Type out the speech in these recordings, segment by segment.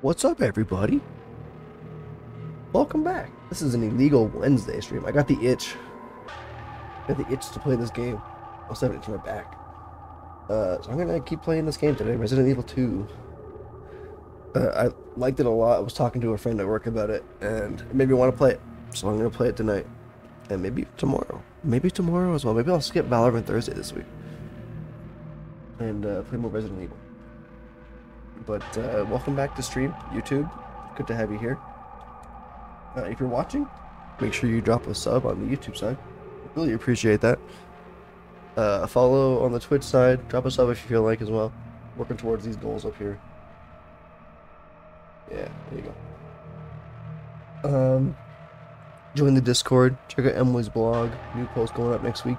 What's up, everybody? Welcome back. This is an illegal Wednesday stream. I got the itch. I got the itch to play this game. I also have it to my back. Uh, so I'm gonna keep playing this game today, Resident Evil 2. Uh, I liked it a lot. I was talking to a friend at work about it, and it made me want to play it. So I'm gonna play it tonight, and maybe tomorrow. Maybe tomorrow as well. Maybe I'll skip Valorant Thursday this week, and uh, play more Resident Evil. But uh, welcome back to stream, YouTube. Good to have you here. Uh, if you're watching, make sure you drop a sub on the YouTube side. Really appreciate that. Uh, follow on the Twitch side. Drop a sub if you feel like as well. Working towards these goals up here. Yeah, there you go. Um, join the Discord. Check out Emily's blog. New post going up next week.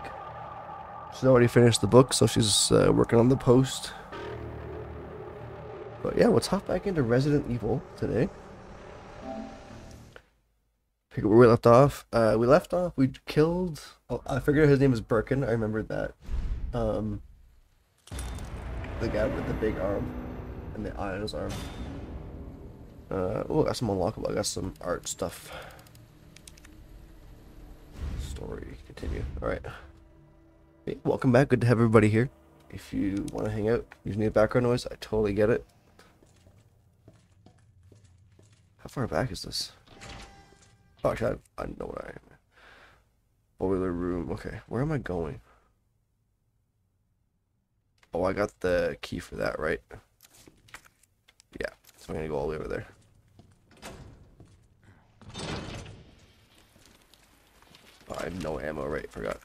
She's already finished the book, so she's uh, working on the post. But yeah, let's hop back into Resident Evil today. Pick up where we left off. Uh, we left off. We killed. Oh, I figured his name is Birkin. I remembered that. Um, the guy with the big arm and the eye on his arm. Uh, oh, I got some unlockable. I got some art stuff. Story continue. All right. Hey, welcome back. Good to have everybody here. If you want to hang out, you need background noise. I totally get it. How far back is this? Oh, actually, I, I know where I am. Boiler room. Okay, where am I going? Oh, I got the key for that, right? Yeah, so I'm gonna go all the way over there. Oh, I have no ammo, right? Forgot.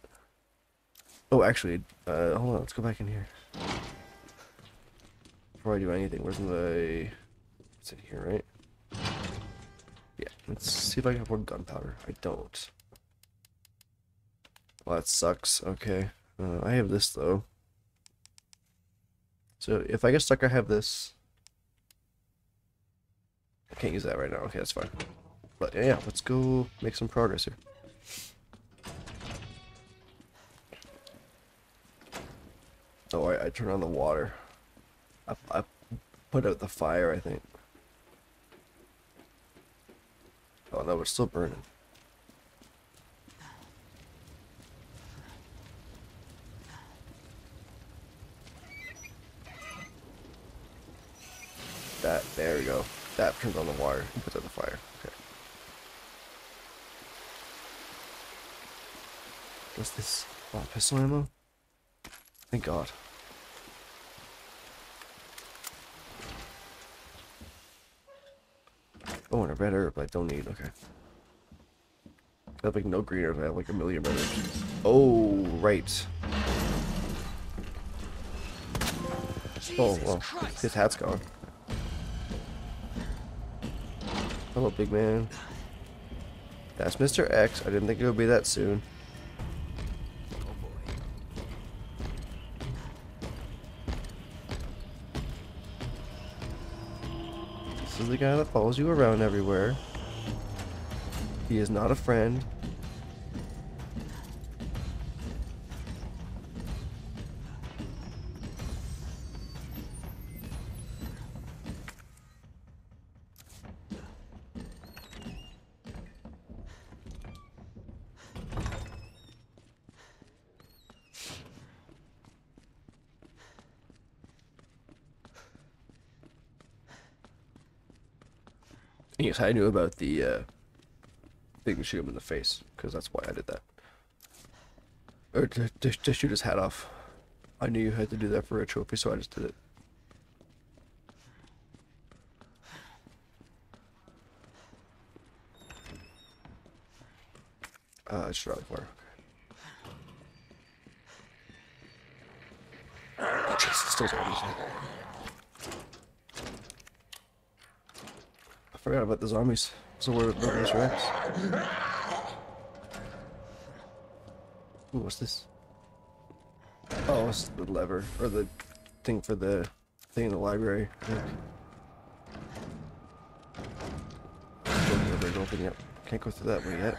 Oh, actually, uh, hold on, let's go back in here. Before I do anything, where's my... It's in here, right? Yeah, let's see if I have more gunpowder. I don't. Well, that sucks. Okay. Uh, I have this, though. So, if I get stuck, I have this. I can't use that right now. Okay, that's fine. But, yeah, let's go make some progress here. Oh, I, I turned on the water. I, I put out the fire, I think. Oh no, it's still burning. That, there we go. That turns on the water and puts out the fire. Okay. What's this? Oh, pistol ammo? Thank God. Oh, and a red herb I don't need. Okay. I have like no green herbs. I have like a million red herbs. Oh, right. Oh, well. His hat's gone. Hello, big man. That's Mr. X. I didn't think it would be that soon. The guy that follows you around everywhere. He is not a friend. Yes, I knew about the uh, thing to shoot him in the face, because that's why I did that. Or to, to, to shoot his hat off. I knew you had to do that for a trophy, so I just did it. Uh, I should fire. Okay. Jesus, those are easy. I forgot about the zombies. So where about those Rex? Ooh, what's this? Oh, it's the lever or the thing for the thing in the library. Don't open yet. Can't go through that way yet.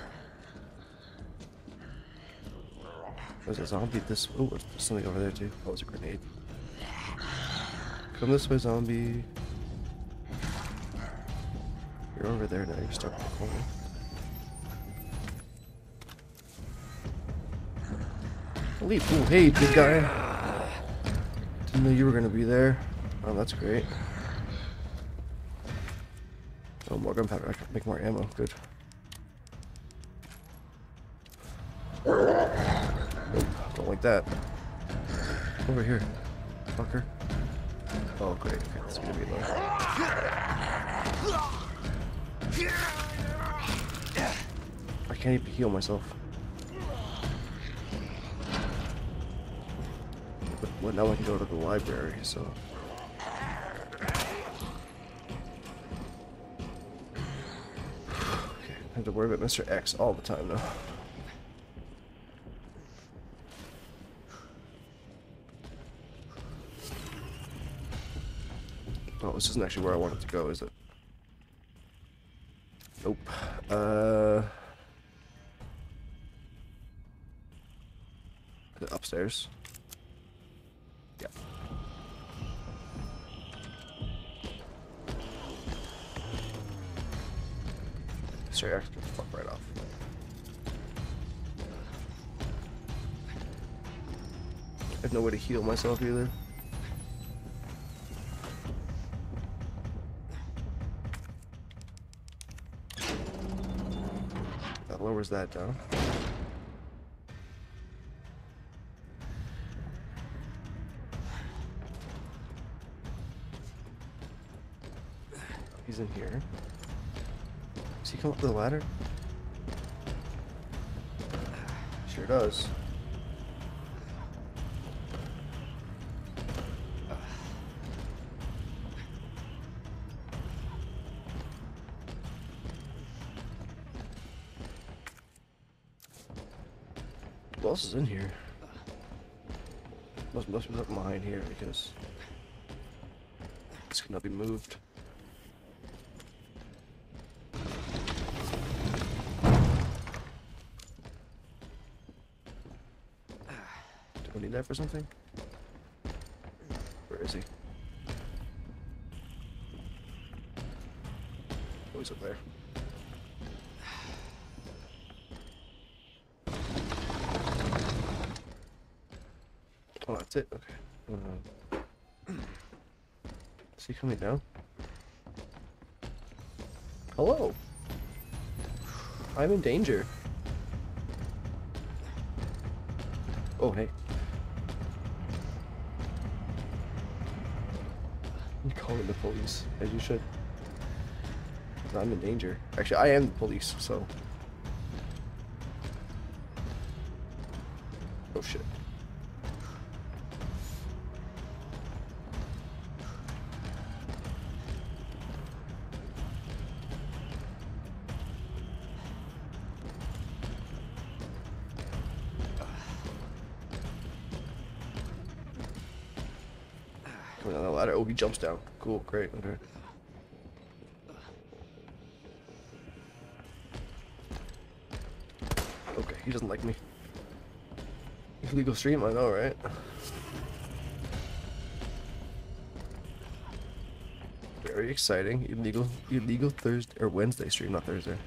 There's a zombie this. Oh, there's something over there too. Oh, it's a grenade. Come this way, zombie. You're over there now. You're stuck in the corner. Leave. Ooh, hey, big guy. Didn't know you were gonna be there. Oh, that's great. Oh, more gunpowder. I can make more ammo. Good. Don't like that. Over here. Fucker. Oh, great. Okay, that's gonna be low. I can't even heal myself. But well, now I can go to the library, so. Okay, I have to worry about Mr. X all the time now. Oh, this isn't actually where I wanted to go, is it? Uh. Upstairs. Yeah. Sorry, I fuck right off. I have no way to heal myself either. Lowers that down. He's in here. Does he come up the ladder? Sure does. Else is in here? Must must be something mine here because this cannot be moved. Do we need that for something? Where is he? Oh, he's up there. Oh, that's it. Okay. Uh, is he coming down? Hello. I'm in danger. Oh, hey. You call in the police, as you should. I'm in danger. Actually, I am the police, so. Jumps down. Cool, great, okay. Okay, he doesn't like me. Illegal stream, I know, right? Very exciting. Illegal, illegal Thursday or Wednesday stream, not Thursday.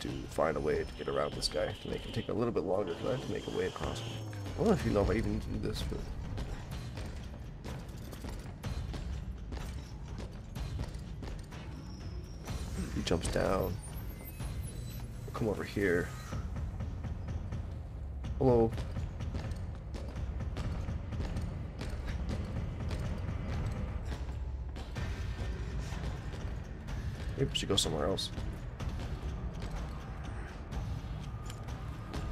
To find a way to get around this guy to make him take a little bit longer because I have to make a way across. I don't know if you know if I even do this, but. He jumps down. Come over here. Hello. Maybe we should go somewhere else.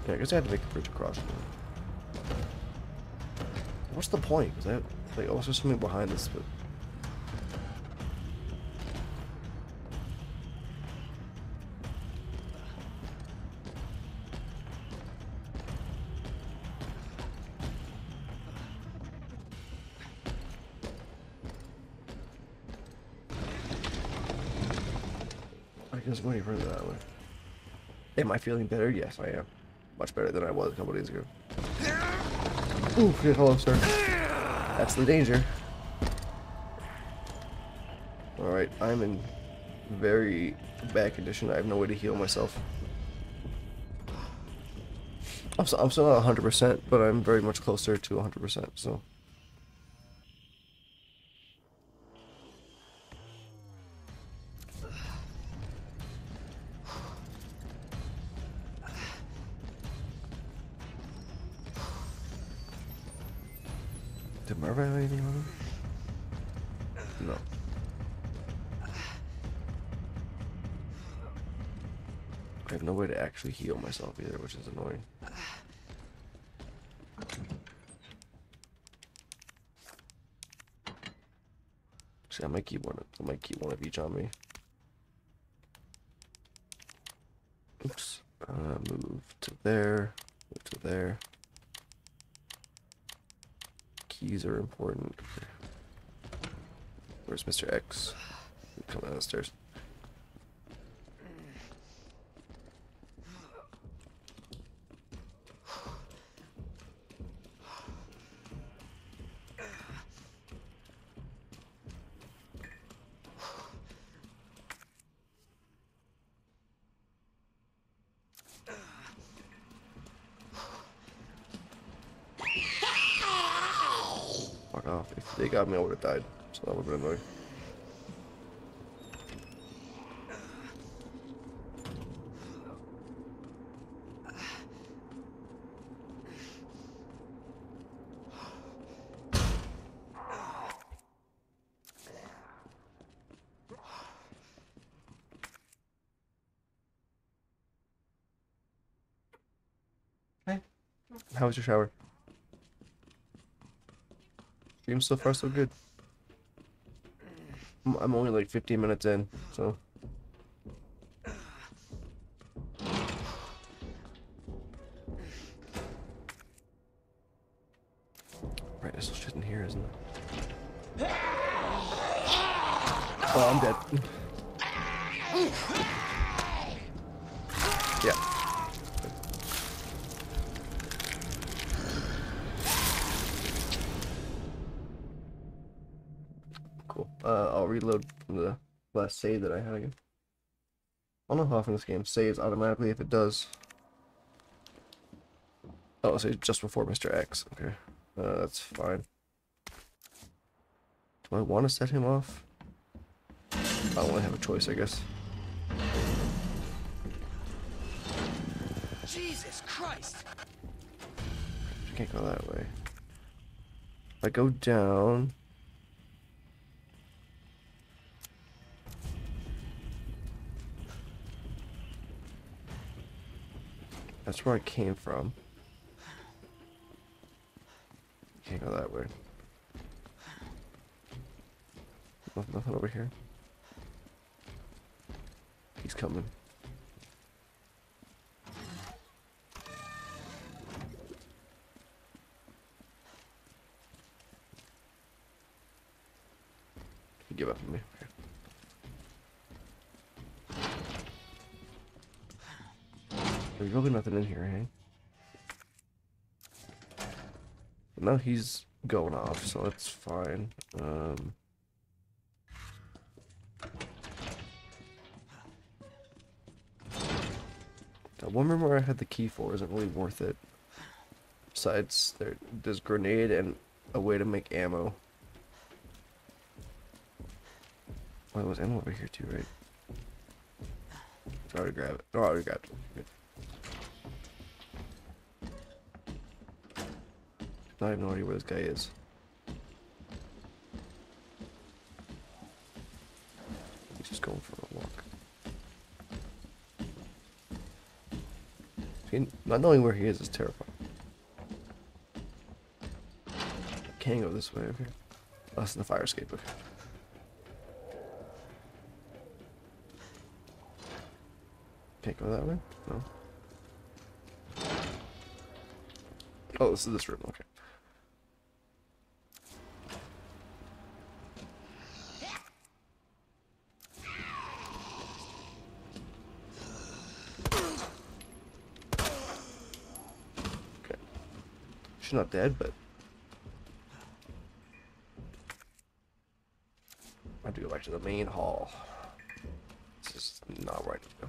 I guess I had to make a bridge across. What's the point? Is that like oh, also something behind this? But I guess go any further that way. Am I feeling better? Yes, I am. Much better than I was a couple days ago. Ooh, hello, sir. That's the danger. Alright, I'm in very bad condition. I have no way to heal myself. I'm, so, I'm still not 100%, but I'm very much closer to 100%, so... Did Marvin have anything on him? No. I have no way to actually heal myself either, which is annoying. See, I might keep one. I might keep one of each on me. Oops. Uh, move to there. Move to there. Keys are important. Where's Mr. X? Come down the stairs. Fuck off. If they got me, I would have died. Annoying. Hey. How was your shower? Stream so far so good. I'm- only like 15 minutes in, so. This game saves automatically if it does. Oh, saves just before Mr. X. Okay. Uh, that's fine. Do I want to set him off? I don't want to have a choice, I guess. Jesus Christ! I can't go that way. If I go down... That's where I came from. Can't go that way. Nothing, nothing over here. He's coming. You give up on me. Okay. There's really nothing in here, hey? He's going off, so that's fine. Um, that one room where I had the key for isn't really worth it. Besides, there, there's grenade and a way to make ammo. Well, there was ammo over here too, right? Try to grab it. Oh, I already grabbed it. Good. I have no idea where this guy is. He's just going for a walk. See, not knowing where he is is terrifying. Can't go this way over here. Oh, that's in the fire escape. Okay. Can't go that way? No. Oh, this is this room. Okay. not dead, but... I have to go back to the main hall. This is not right to go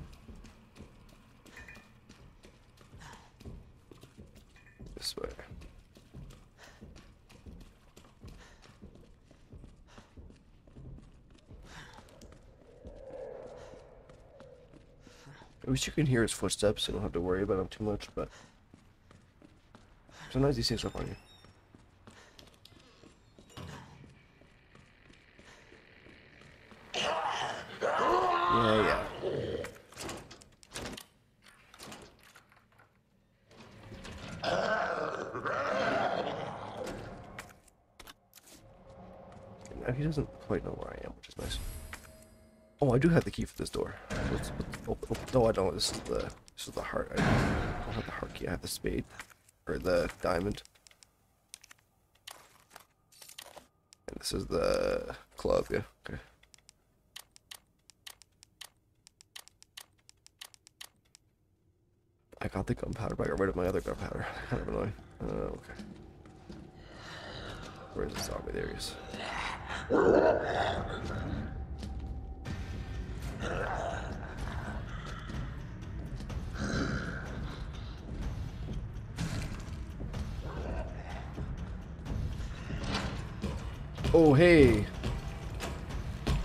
This way. At least you can hear his footsteps, so you don't have to worry about him too much, but sneaks up on you. Yeah, yeah. Now he doesn't quite know where I am, which is nice. Oh, I do have the key for this door. What's, what's, oh, oh, no, I don't. This is the this is the heart. I don't have the heart key. I have the spade or the diamond. And this is the club. Yeah. Okay. I got the gunpowder, but I got rid of my other gunpowder. kind of annoying. Uh, okay. Where's the zombie? There he is. Oh hey!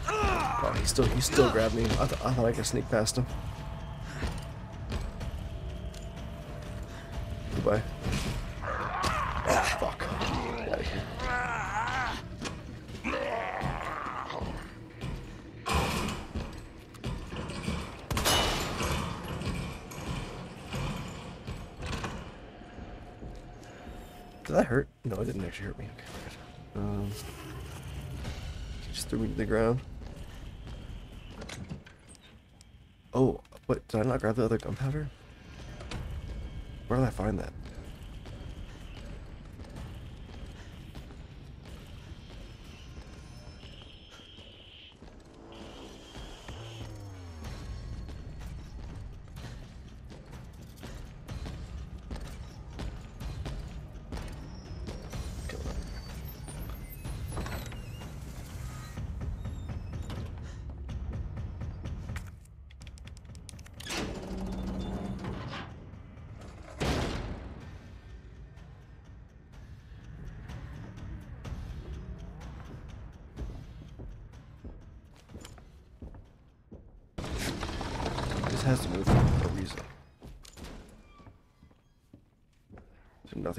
Oh, he still he still grabbed me. I, th I thought I could sneak past him. Goodbye. Ah, fuck. Get out of here. Did that hurt? No, it didn't actually hurt me. Okay, good. Um, he just threw me to the ground. Oh, what? Did I not grab the other gunpowder? Where did I find that?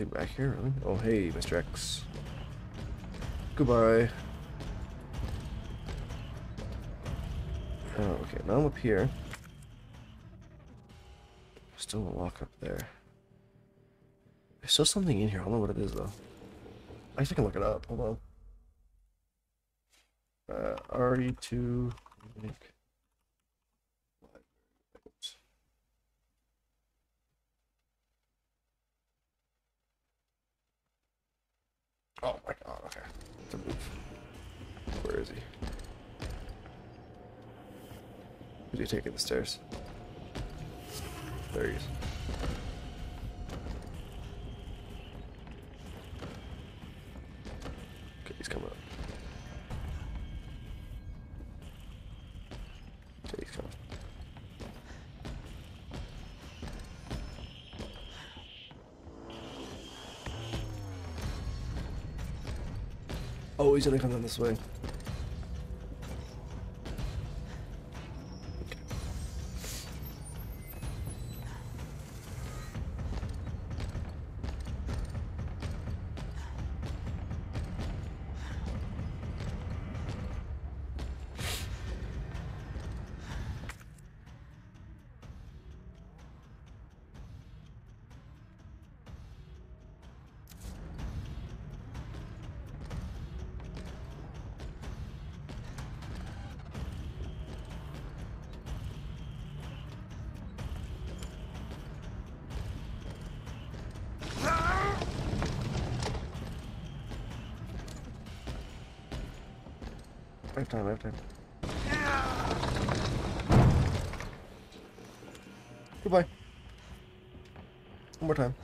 Back here, really? Oh, hey, Mr. X. Goodbye. Oh, okay, now I'm up here. Still a lock up there. There's still something in here. I don't know what it is, though. I guess I can look it up. Hold on. Uh, RE2. Link. Oh my god, okay. To move. Where is he? Is he taking the stairs? There he is. Okay, he's coming up. Okay, he's coming. Oh, he's gonna come down this way. I have time. Goodbye. One more time.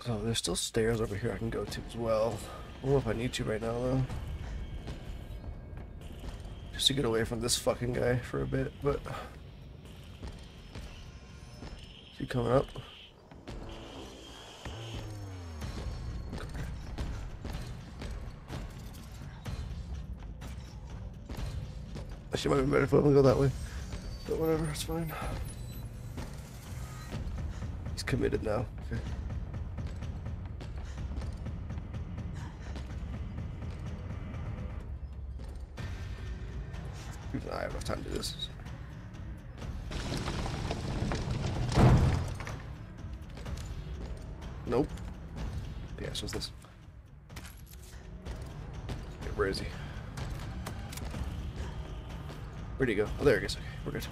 So there's still stairs over here I can go to as well. I don't know if I need to right now though. Just to get away from this fucking guy for a bit, but... Is he coming up? Actually, might be better if I go that way. But whatever, it's fine. He's committed now. Okay. I have enough time to do this. Nope. Yeah, it's just this. Where is he? Where'd he go? Oh, there he is. Okay, we're good.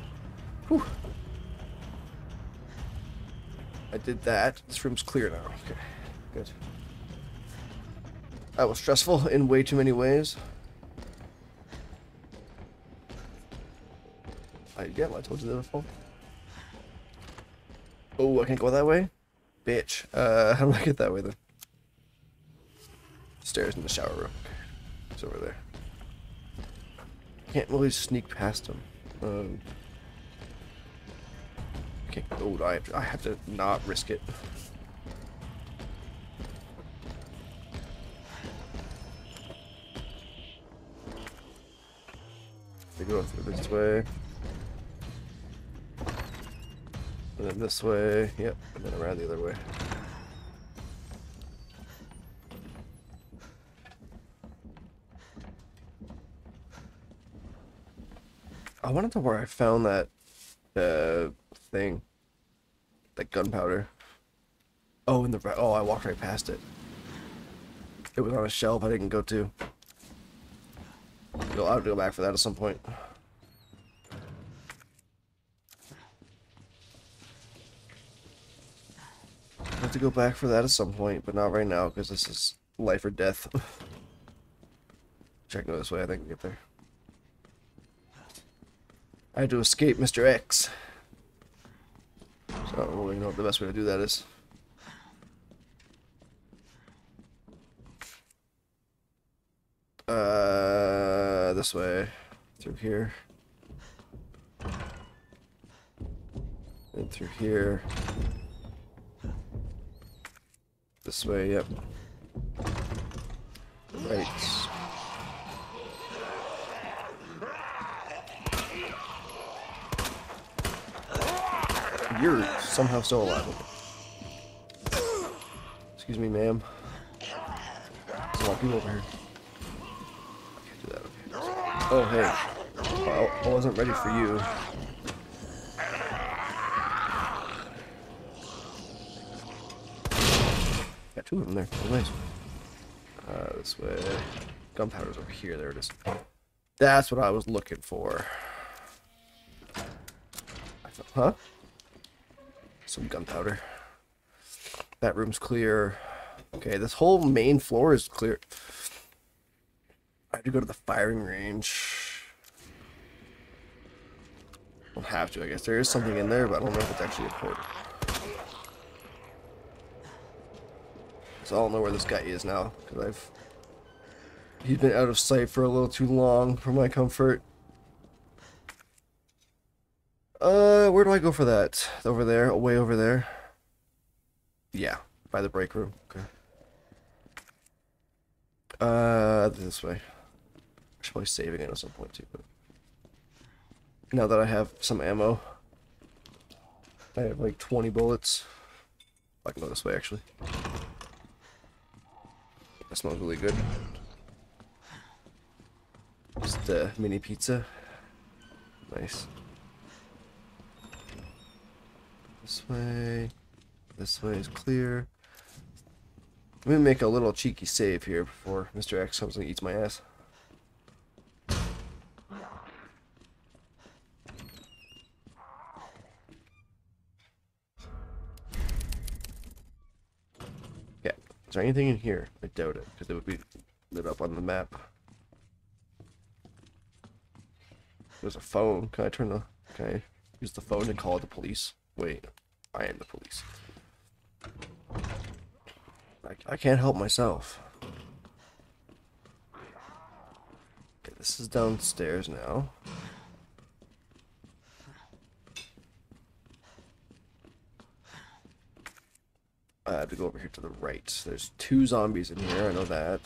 Whew. I did that. This room's clear now. Okay, good. That was stressful in way too many ways. I yeah, I told you that before. Oh, I can't go that way? Bitch. Uh, how do I get that way then? Stairs in the shower room. It's over there. Can't really sneak past him. Um, okay. Oh, I have, to, I have to not risk it. They go through this way. And then this way, yep, and then around the other way. I wanted to know where I found that uh, thing. That gunpowder. Oh, in the oh, I walked right past it. It was on a shelf I didn't go to. I'll have to go back for that at some point. I have to go back for that at some point, but not right now because this is life or death. Check this way, I think can get there. I had to escape Mr. X. So I don't really know what the best way to do that is. Uh, this way. Through here. And through here. This way, yep. Right. You're somehow still alive. Excuse me, ma'am. There's a lot of people over here. I can't do that. Oh, hey. Well, I wasn't ready for you. Got two of them there. Oh, nice. Uh, this way. Gunpowder's over here. There it is. That's what I was looking for. Huh? Some gunpowder. That room's clear. Okay, this whole main floor is clear. I have to go to the firing range. Don't have to, I guess. There is something in there, but I don't know if it's actually important. So I don't know where this guy is now, because I've... He's been out of sight for a little too long for my comfort. Uh, where do I go for that? Over there, way over there. Yeah, by the break room. Okay. Uh, this way. I should probably saving it at some point too, but now that I have some ammo, I have like 20 bullets. I can go this way actually. That smells really good. Just a uh, mini pizza. Nice. This way. This way is clear. Let me make a little cheeky save here before Mr. X comes and eats my ass. Is there anything in here? I doubt it, because it would be lit up on the map. There's a phone. Can I turn the... Can I use the phone and call the police? Wait. I am the police. I, I can't help myself. Okay, this is downstairs now. I have to go over here to the right. There's two zombies in here, I know that.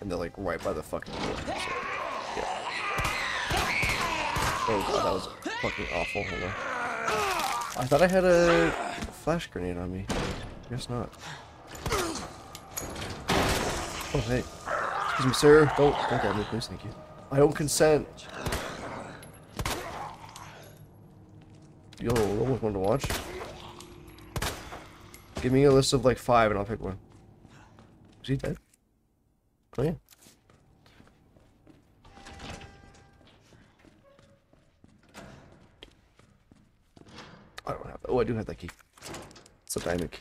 And they're like right by the fucking door. So, yeah. Oh god, that was fucking awful. Hold on. I thought I had a flash grenade on me. Guess not. Oh hey. Excuse me, sir. Don't don't grab me, please, thank you. I don't consent. Yo, almost one to watch. Give me a list of like five and I'll pick one. Is he dead? Oh yeah. Oh, I do have that key. It's a diamond key.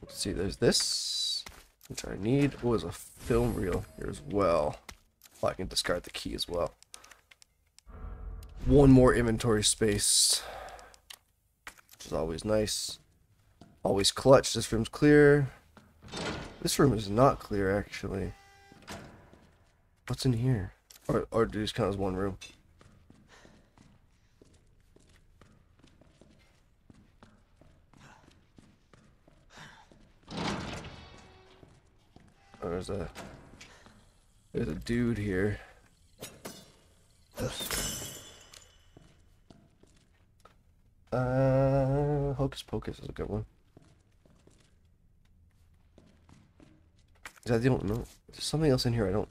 Let's see, there's this, which I need. Oh, there's a film reel here as well. Oh, I can discard the key as well. One more inventory space, which is always nice. Always clutch. This room's clear. This room is not clear, actually. What's in here? Or, or do these count as one room? There's a there's a dude here. Uh, Hocus Pocus is a good one. The only? No, there's something else in here I don't.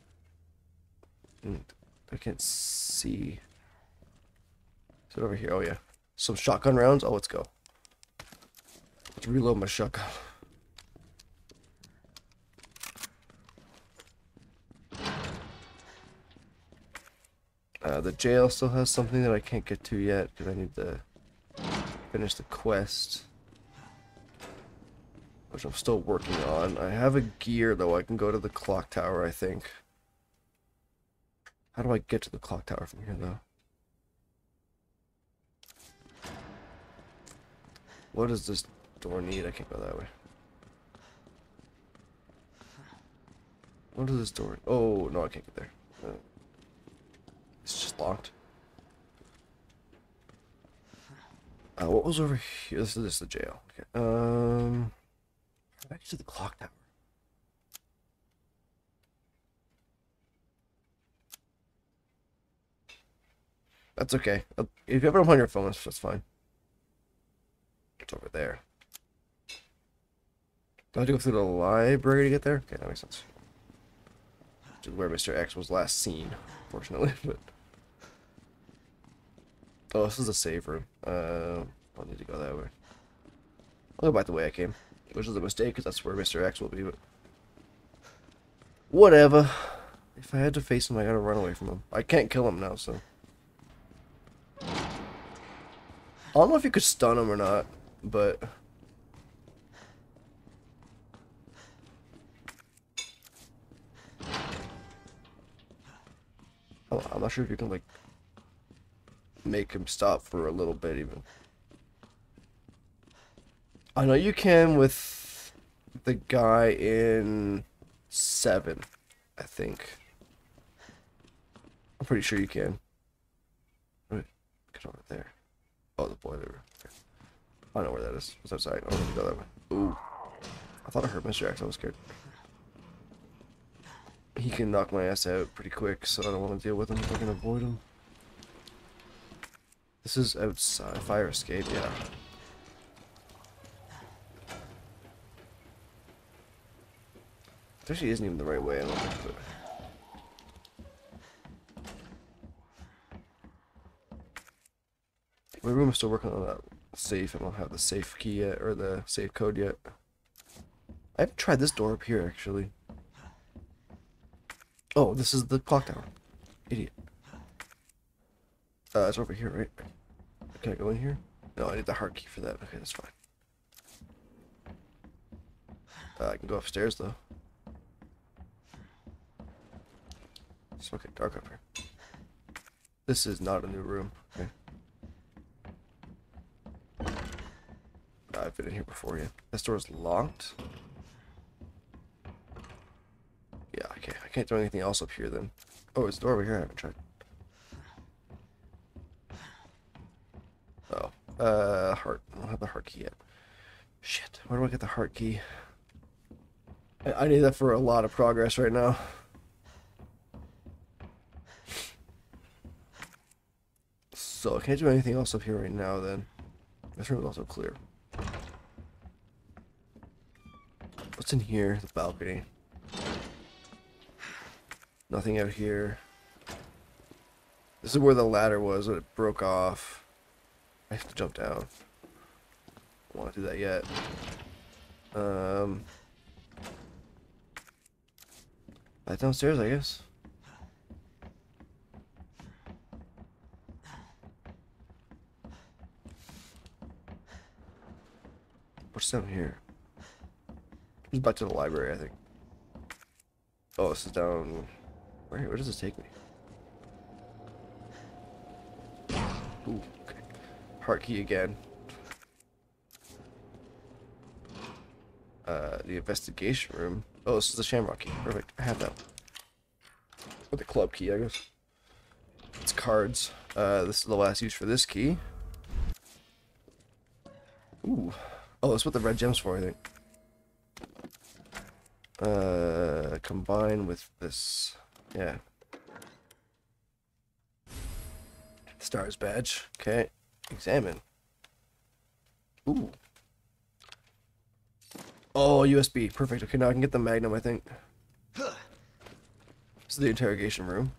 I can't see. Is it over here? Oh yeah, some shotgun rounds. Oh, let's go. Let's reload my shotgun. Uh, the jail still has something that I can't get to yet because I need to finish the quest. Which I'm still working on. I have a gear though, I can go to the clock tower, I think. How do I get to the clock tower from here though? What does this door need? I can't go that way. What does this door? Oh no, I can't get there. Uh, it's just locked. Uh, what was over here? This is, the jail. Okay. Um, back to the clock tower. That's okay. Uh, If you have it on your phone, that's, that's fine. It's over there. Do I have to go through the library to get there? Okay, that makes sense. Which is where Mr. X was last seen, fortunately. But oh, this is a save room. Uh, I'll need to go that way. I'll go back the way I came, which is a mistake because that's where Mr. X will be. But whatever. If I had to face him, I gotta run away from him. I can't kill him now, so. I don't know if you could stun him or not, but. Oh, I'm not sure if you can, like, make him stop for a little bit, even. I know you can with the guy in 7, I think. I'm pretty sure you can. Get over there. Oh, the boiler. I don't know where that is. It's outside. I don't need to go that way. Ooh. I thought I heard Mr. X. I was scared. He can knock my ass out pretty quick, so I don't want to deal with him if I can avoid him. This is outside. Fire escape, yeah. It actually isn't even the right way, I don't think, but... My room is still working on that safe. I don't have the safe key yet, or the safe code yet. I haven't tried this door up here, actually. Oh, this is the clock tower. Idiot. Uh, it's over here, right? Can I go in here? No, I need the heart key for that. Okay, that's fine. Uh, I can go upstairs, though. It's fucking dark up here. This is not a new room. Okay. I've been in here before yet. This door is locked. Yeah, okay. I can't do anything else up here then. Oh, it's a door over here I haven't tried. Oh. Uh, heart. I don't have the heart key yet. Shit. Where do I get the heart key? I, need that for a lot of progress right now. So, I can't do anything else up here right now then. This room is also clear. What's in here? The balcony. Nothing out here. This is where the ladder was when it broke off. I have to jump down. Don't want to do that yet. Um, back downstairs, I guess. What's down here? It's back to the library, I think. Oh, this is down. Where, where does this take me? Ooh, okay. Heart key again. Uh, the investigation room. Oh, this is the shamrock key. Perfect. I have that. Or the club key, I guess. It's cards. Uh, this is the last use for this key. Ooh. Oh, that's what the red gem's for, I think. Uh, combine with this. Yeah. Stars badge. Okay. Examine. Ooh. Oh, USB. Perfect. Okay, now I can get the Magnum, I think. This is the interrogation room.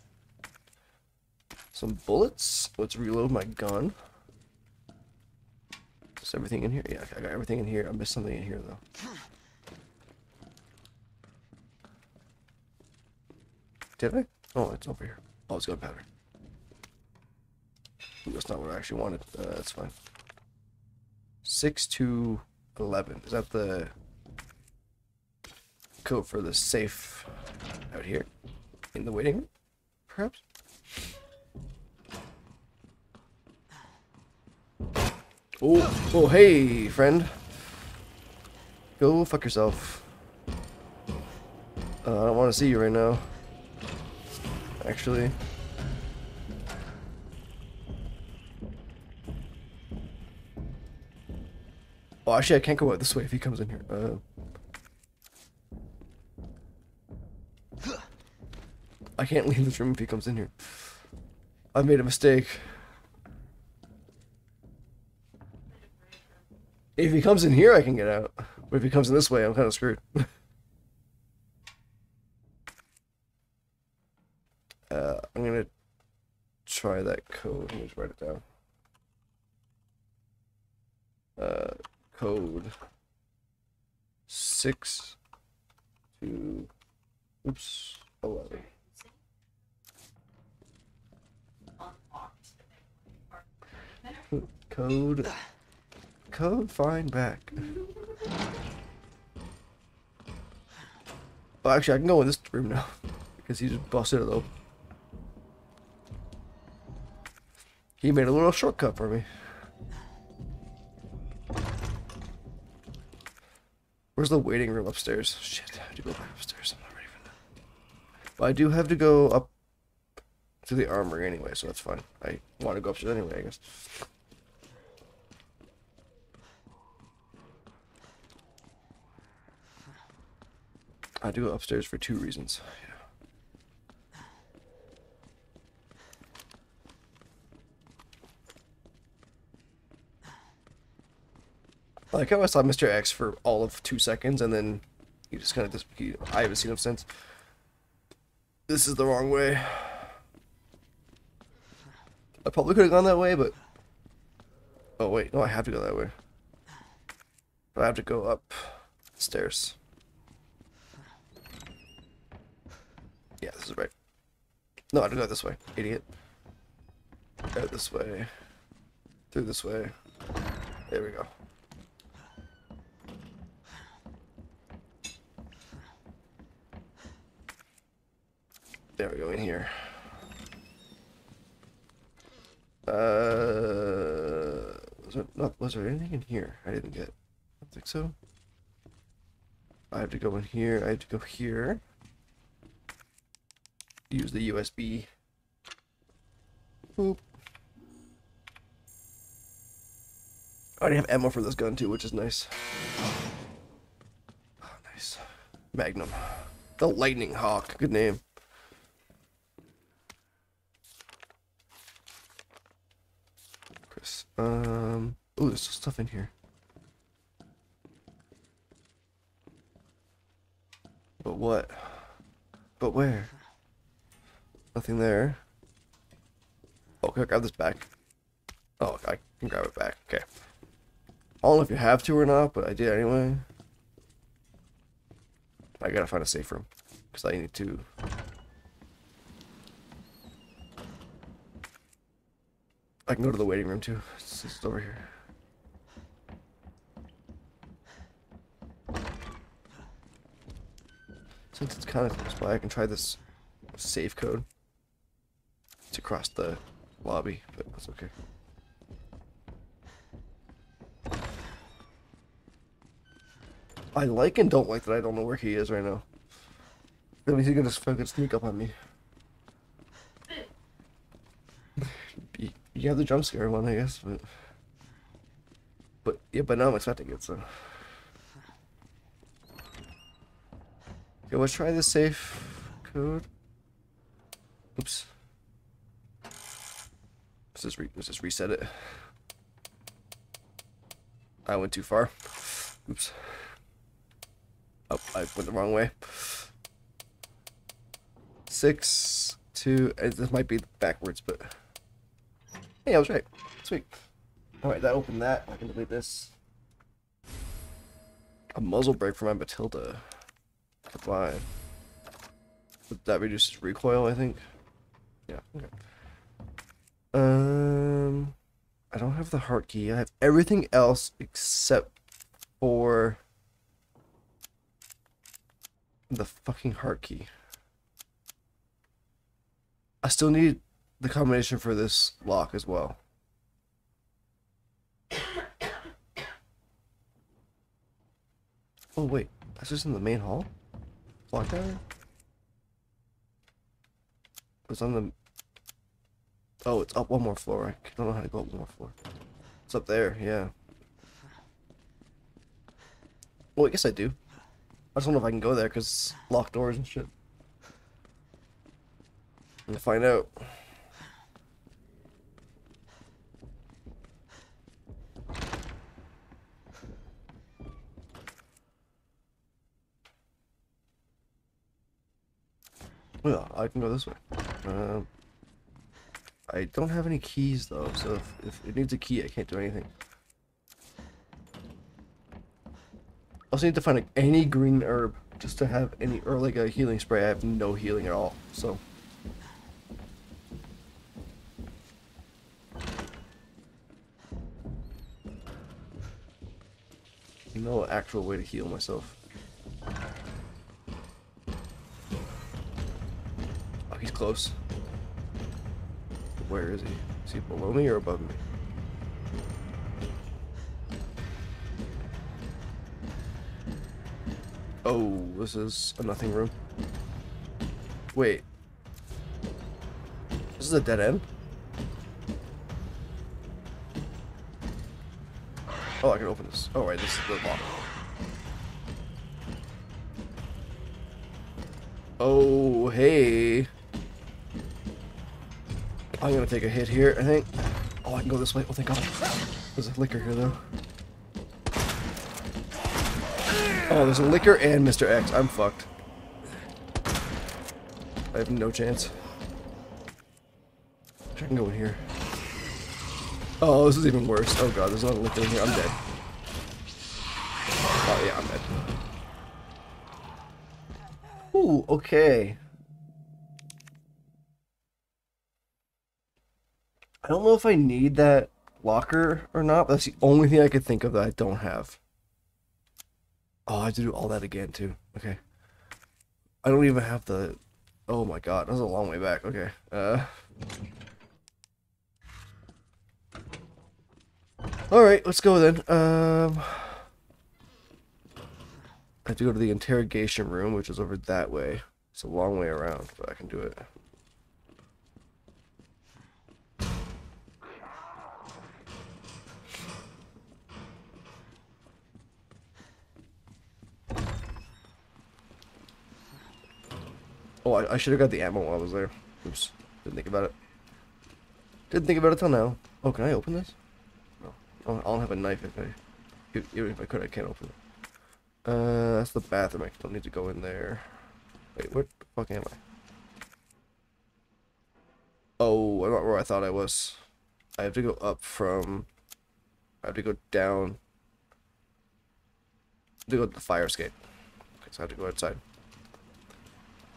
Some bullets. Let's reload my gun. Is everything in here? Yeah, I got everything in here. I missed something in here, though. Did I? Oh, it's over here. Oh, it's gunpowder. That's not what I actually wanted. Uh, that's fine. 6 to 11. Is that the code for the safe out here? In the waiting room? Perhaps? Oh, oh, hey, friend. Go fuck yourself. Uh, I don't want to see you right now. Actually. Oh, actually, I can't go out this way if he comes in here. Uh, I can't leave this room if he comes in here. I've made a mistake. If he comes in here, I can get out. But if he comes in this way, I'm kind of screwed. uh, I'm gonna try that code. Let me just write it down. Uh, code six to oops oh, eleven. Code code find back. Well, actually, I can go in this room now because he just busted it open. He made a little shortcut for me. Where's the waiting room upstairs? Shit, I have to go back upstairs. I'm not ready for that. But I do have to go up to the armory anyway, so that's fine. I want to go upstairs anyway, I guess. I do go upstairs for two reasons. Like how I saw Mr. X for all of two seconds, and then he just kind of dis- he, I haven't seen him since. This is the wrong way. I probably could have gone that way, but oh wait, no, I have to go that way. I have to go up stairs. Yeah, this is right. No, I have to go this way, idiot. Go this way. Through this way. There we go. There we go, in here. Uh, was there, not, was there anything in here I didn't get? I think so. I have to go in here. I have to go here. Use the USB. Boop. I already have ammo for this gun too, which is nice. Oh, nice. Magnum. The Lightning Hawk. Good name. Chris. Um. Oh, there's still stuff in here. But what? But where? Nothing there. I grab this back? Oh, I can grab it back. Okay. I don't know if you have to or not, but I did anyway. I gotta find a safe room. Because I need to... I can go to the waiting room too. It's just over here. Since it's kind of close by, I can try this safe code to cross the lobby, but that's okay. I like and don't like that I don't know where he is right now. That means he's gonna fucking sneak up on me. You, have the jump scare one, I guess, but but yeah, but now I'm expecting it, so. Okay, let's try the safe code. Oops. Let's just, let's just reset it. I went too far. Oops. Oh, I went the wrong way. Six, two, this might be backwards, but... Hey, I was right. Sweet. Alright, that opened that. I can delete this. A muzzle brake for my Matilda. Goodbye. That reduces recoil, I think. Yeah, okay. Um... I don't have the heart key. I have everything else except for the fucking heart key. I still need the combination for this lock as well. Oh wait, that's just in the main hall? Lock down? It's on the... Oh, it's up one more floor. I don't know how to go up one more floor. It's up there, yeah. Well, I guess I do. I just don't know if I can go there because locked doors and shit. We'll find out. Yeah, I can go this way. Um, I don't have any keys though, so if, if it needs a key, I can't do anything. I also need to find like, any green herb just to have any or like a healing spray. I have no healing at all, so. No actual way to heal myself. He's close. Where is he? Is he below me or above me? Oh, this is a nothing room. Wait. This is a dead end? Oh, I can open this. Oh, right, this is the lock. Oh, hey. I'm gonna take a hit here, I think. Oh, I can go this way. Oh, thank God. There's a Licker here, though. Oh, there's a Licker and Mr. X. I'm fucked. I have no chance. I can go in here. Oh, this is even worse. Oh god, there's a Licker in here. I'm dead. Oh yeah, I'm dead. Ooh, okay. I don't know if I need that locker or not, that's the only thing I could think of that I don't have. Oh, I have to do all that again too. Okay. I don't even have the. Oh my god, that was a long way back. Okay. Uh. All right, let's go then. Um. I have to go to the interrogation room, which is over that way. It's a long way around, but I can do it. Oh, I, I should have got the ammo while I was there. Oops. Didn't think about it. Didn't think about it till now. Oh, can I open this? No. Oh, I don't have a knife if I... Even if I could, I can't open it. Uh, that's the bathroom. I don't need to go in there. Wait, what the fuck am I? Oh, I'm not where I thought I was. I have to go up from... I have to go down. I have to go to the fire escape. Okay, so I have to go outside.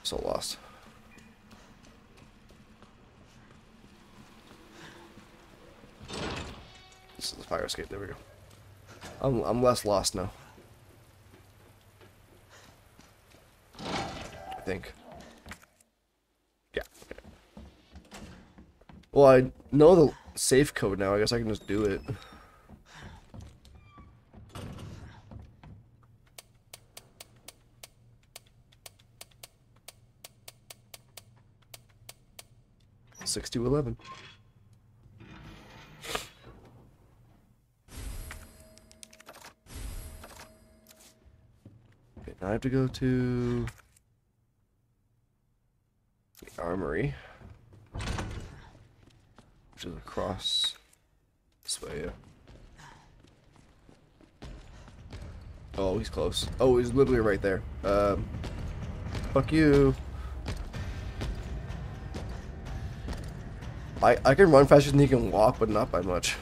So lost. This is the fire escape. There we go. I'm I'm less lost now. I think. Yeah. Okay. Well, I know the safe code now. I guess I can just do it. Six to eleven. Okay, now I have to go to the armory, which is across this way. Yeah. Oh, he's close. Oh, he's literally right there. Um, fuck you. I I can run faster than he can walk, but not by much.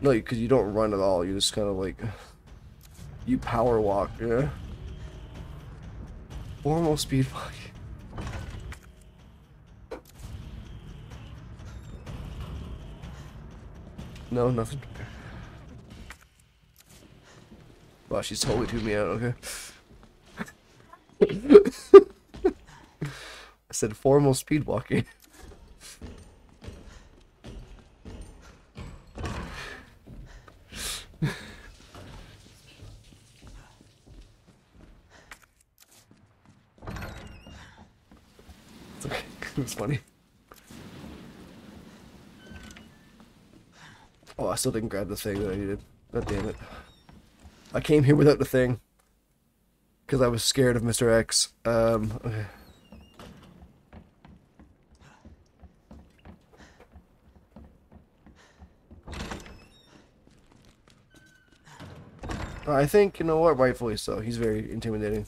No, because you don't run at all. You just kind of like you power walk. Yeah. Formal speed walk. No, nothing. Wow, she's totally tuned me out. Okay. Said formal speed walking. It's okay. Funny. Oh, I still didn't grab the thing that I needed. God damn it. I came here without the thing. Because I was scared of Mr. X. Um, okay. Uh, I think, you know what, rightfully so. He's very intimidating.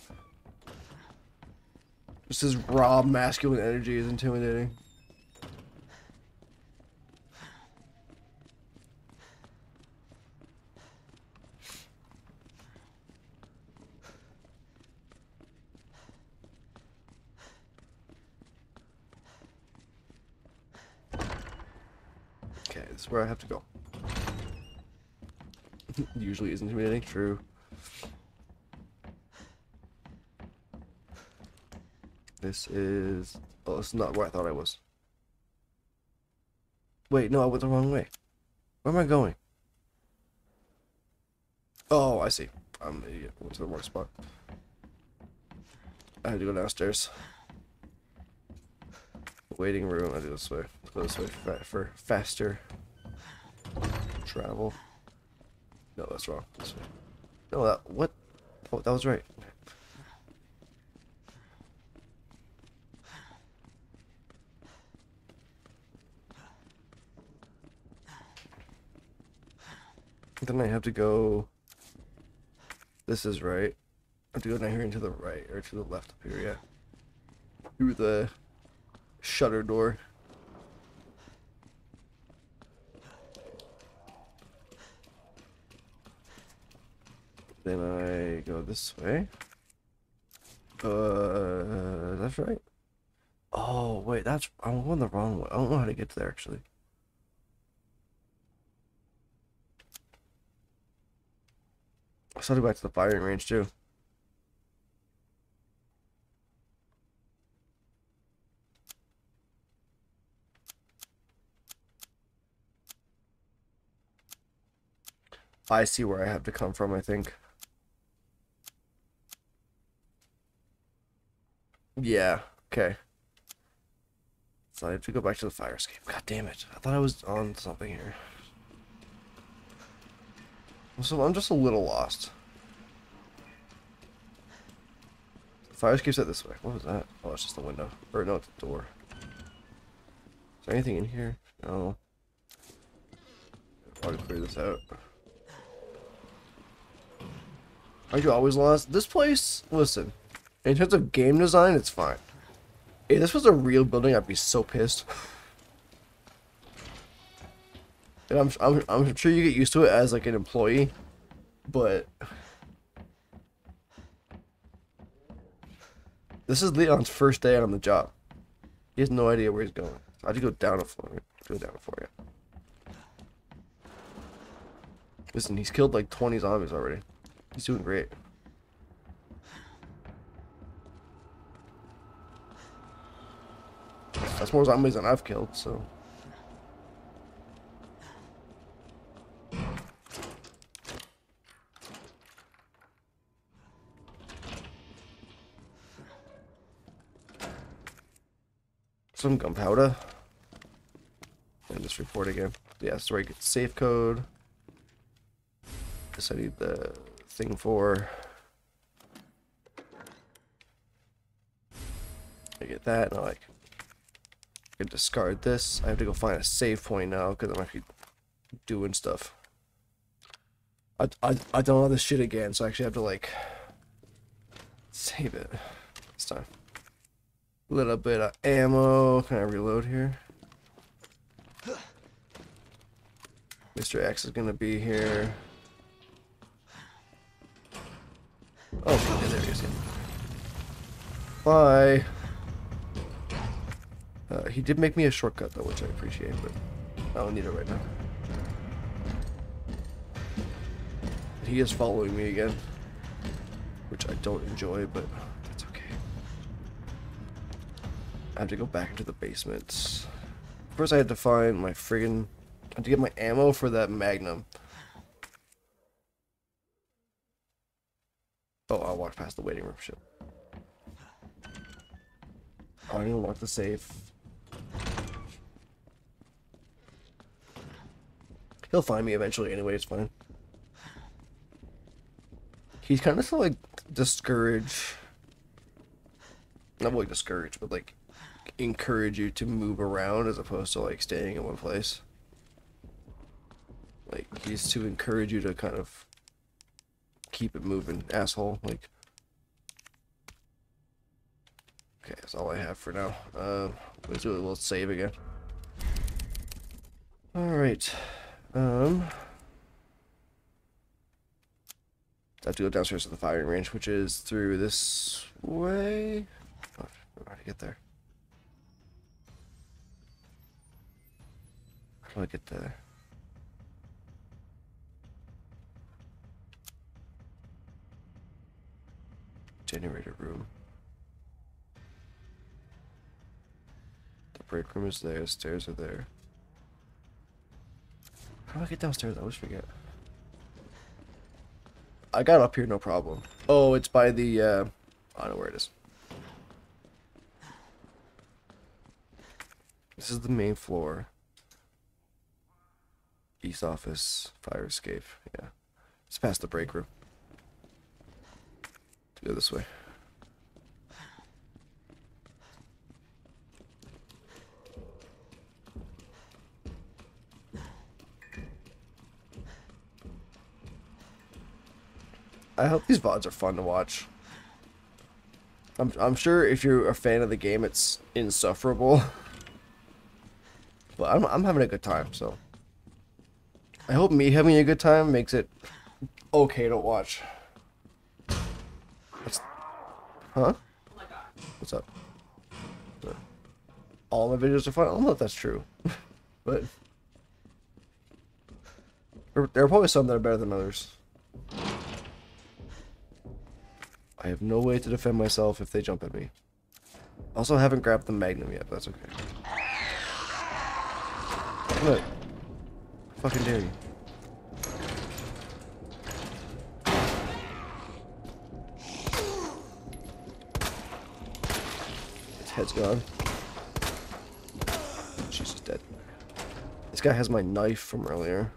Just his raw masculine energy is intimidating. Okay, this is where I have to go. Usually is intimidating, true. This is... Oh, it's not where I thought I was. Wait, no, I went the wrong way. Where am I going? Oh, I see. I'm an idiot. Went to the wrong spot. I had to go downstairs. Waiting room. I do this way. Go this way for faster travel. No, that's wrong. Way. No, that what? Oh, that was right. Then I have to go. This is right. I have to go down here into the right or to the left up here, yeah. Through the shutter door. Then I go this way. Uh, that's right. Oh, wait, that's, I'm going the wrong way. I don't know how to get there, actually. I started back to the firing range, too. I see where I have to come from, I think. Yeah, okay. So I have to go back to the fire escape. God damn it. I thought I was on something here. So I'm just a little lost. Fire escape's out this way. What was that? Oh, it's just a window. Or no, it's a door. Is there anything in here? No. I'll clear this out. Aren't you always lost? This place, listen, in terms of game design, it's fine. If this was a real building, I'd be so pissed. And I'm, I'm, I'm sure you get used to it as like an employee, but this is Leon's first day on the job. He has no idea where he's going. I to go down a floor. Go down for you. Listen, he's killed like 20 zombies already. He's doing great. That's more zombies than I've killed, so. Some gunpowder. And this report again. Yeah, where I get safe code. This I need the thing for. I get that, and I like can discard this. I have to go find a save point now because I'm actually doing stuff. I, I, I don't know this shit again, so I actually have to like save it this time. A little bit of ammo. Can I reload here? Mr. X is gonna be here. Oh, okay, there he is. Bye. Uh, he did make me a shortcut though, which I appreciate, but I don't need it right now. He is following me again, which I don't enjoy, but that's okay. I have to go back into the basement. First I had to find my friggin' I had to get my ammo for that magnum. Oh, I walked past the waiting room shit. I didn't lock the safe. He'll find me eventually anyway, it's fine. He's kind of like discourage not really discourage, but like encourage you to move around as opposed to like staying in one place. Like he's to encourage you to kind of keep it moving, asshole. Like Okay, that's all I have for now. Uh, let's do a little save again. Alright. Um, I have to go downstairs to the firing range, which is through this way. How to get there? How do I get there? Generator room. The break room is there, stairs are there. How do I get downstairs? I always forget. I got up here no problem. Oh, it's by the, uh, I don't know where it is. This is the main floor. East office, fire escape, yeah. It's past the break room. To go this way. I hope these VODs are fun to watch. I'm, I'm sure if you're a fan of the game, it's insufferable. But I'm, I'm having a good time, so. I hope me having a good time makes it okay to watch. What's, huh? What's up? All my videos are fun? I don't know if that's true. but. There, there are probably some that are better than others. I have no way to defend myself if they jump at me. Also haven't grabbed the magnum yet, but that's okay. Look. Fucking dare you. Its head's gone. She's just dead. This guy has my knife from earlier.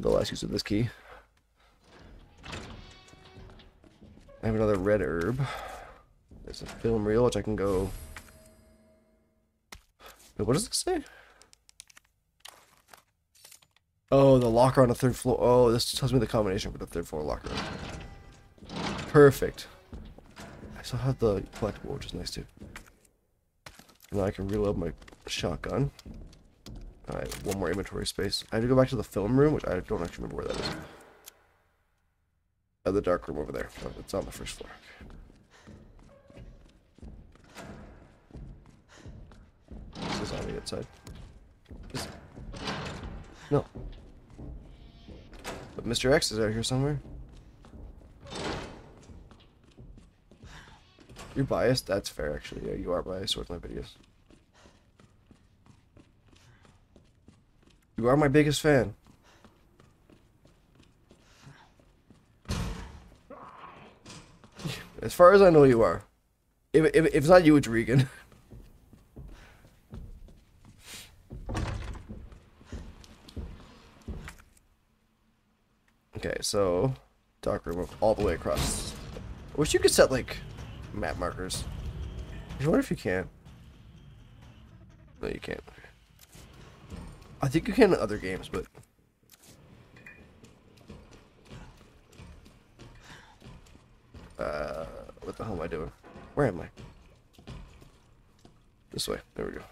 The last use of this key. I have another red herb. There's a film reel, which I can go... Wait, what does it say? Oh, the locker on the third floor. Oh, this tells me the combination for the third floor locker. Perfect. I still have the collectible, which is nice too. Now I can reload my shotgun. Alright, one more inventory space. I have to go back to the film room, which I don't actually remember where that is. Oh, the dark room over there. It's on the first floor. This is on the outside. No. But Mr. X is out here somewhere. You're biased? That's fair, actually. Yeah, you are biased towards my videos. You are my biggest fan. As far as I know, you are. If, if, if it's not you, it's Regan. okay, so dark room all the way across. I wish you could set like map markers. I wonder if you can. No, you can't. I think you can in other games, but... Uh, what the hell am I doing? Where am I? This way. There we go.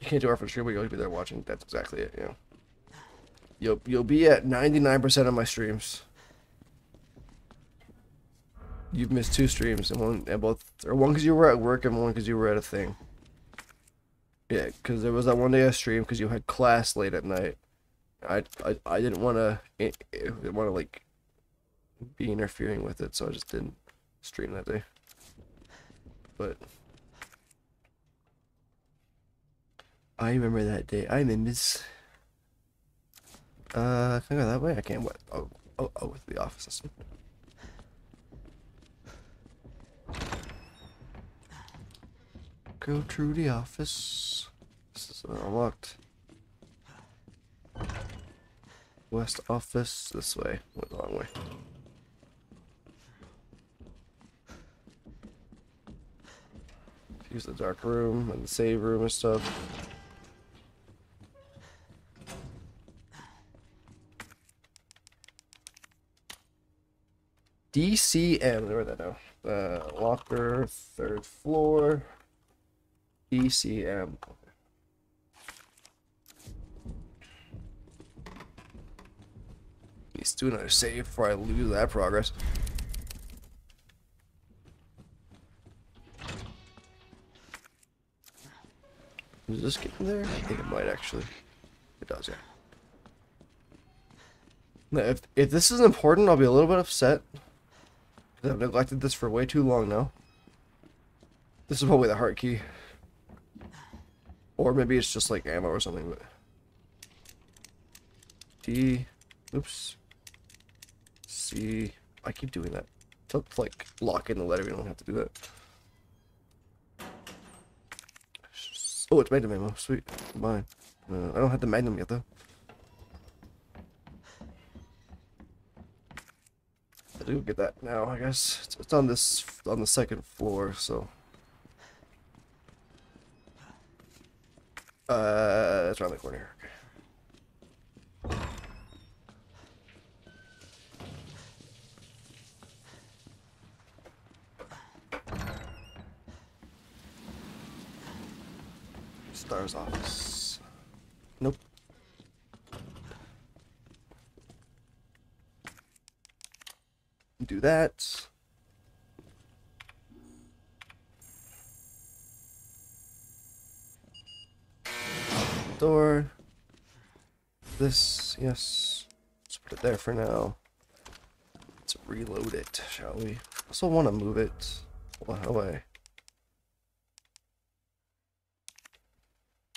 You can't do our for stream, but you'll be there watching. That's exactly it, yeah. You'll, you'll be at 99% of my streams. You've missed two streams, and one, and both, or one because you were at work, and one because you were at a thing. Yeah, because there was that one day I streamed because you had class late at night. I I, I didn't want to didn't want to like be interfering with it, so I just didn't stream that day. But I remember that day. I remember this. Uh, can I go that way? I can't. What? Oh, oh, oh, with the office Go through the office. This is unlocked. West office, this way. Went the wrong way. Use the dark room and the save room and stuff. DCM, where that now? Uh, locker, third floor. DCM. Let's do another save before I lose that progress. Is this getting there? I think it might actually. It does, yeah. Now, if, if this is important, I'll be a little bit upset. I've neglected this for way too long now. This is probably the heart key. Or maybe it's just like ammo or something, but... D... Oops. C... I keep doing that. To, like, lock in the letter, we don't have to do that. Oh, it's magnum ammo. Sweet. Mine. Uh, I don't have the magnum yet, though. I do get that now, I guess. It's, it's on this, on the second floor, so... Uh, it's around the corner. Star's office. Nope. Do that. Door. This, yes. Let's put it there for now. Let's reload it, shall we? Also want to move it away.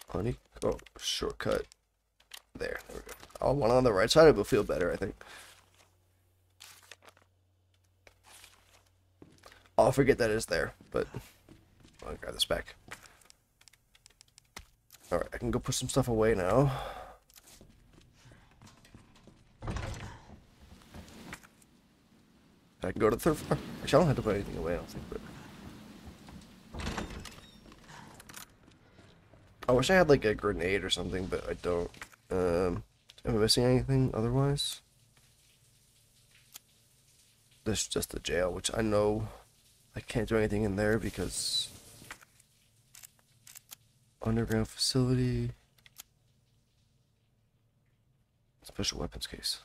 Honey, oh, shortcut. there. There we go. Oh, one on the right side, it will feel better, I think. I'll forget that it's there, but I'll grab this back. Alright, I can go put some stuff away now. I can go to the third floor. Actually, I don't have to put anything away, I don't think, but... I wish I had, like, a grenade or something, but I don't. Um, am I missing anything otherwise? This is just the jail, which I know I can't do anything in there because... Underground facility... Special weapons case.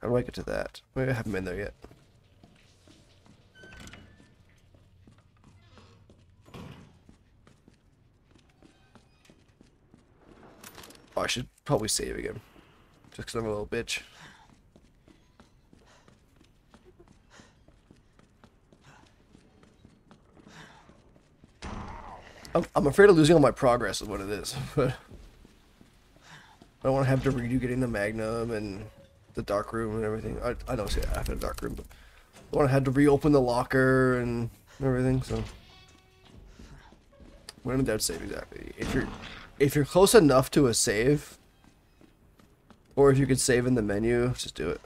How do I get to that? Maybe I haven't been there yet. Oh, I should probably save again. Just because I'm a little bitch. I'm, I'm afraid of losing all my progress is what it is, but... I don't want to have to redo getting the Magnum and the dark room and everything. I, I don't see say after the dark room, but I want to have to reopen the locker and everything, so... When did that save exactly? If you're if you're close enough to a save, or if you could save in the menu, just do it.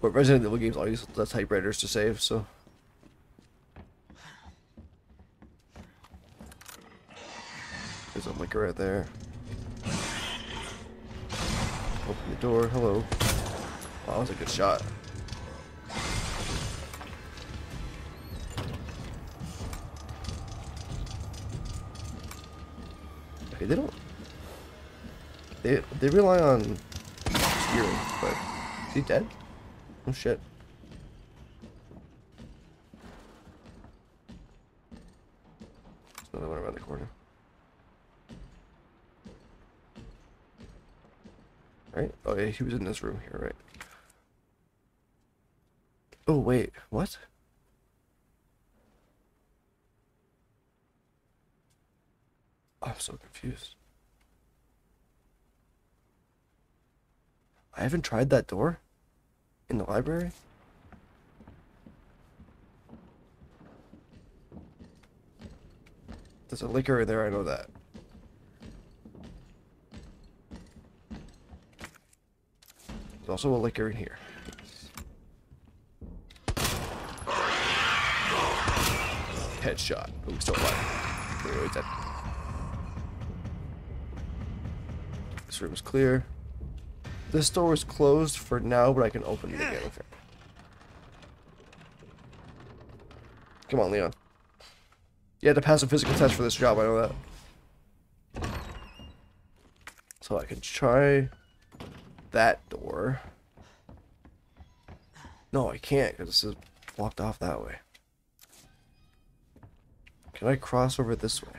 But Resident Evil games always the typewriters to save, so. There's a Licker right there. Open the door. Hello. Wow, that was a good shot. Okay, they don't. They they rely on hearing, but is he dead? Oh shit. There's another one around the corner. Right? Oh Oh, yeah, he was in this room here, right? Oh wait, what? Oh, I'm so confused. I haven't tried that door in the library. There's a Licker there, I know that. There's also a Licker in here. Headshot. Oh, he's still alive. Wait. This room is clear. This door is closed for now, but I can open it again. Okay. Come on, Leon. You had to pass a physical test for this job, I know that. So I can try that door. No, I can't, because this is blocked off that way. Can I cross over this way?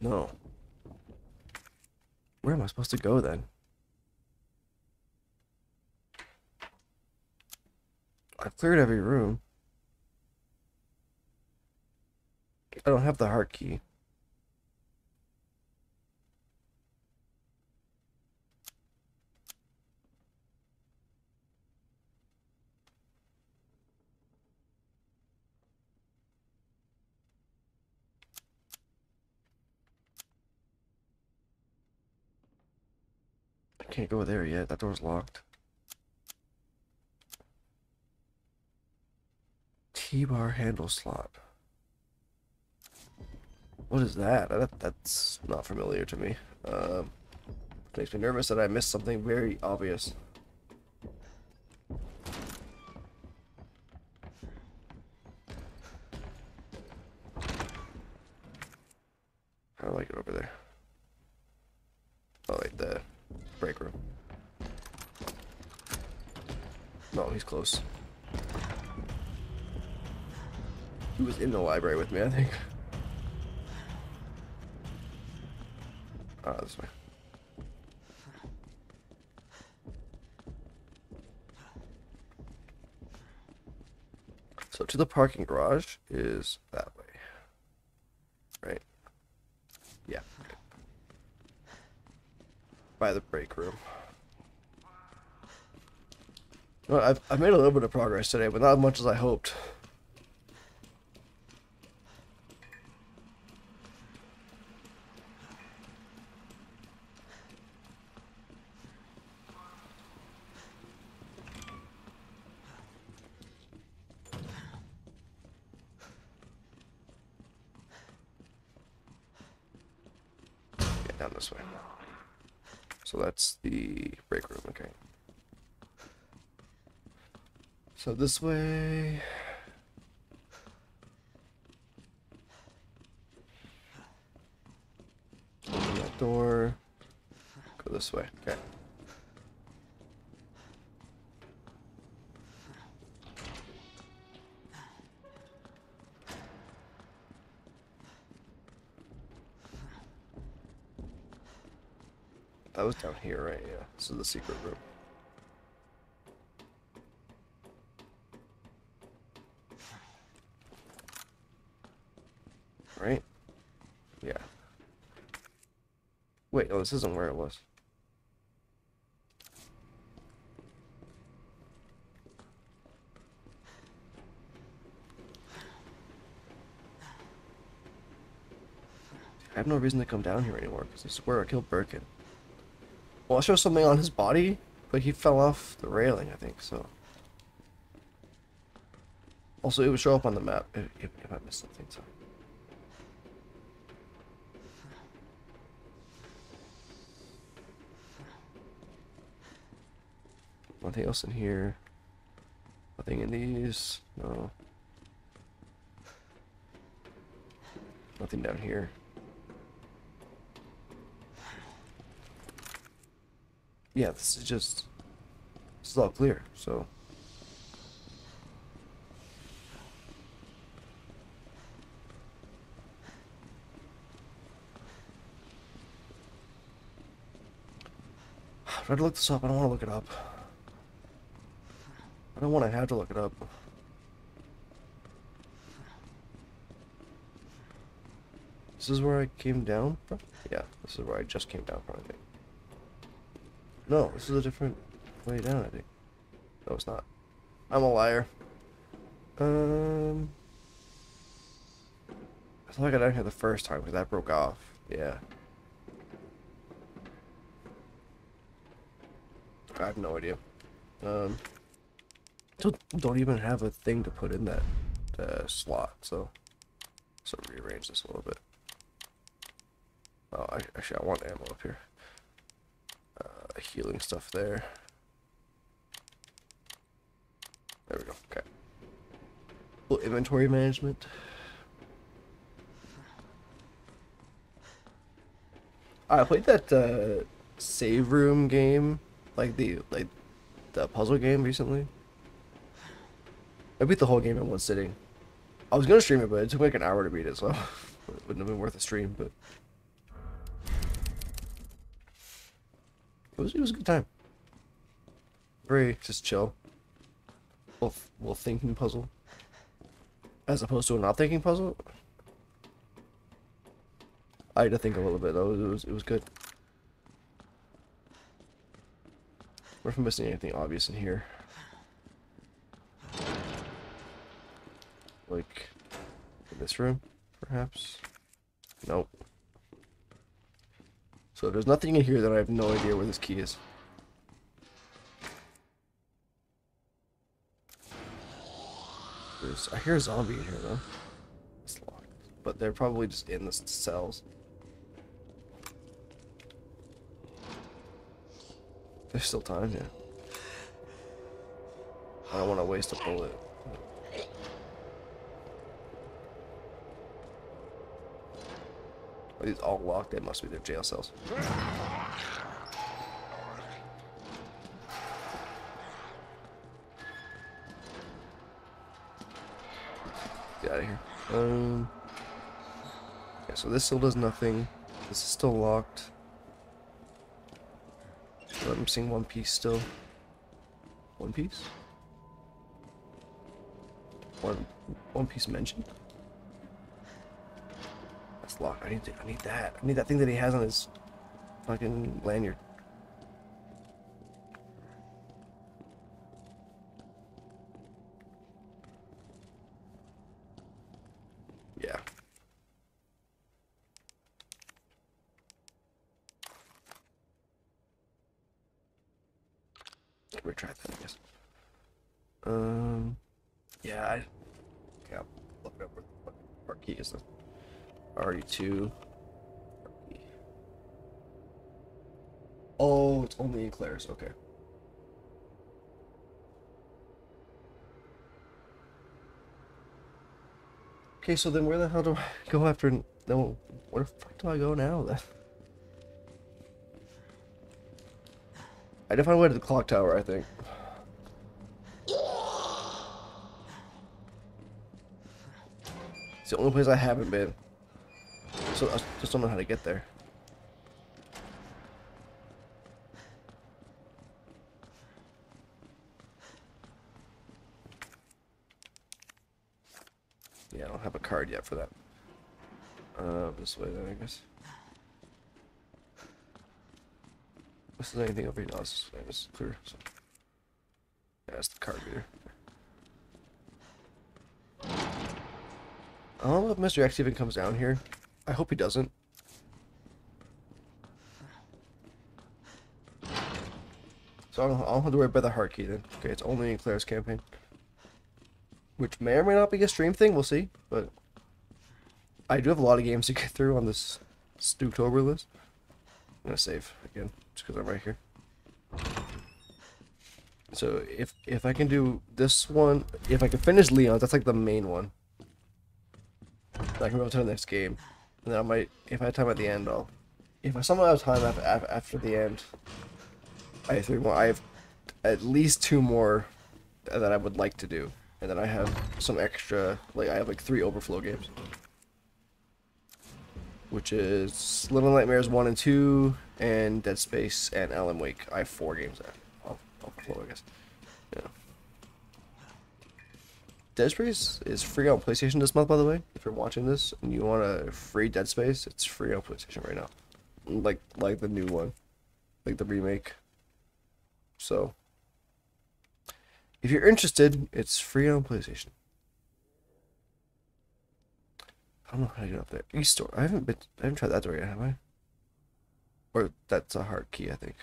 No. Where am I supposed to go then? I've cleared every room. I don't have the heart key. I can't go there yet. That door's locked. T-bar handle slot. What is that? that? That's not familiar to me. Um, makes me nervous that I missed something very obvious. How do I get over there? Oh, wait, the break room. No, he's close. He was in the library with me, I think. This way. So to the parking garage is that way. Right? Yeah. By the break room. Well, I've, I've made a little bit of progress today, but not as much as I hoped. Get down this way. So that's the break room, okay. So this way. Open that door. Go this way. Okay. That was down here, right? Yeah. Is the secret room. Right? Yeah. Wait, no, this isn't where it was. I have no reason to come down here anymore because I swear I killed Birkin. Well, I saw something on his body, but he fell off the railing, I think, so. Also, it would show up on the map if, if, I missed something, so. Nothing else in here. Nothing in these. No. Nothing down here. Yeah, this is just. This is all clear, so. Try to look this up. I don't want to look it up. I don't want to have to look it up. This is where I came down from? Yeah, this is where I just came down from, I think. No, this is a different way down, I think. No, it's not. I'm a liar. Um... I thought I got down here the first time because that broke off. Yeah. I have no idea. Um... Don't, don't even have a thing to put in that uh, slot, so so rearrange this a little bit. Oh, I, actually, I want ammo up here. Uh, healing stuff there. There we go. Okay. Inventory management. I played that uh, save room game, like the like the puzzle game recently. I beat the whole game in one sitting. I was gonna stream it, but it took like an hour to beat it, so it wouldn't have been worth a stream. But it was it was a good time. Very just chill. Well, well thinking puzzle, as opposed to a not thinking puzzle. I had to think a little bit though. It was it was good. If I'm missing anything obvious in here? Like, in this room, perhaps? Nope. So there's nothing in here that I have no idea where this key is. There's, I hear a zombie in here though. It's locked. But they're probably just in the cells. There's still time, yeah. I don't want to waste a bullet. Are these all locked? They must be their jail cells. Get out of here. Um. Yeah, so this still does nothing. This is still locked. But I'm seeing one piece still. One piece? One One Piece mention. Locked. I need to, I need that. I need that thing that he has on his fucking lanyard. Yeah. We'll try that, I guess. Um, yeah, I, yeah, look up where the fucking heart key is. RE2. Oh, it's only in Claire's. Okay. Okay, so then where the hell do I go after? No, where the fuck do I go now then? I a way to the clock tower, I think. It's the only place I haven't been. I just don't know how to get there. Yeah, I don't have a card yet for that. Uh, this way then, I guess. This is anything over here? No, this is, this is clear. So. Yeah, that's the card reader. I don't know if Mr. X even comes down here. I hope he doesn't. So I don't, I don't have to worry about the heart key then. Okay, it's only in Claire's campaign. Which may or may not be a stream thing, we'll see. But I do have a lot of games to get through on this Stooktober list. I'm gonna save again, just because I'm right here. So if if I can do this one, if I can finish Leon, that's like the main one. I can go to the next game. And then I might, if I have time at the end, I'll. If I somehow have time after, the end, I have three more. I have at least two more that I would like to do. And then I have some extra, like, I have like three overflow games. Which is Little Nightmares 1 and 2, and Dead Space, and Alan Wake. I have four games there. I'll overflow, I guess. Yeah. Dead Space is free on PlayStation this month, by the way. If you're watching this and you want a free Dead Space, it's free on PlayStation right now. Like like the new one, like the remake. So, if you're interested, it's free on PlayStation. I don't know how to get up there. East store. I haven't been. I haven't tried that door yet, have I? Or that's a heart key, I think.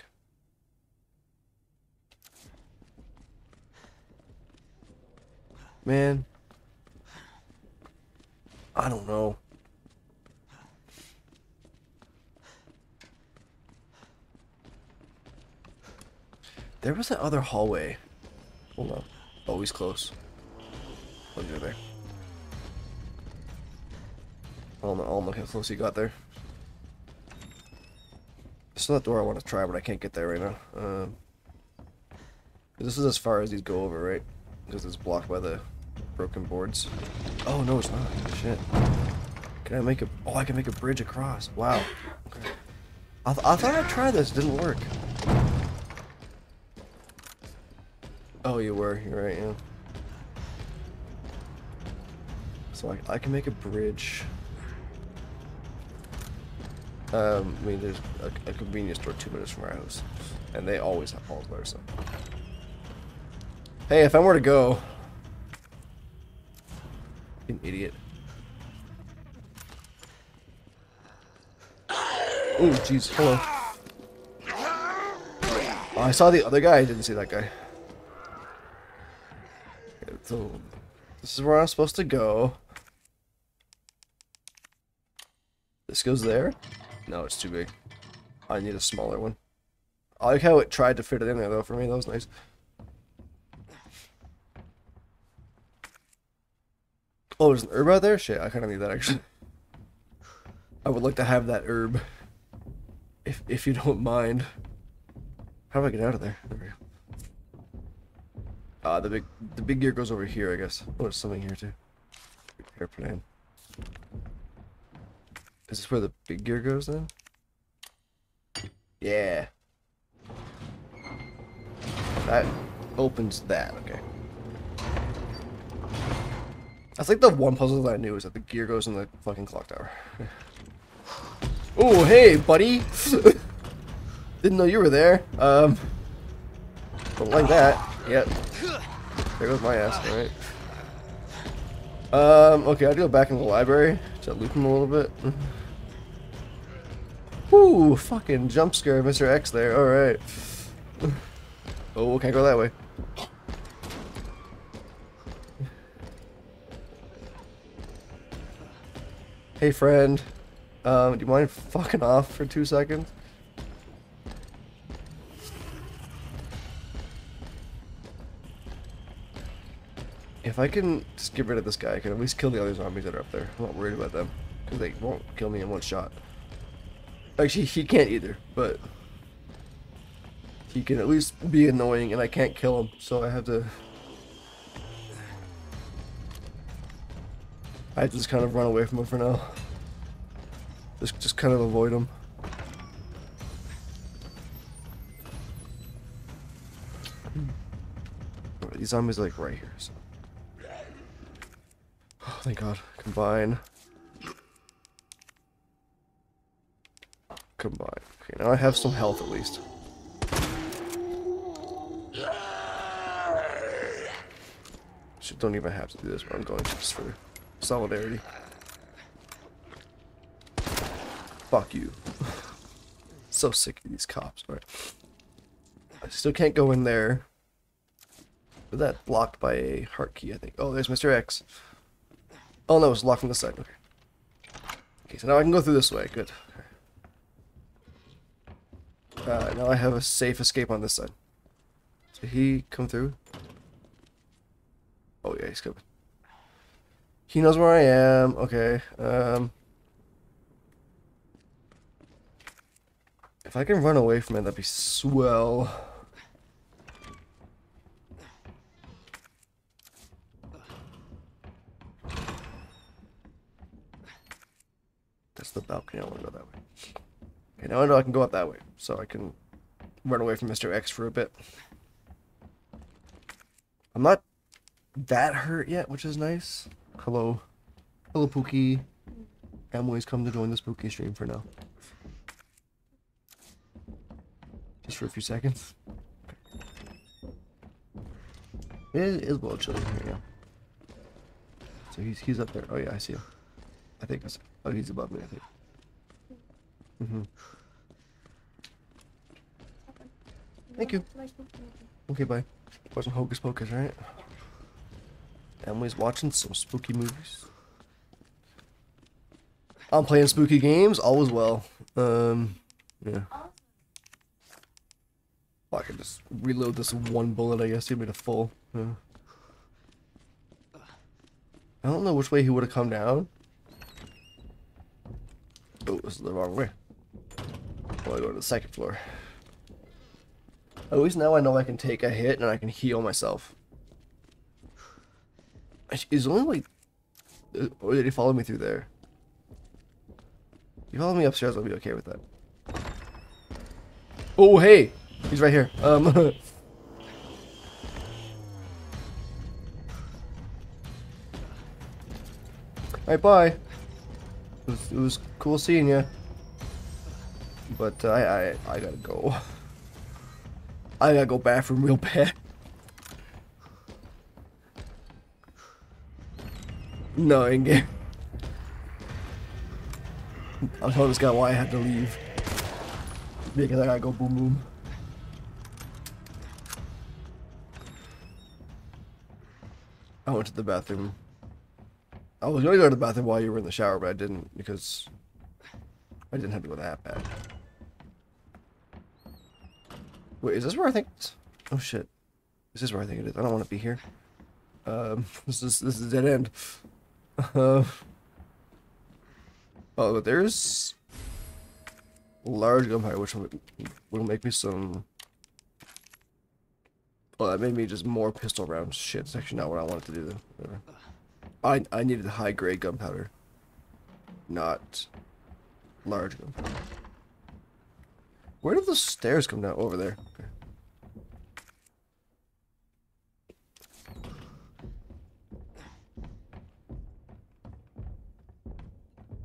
Man. I don't know. There was that other hallway. Hold on. Always close. Look at there. Know, I don't know how close he got there. Still that door I want to try, but I can't get there right now. Um, this is as far as these go over, right? Because it's blocked by the broken boards. Oh, no, it's not. Shit. Can I make a... Oh, I can make a bridge across. Wow. Okay. I, th I thought I'd try this. Didn't work. Oh, you were. You're right, yeah. So I, I can make a bridge. Um, I mean, there's a, a convenience store two minutes from our house. And they always have there, so... Hey, if I were to go... An idiot. Oh, jeez. Hello. Oh, I saw the other guy. I didn't see that guy. So, this is where I'm supposed to go. This goes there? No, it's too big. I need a smaller one. I like how it tried to fit it in there, though, for me. That was nice. Oh, there's an herb out there? Shit, I kind of need that, actually. I would like to have that herb. If, if you don't mind. How do I get out of there? There. Ah, uh, the big the big gear goes over here, I guess. Oh, there's something here too. Repair plan. Is this where the big gear goes then? Yeah. That opens that, okay. That's like the one puzzle that I knew is that the gear goes in the fucking clock tower. oh, hey, buddy! Didn't know you were there. Um, don't like that. Yep. There goes my ass. All right. Um, okay, I have to go back in the library to loop him a little bit. Whoo, fucking jump scare Mr. X there. Alright. Oh, can't go that way. Hey, friend. Um, do you mind fucking off for two seconds? If I can just get rid of this guy, I can at least kill the other zombies that are up there. I'm not worried about them. Because they won't kill me in one shot. Actually, he can't either, but... He can at least be annoying, and I can't kill him, so I have to... I just kind of run away from him for now. Just, just kind of avoid him. These zombies are like right here, so... Oh, thank God. Combine. Combine. Okay, now I have some health at least. Shit, don't even have to do this, but I'm going to just for solidarity. Fuck you. so sick of these cops. Alright. I still can't go in there. But that blocked by a heart key, I think. Oh, there's Mr. X. Oh no, it's locked from the side. Okay. Okay, so now I can go through this way. Good. Uh, now I have a safe escape on this side. Did he come through? Oh yeah, he's coming. He knows where I am. Okay. Um, if I can run away from it, that'd be swell. That's the balcony. I want to go that way. Okay, now I know I can go up that way, so I can run away from Mr. X for a bit. I'm not that hurt yet, which is nice. Hello. Hello, Pookie. Emily's come to join the spooky stream for now. Just for a few seconds. It is well chilly here, yeah. So he's he's up there. Oh yeah, I see him. I think I. Oh, he's above me. I think. Mhm. Thank you. Okay, bye. Watching Hocus Pocus, right? Emily's watching some spooky movies. I'm playing spooky games, all is well. Um, yeah. Well, I can just reload this one bullet, I guess, to me to full. Yeah. I don't know which way he would have come down. Oh, this is the wrong way. Well, I go to the second floor. At least now I know I can take a hit and I can heal myself. Is only like... Uh, or did he follow me through there? If you follow me upstairs, I'll be okay with that. Oh, hey! He's right here. Um... Alright, bye. It was, it was cool seeing you. But uh, I, I, I gotta go. I gotta go bathroom real bad. No, in game. I'm telling this guy why I had to leave. Because I gotta go boom boom. I went to the bathroom. I was gonna go to the bathroom while you were in the shower, but I didn't because I didn't have to go that bad. Wait, is this where I think? Oh shit! This is this where I think it is? I don't want to be here. Um, this is this is dead end. Uh, oh, there's large gunpowder, which will, make me some. Oh, that made me just more pistol rounds. Shit, it's actually not what I wanted to do. Though. I I needed high grade gunpowder, not large gunpowder. Where did the stairs come down? Over there. Okay.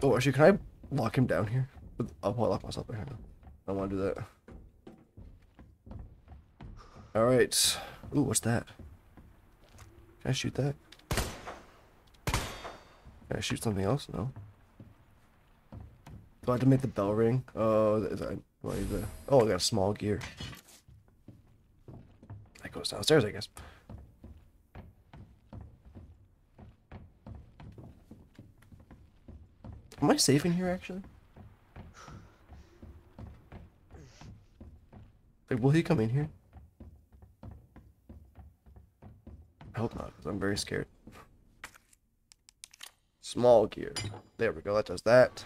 Oh, actually, can I lock him down here? I'll probably lock myself. Hang on. I don't want to do that. Alright. Ooh, what's that? Can I shoot that? Can I shoot something else? No. Do I have to make the bell ring? Oh, is that, oh, I got a small gear. That goes downstairs, I guess. Am I safe in here, actually? Like, will he come in here? I hope not, because I'm very scared. Small gear. There we go, that does that.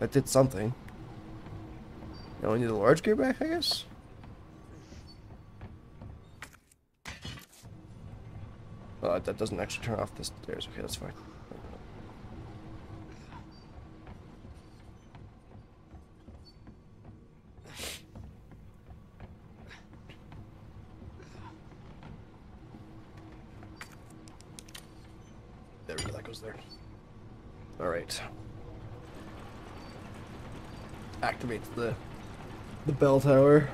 That did something. Now we need a large gear back, I guess? Oh, that doesn't actually turn off the stairs. Okay, that's fine. There we go, that goes there. Alright. Activates the the bell tower.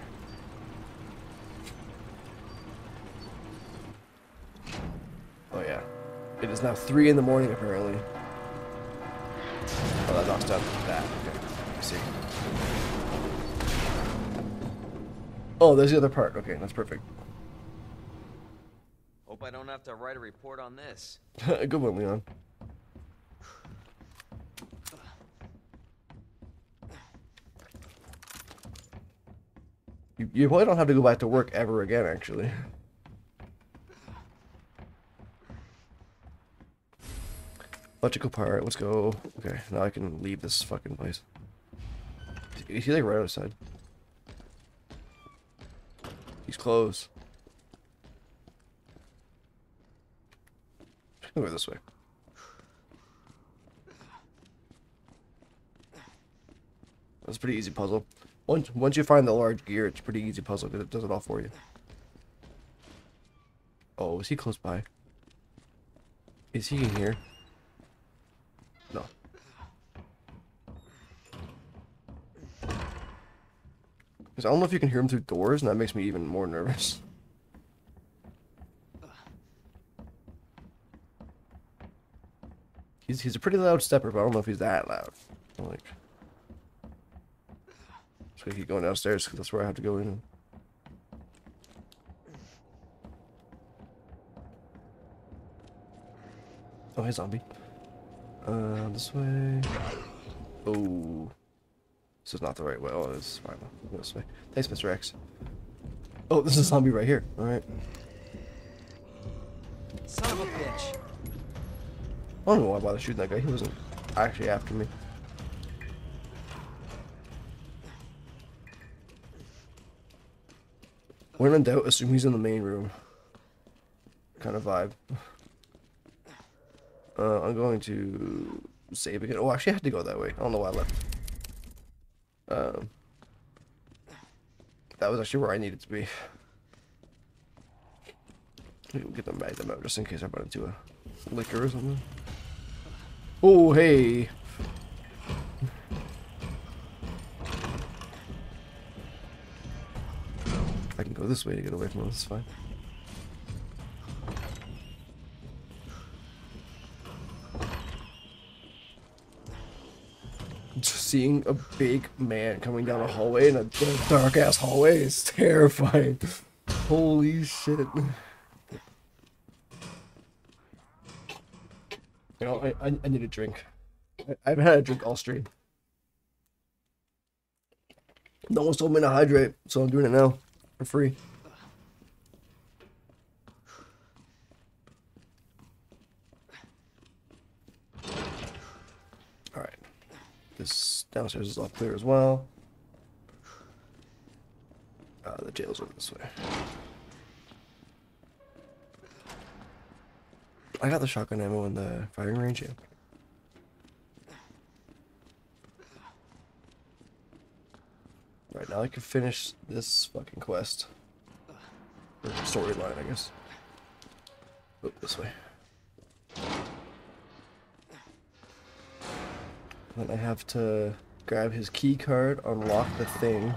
Now three in the morning apparently. Oh that knocks down that. Okay. I see. Oh, there's the other part. Okay, that's perfect. Hope I don't have to write a report on this. Good one, Leon. You, you probably don't have to go back to work ever again, actually. Electrical part, let's go. Okay, now I can leave this fucking place. Is he like right outside? He's close. Go this way. That's a pretty easy puzzle. Once once you find the large gear, it's a pretty easy puzzle because it does it all for you. Oh, is he close by? Is he in here? Because I don't know if you can hear him through doors, and that makes me even more nervous. He's he's a pretty loud stepper, but I don't know if he's that loud. I'm like, so I keep going downstairs because that's where I have to go in. Oh, hey, zombie. Uh, this way. Oh. This is not the right way. Oh, is fine. Go this way. Thanks, Mr. X. Oh, this is a zombie right here. Alright. Son of a bitch. I don't know why I bothered shooting that guy. He wasn't actually after me. When in doubt, assume he's in the main room. Kind of vibe. Uh, I'm going to save again. Oh, actually, I had to go that way. I don't know why I left. Um, that was actually where I needed to be. We'll get them back them out just in case I run into a Licker or something. Oh, hey. I can go this way to get away from. This is fine. Just seeing a big man coming down a hallway in a dark ass hallway is terrifying. Holy shit. You know, I, I, I need a drink. I, haven't had a drink all stream. No one's told me to hydrate, so I'm doing it now for free. Alright. This Downstairs is all clear as well. Uh, the jail's over this way. I got the shotgun ammo in the firing range, yeah. Right, now I can finish this fucking quest. Or storyline, I guess. Oop! this way. And then I have to grab his key card, unlock the thing.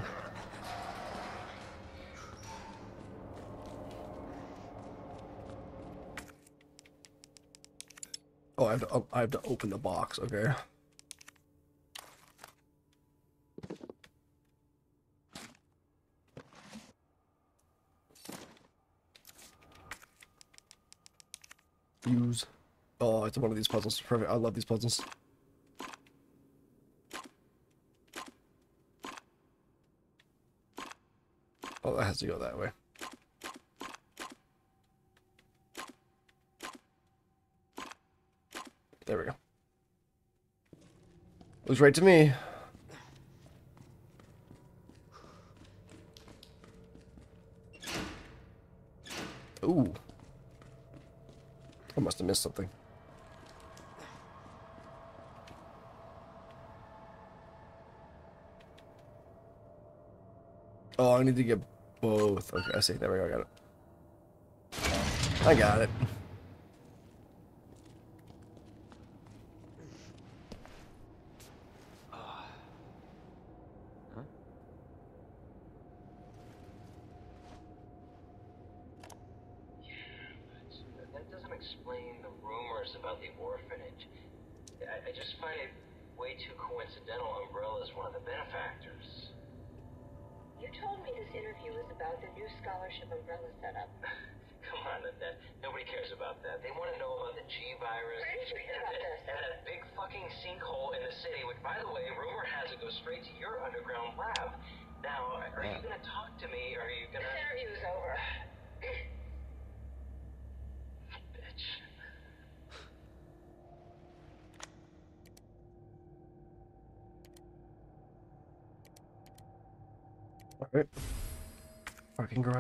Oh, I have to, I have to open the box, okay. Use. Oh, it's one of these puzzles. Perfect. I love these puzzles. Oh, that has to go that way. There we go. Looks right to me. Ooh. I must have missed something. Oh, I need to get both. Okay, I see. There we go. I got it. I got it.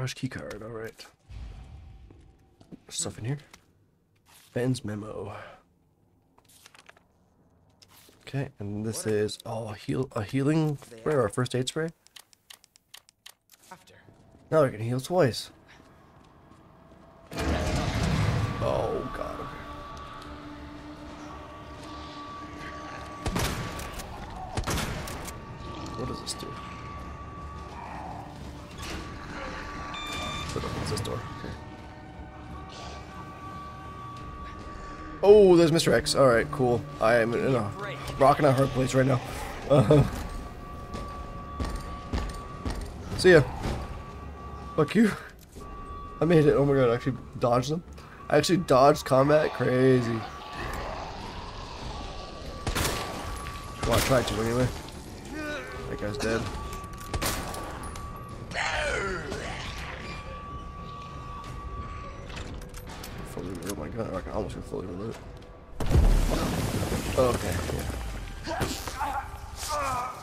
Garage keycard, alright. Stuff in here. Ben's memo. Okay, and this is oh a heal a healing spray or a first aid spray? After. Now I can heal twice. Oh god, okay. What does this do? Door? Okay. Oh, there's Mr. X. Alright, cool. I am in a rock and a hard place right now. Uh -huh. see ya. Fuck you. I made it. Oh my god, I actually dodged them. I actually dodged combat. Crazy. Well, I tried to anyway. That guy's dead. Can almost fully reload. Okay, yeah.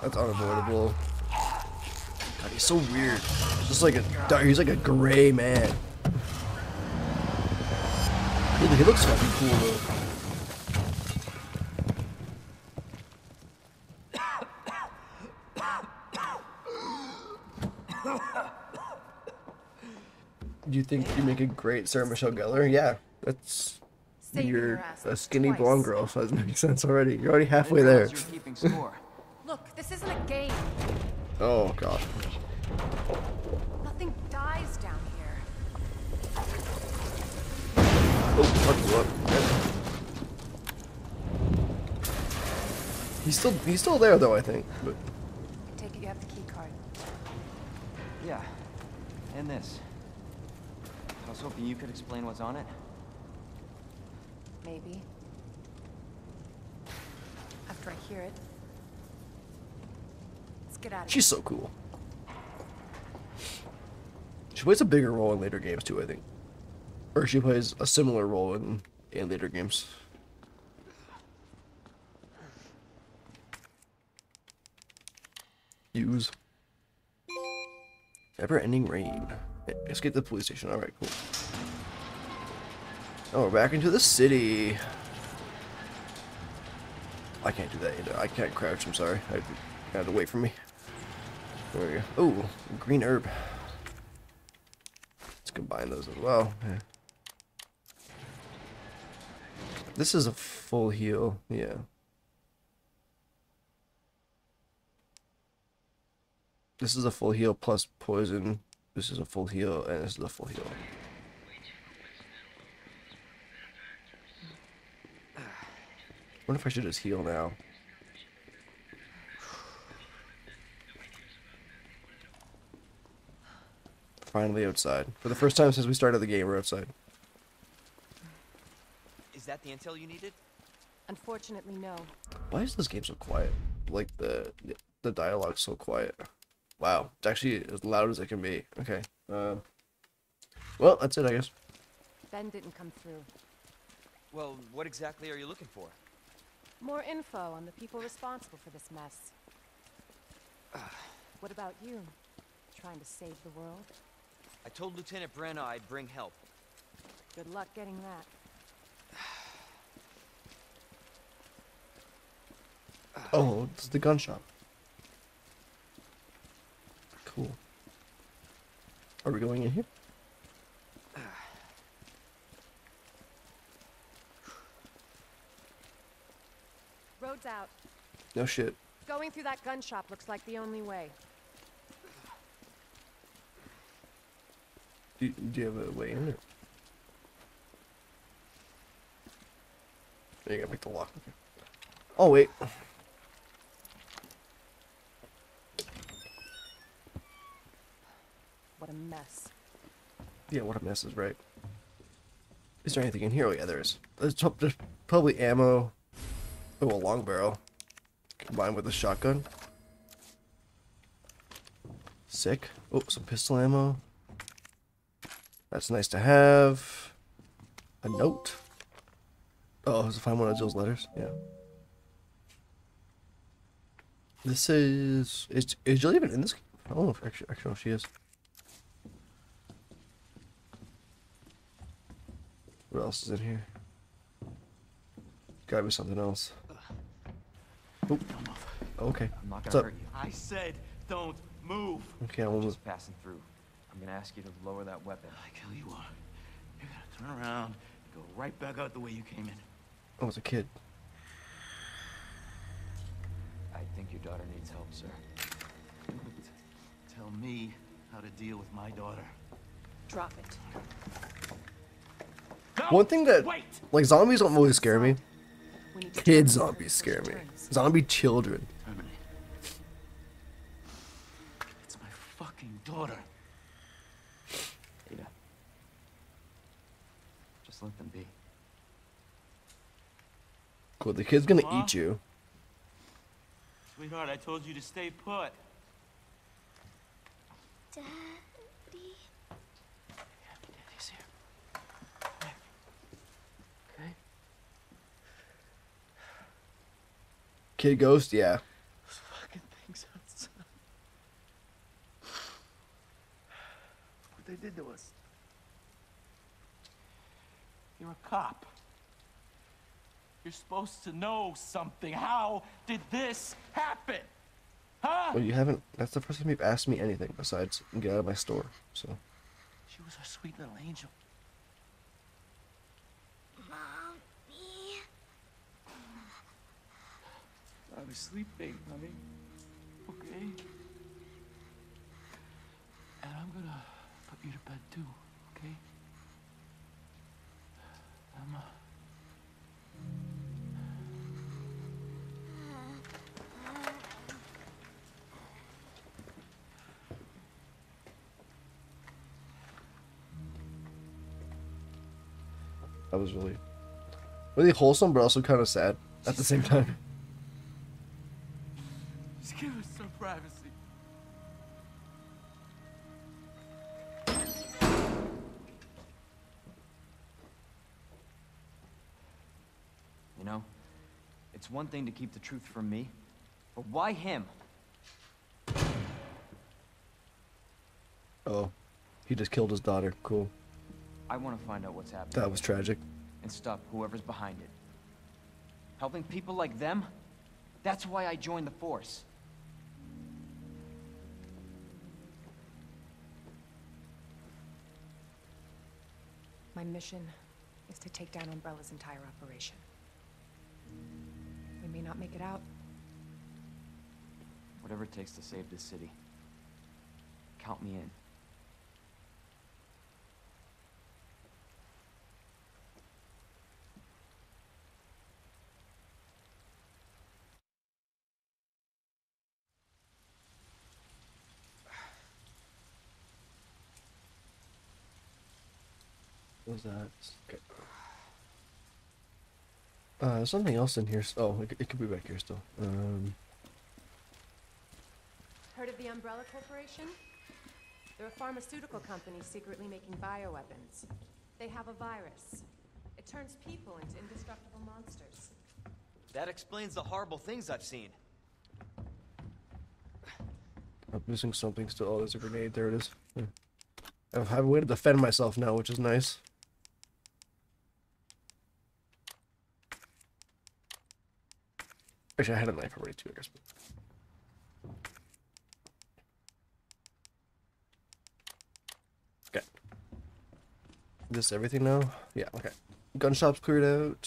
That's unavoidable. God, he's so weird. Just like a he's like a gray man. He, looks fucking cool though. Do you think you make a great Sarah Michelle Gellar? Yeah, that's you're a skinny twice. blonde girl, so that makes sense already. You're already halfway Didn't there. realize you were keeping score. Look, this isn't a game. Oh god. Nothing dies down here. Oh, what what? He's still he's still there though, I think. But I take it you have the key card. Yeah. And this. I was hoping you could explain what's on it. Maybe. After I hear it. Let's get out of she's so cool. She plays a bigger role in later games too, I think. Or she plays a similar role in in later games. Use. Never ending rain. Escape the police station. Alright, cool. Oh, we're back into the city. I can't do that either. I can't crouch, I'm sorry. I had to wait for me. There we go. Oh, green herb. Let's combine those as well. Yeah. This is a full heal, yeah. This is a full heal plus poison. This is a full heal, and this is a full heal. Wonder if I should just heal now. Finally outside. For the first time since we started the game, we're outside. Is that the intel you needed? Unfortunately, no. Why is this game so quiet? Like the the dialogue's so quiet. Wow, it's actually as loud as it can be. Okay. Um. well, that's it, I guess. Ben didn't come through. Well, what exactly are you looking for? More info on the people responsible for this mess. what about you? Trying to save the world? I told Lieutenant Branagh I'd bring help. Good luck getting that. Oh, it's the gun shop. Cool. Are we going in here? Road's out. No shit. Going through that gun shop looks like the only way. Do, do you have a way in there? You gotta make the lock. Okay. Oh wait. What a mess. Yeah, what a mess is right. Is there anything in here? Oh yeah, there is. There's, there's probably ammo. Oh, a long barrel. Combined with a shotgun. Sick. Oh, some pistol ammo. That's nice to have. A note. Oh, I was to find one of Jill's letters. Yeah. This is is is Jill even in this? I don't know if actually, actually she is. What else is in here? Gotta be something else. Oh, okay. I'm not What's gonna up? hurt you. I said don't move. Okay, I'm almost. Just passing through. I'm gonna ask you to lower that weapon. I kill you are. You're gonna turn around and go right back out the way you came in. I was a kid. I think your daughter needs help, sir. Tell me how to deal with my daughter. Drop it. No! One thing that Wait! like zombies don't really scare me. We need Kid zombies scare me. Zombie children. Terminate. It's my fucking daughter. Ada. Just let them be. Cool. The kid's gonna Huh? eat you. Sweetheart, I told you to stay put. Daddy. Daddy's here. Okay. Kid ghost. Yeah. Those fucking things outside. What they did to us. You're a cop. You're supposed to know something. How did this happen? Huh? Well, you haven't. That's the first time you've asked me anything besides get out of my store. So. She was our sweet little angel. I was sleeping, honey. Okay? And I'm gonna put you to bed too, okay? Emma. That was really, really wholesome, but also kind of sad at the same time. Privacy. You know, it's one thing to keep the truth from me, but why him? Oh, he just killed his daughter. Cool. I want to find out what's happening That was tragic. and stop whoever's behind it. Helping people like them? That's why I joined the force. My mission is to take down Umbrella's entire operation. We may not make it out. Whatever it takes to save this city. Count me in. Was that? Okay. Uh, something else in here. Oh, it, it could be back here still. Um, Heard of the Umbrella Corporation? They're a pharmaceutical company secretly making bioweapons. They have a virus. It turns people into indestructible monsters. That explains the horrible things I've seen. I'm missing something still. Oh, there's a grenade. There it is. I have a way to defend myself now, which is nice. Actually, I had a knife already too, I guess. Okay. This everything now? Yeah, okay. Gun shop's cleared out.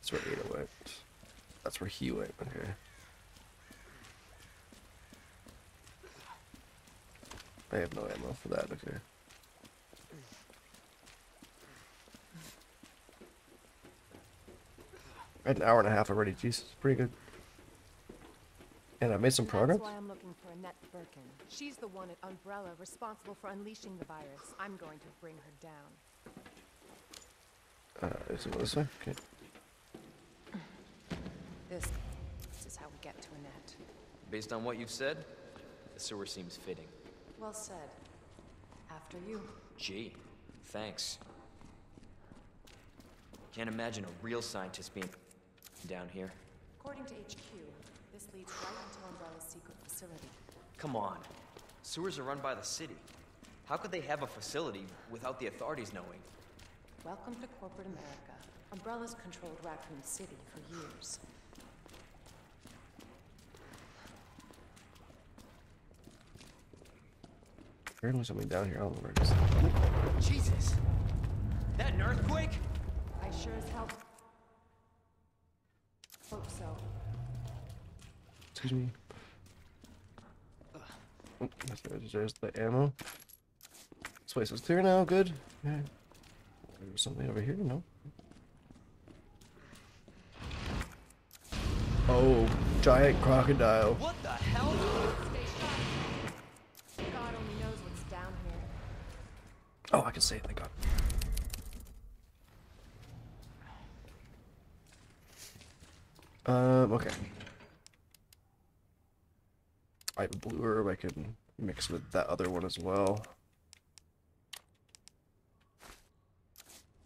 That's where Ada went. That's where he went, okay. I have no ammo for that, okay. I had an hour and a half already, Jesus, pretty good. And I made some progress? That's why I'm looking for Annette Birkin. She's the one at Umbrella responsible for unleashing the virus. I'm going to bring her down. Uh, is it this way? Okay. This, this is how we get to Annette. Based on what you've said, the sewer seems fitting. Well said. After you. Gee, thanks. Can't imagine a real scientist being down here. According to HQ, this leads right into Umbrella's secret facility. Come on. Sewers are run by the city. How could they have a facility without the authorities knowing? Welcome to corporate America. Umbrella's controlled Raccoon City for years. Apparently something down here. I don't know where it is. Jesus! That an earthquake? I sure as hell hope so. Excuse me. Oh, that's- There's, there's the ammo. This place is clear now. Good. Yeah. There's something over here. No. Oh, giant crocodile. What the hell? God only knows what's down here. Oh, I can see it. Thank God. Um. Okay. I blue herb. I can mix with that other one as well.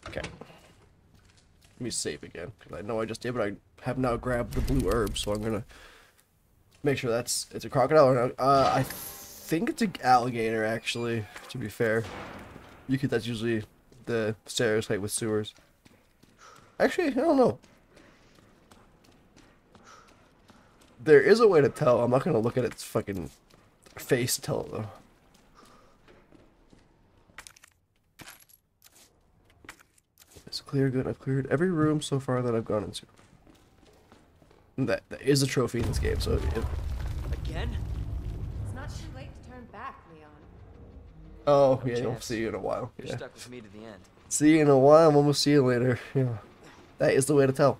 Okay. Let me save again because I know I just did, but I have now grabbed the blue herb, so I'm gonna make sure that's it's a crocodile or not. Uh, I think it's an alligator actually. To be fair, you could. That's usually the stereotype with sewers. Actually, I don't know. There is a way to tell. I'm not gonna look at its fucking face to tell it though. It's clear, good. I've cleared every room so far that I've gone into. And That that is a trophy in this game, so it, Again? It's not too late to turn back, Leon. oh yeah, you'll chance. see you in a while. You're Yeah. stuck with me to the end. See you in a while. and We'll see you later. Yeah, that is the way to tell.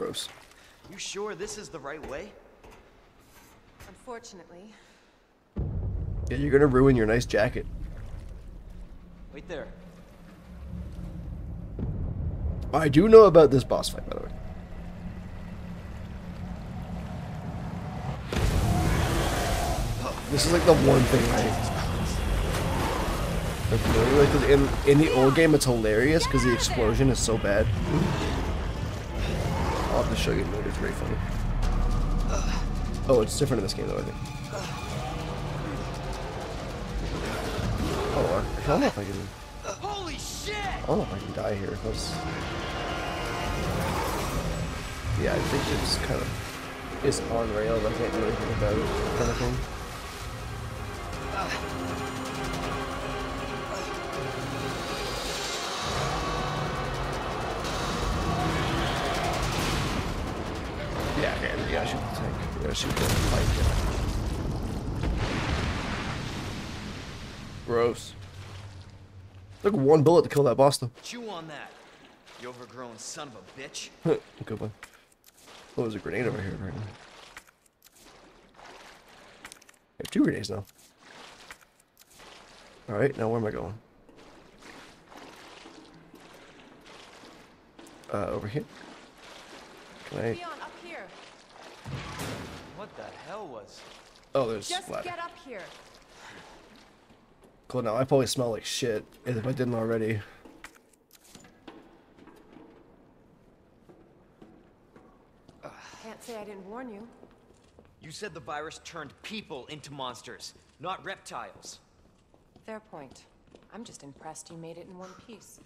Gross. You sure this is the right way? Unfortunately, Yeah, you're gonna ruin your nice jacket. Wait there. I do know about this boss fight, by the way. This is like the one thing I. Like, really, like 'cause in in the old game, it's hilarious because the explosion is so bad. I'll have to show you later. It's very funny. Oh, it's different in this game though. I think. Oh, I don't know if I can. Holy shit! I don't know if I can die here. That's... Yeah, I think it's kind of is on rails. I can't do anything about it, kind of thing. Tank. Yeah, shoot the fight. Yeah. Gross. Took one bullet to kill that boss though. Chew on that, you overgrown son of a bitch. Good one. Oh, there's a grenade over here right now. I have two grenades now. Alright, now where am I going? Uh, over here? Can I... Leon, up here. What the hell was? Oh, there's Just ladder. get up here. Cool, now I probably smell like shit, if I didn't already. Can't say I didn't warn you. You said the virus turned people into monsters, not reptiles. Fair point. I'm just impressed you made it in one piece.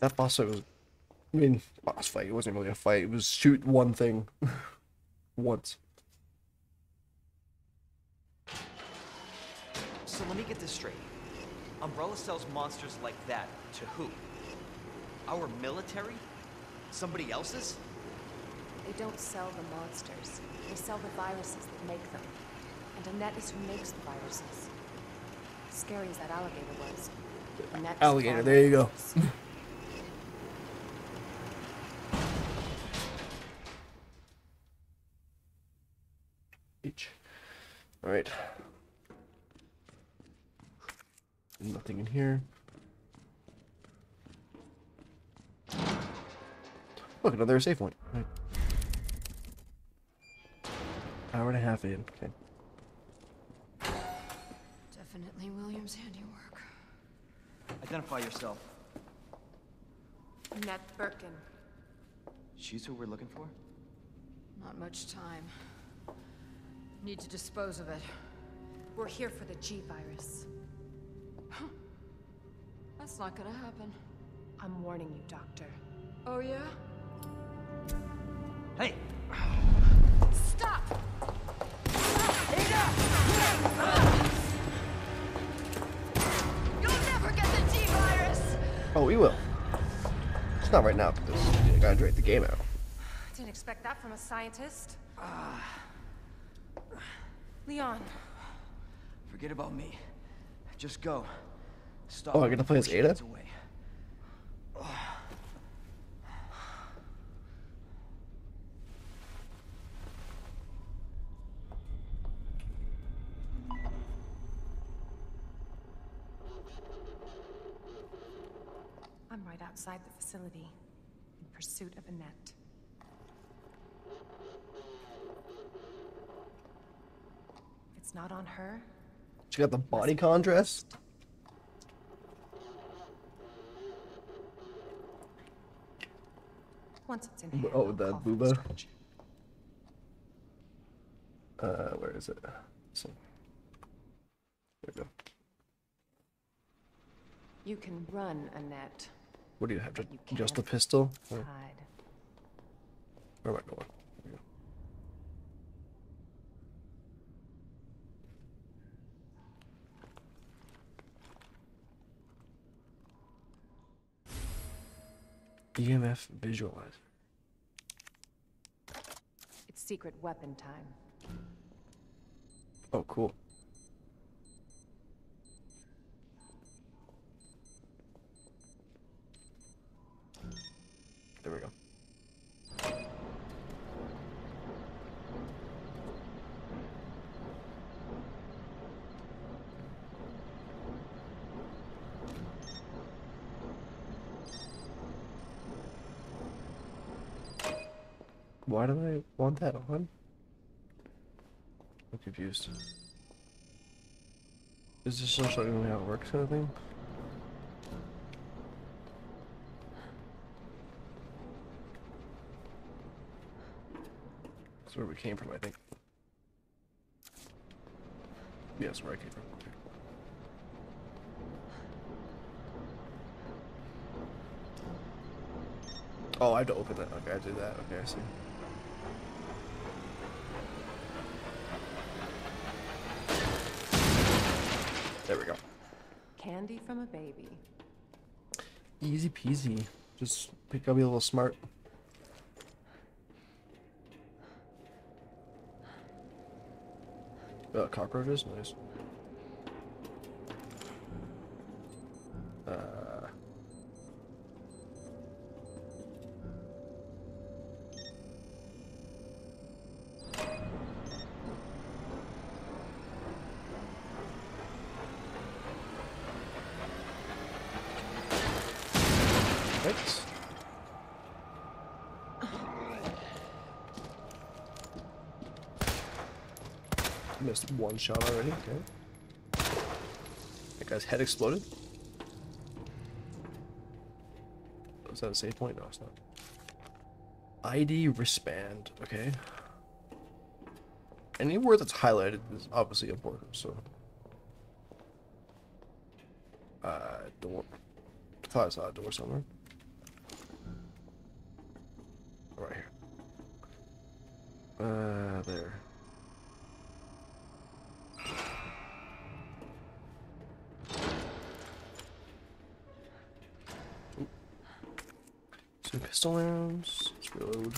That boss fight was... I mean, boss fight, it wasn't really a fight, it was shoot one thing. Once. So let me get this straight. Umbrella sells monsters like that to who? Our military? Somebody else's? They don't sell the monsters. They sell the viruses that make them. And Annette is who makes the viruses. Scary as that alligator was. Annette Alligator, there you go. Alright. Nothing in here. Look, another safe point. Right. Hour and a half in. Okay. Definitely William's handiwork. Identify yourself. Annette Birkin. She's who we're looking for? Not much time. Need to dispose of it. We're here for the G-Virus. That's not gonna happen. I'm warning you, Doctor. Oh yeah? Hey! Stop! You'll never get the T-virus! Oh, we will. It's not right now, because I gotta drag the game out. Didn't expect that from a scientist. Ah. Leon, Forget about me. Just go. Stop. Oh, I'm gonna play as before she Ada? gets away. I'm right outside the facility, in pursuit of Annette. Not on her, She got the bodycon dress. once it's in here, oh, the booba? Uh, where is it? So, there we go. You can run, Annette. What do you have? Just, You just a pistol? Hide. where am I going? There we go. EMF visualizer. It's secret weapon time. Oh, cool. There we go. Why do I want that on? I'm confused. Is this just like how it works kind of thing? That's where we came from, I think. Yes, where I came from. Okay. Oh, I have to open that. Okay, I do that. Okay, I see. There we go. candy from a baby. Easy peasy. Just pick up, be a little smart. Uh, cockroaches, nice. Uh, Thanks. Missed one shot already, okay. That guy's head exploded. Is that a save point? No, it's not. ID wristband, okay. Any word that's highlighted is obviously important, so. Uh, door. I thought I saw a door somewhere. Right here. Uh, there. Oop. Some pistol rounds. Let's reload.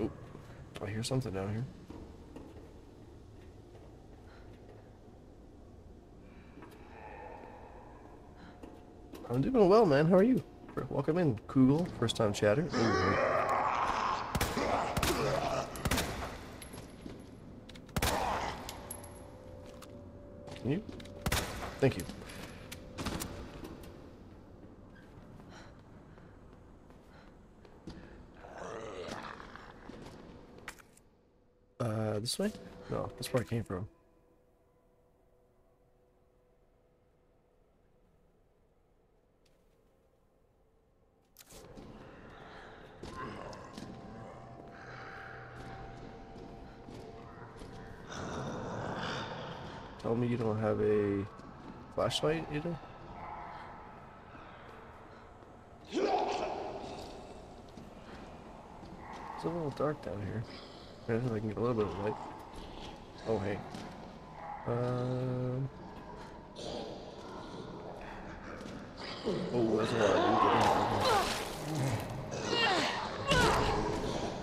Oh, I hear something down here. I'm doing well, man. How are you? Welcome in, Kugel. First time chatter. Ooh. Can you? Thank you. Uh, this way? No, that's where I came from. Tell me you don't have a flashlight either? It's a little dark down here. I think I can get a little bit of light. Oh, hey. Um. Oh, that's a lot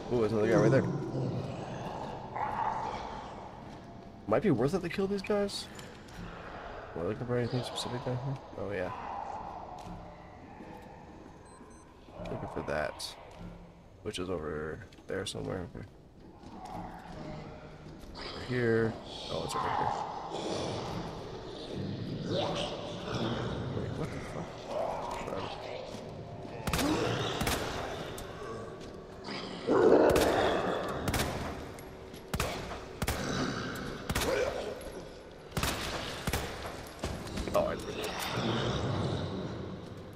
Oh, there's another guy right there. Might be worth it to kill these guys. Am I looking for anything specific down here? Oh, yeah. Looking for that. Which is over there somewhere. Okay. Here. Oh, it's over here. Wait, what the fuck?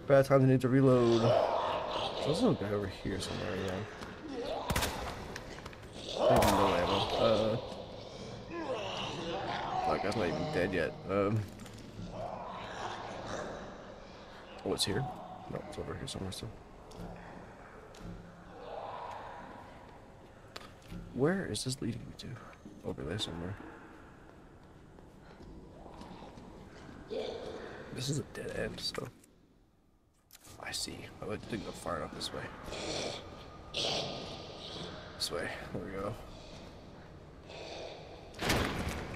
Bad time to need to reload. There's a guy over here somewhere, yeah. I have no ammo. Uh, like, not even dead yet. Um, oh, it's here? No, it's over here somewhere still. Where is this leading me to? Over there somewhere. This is a dead end, so. I see. I didn't go far enough this way. This way. There we go.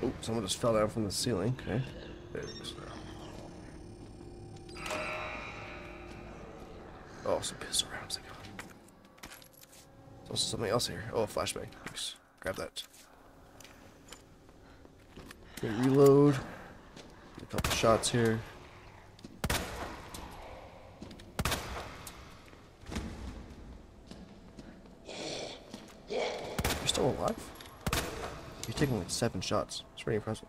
Oh, someone just fell down from the ceiling. Okay. Oh, some pistol rounds. There's also something else here. Oh, a flashbang. Grab that. Okay, reload. A couple shots here. You're still alive? Taking like seven shots. It's pretty impressive.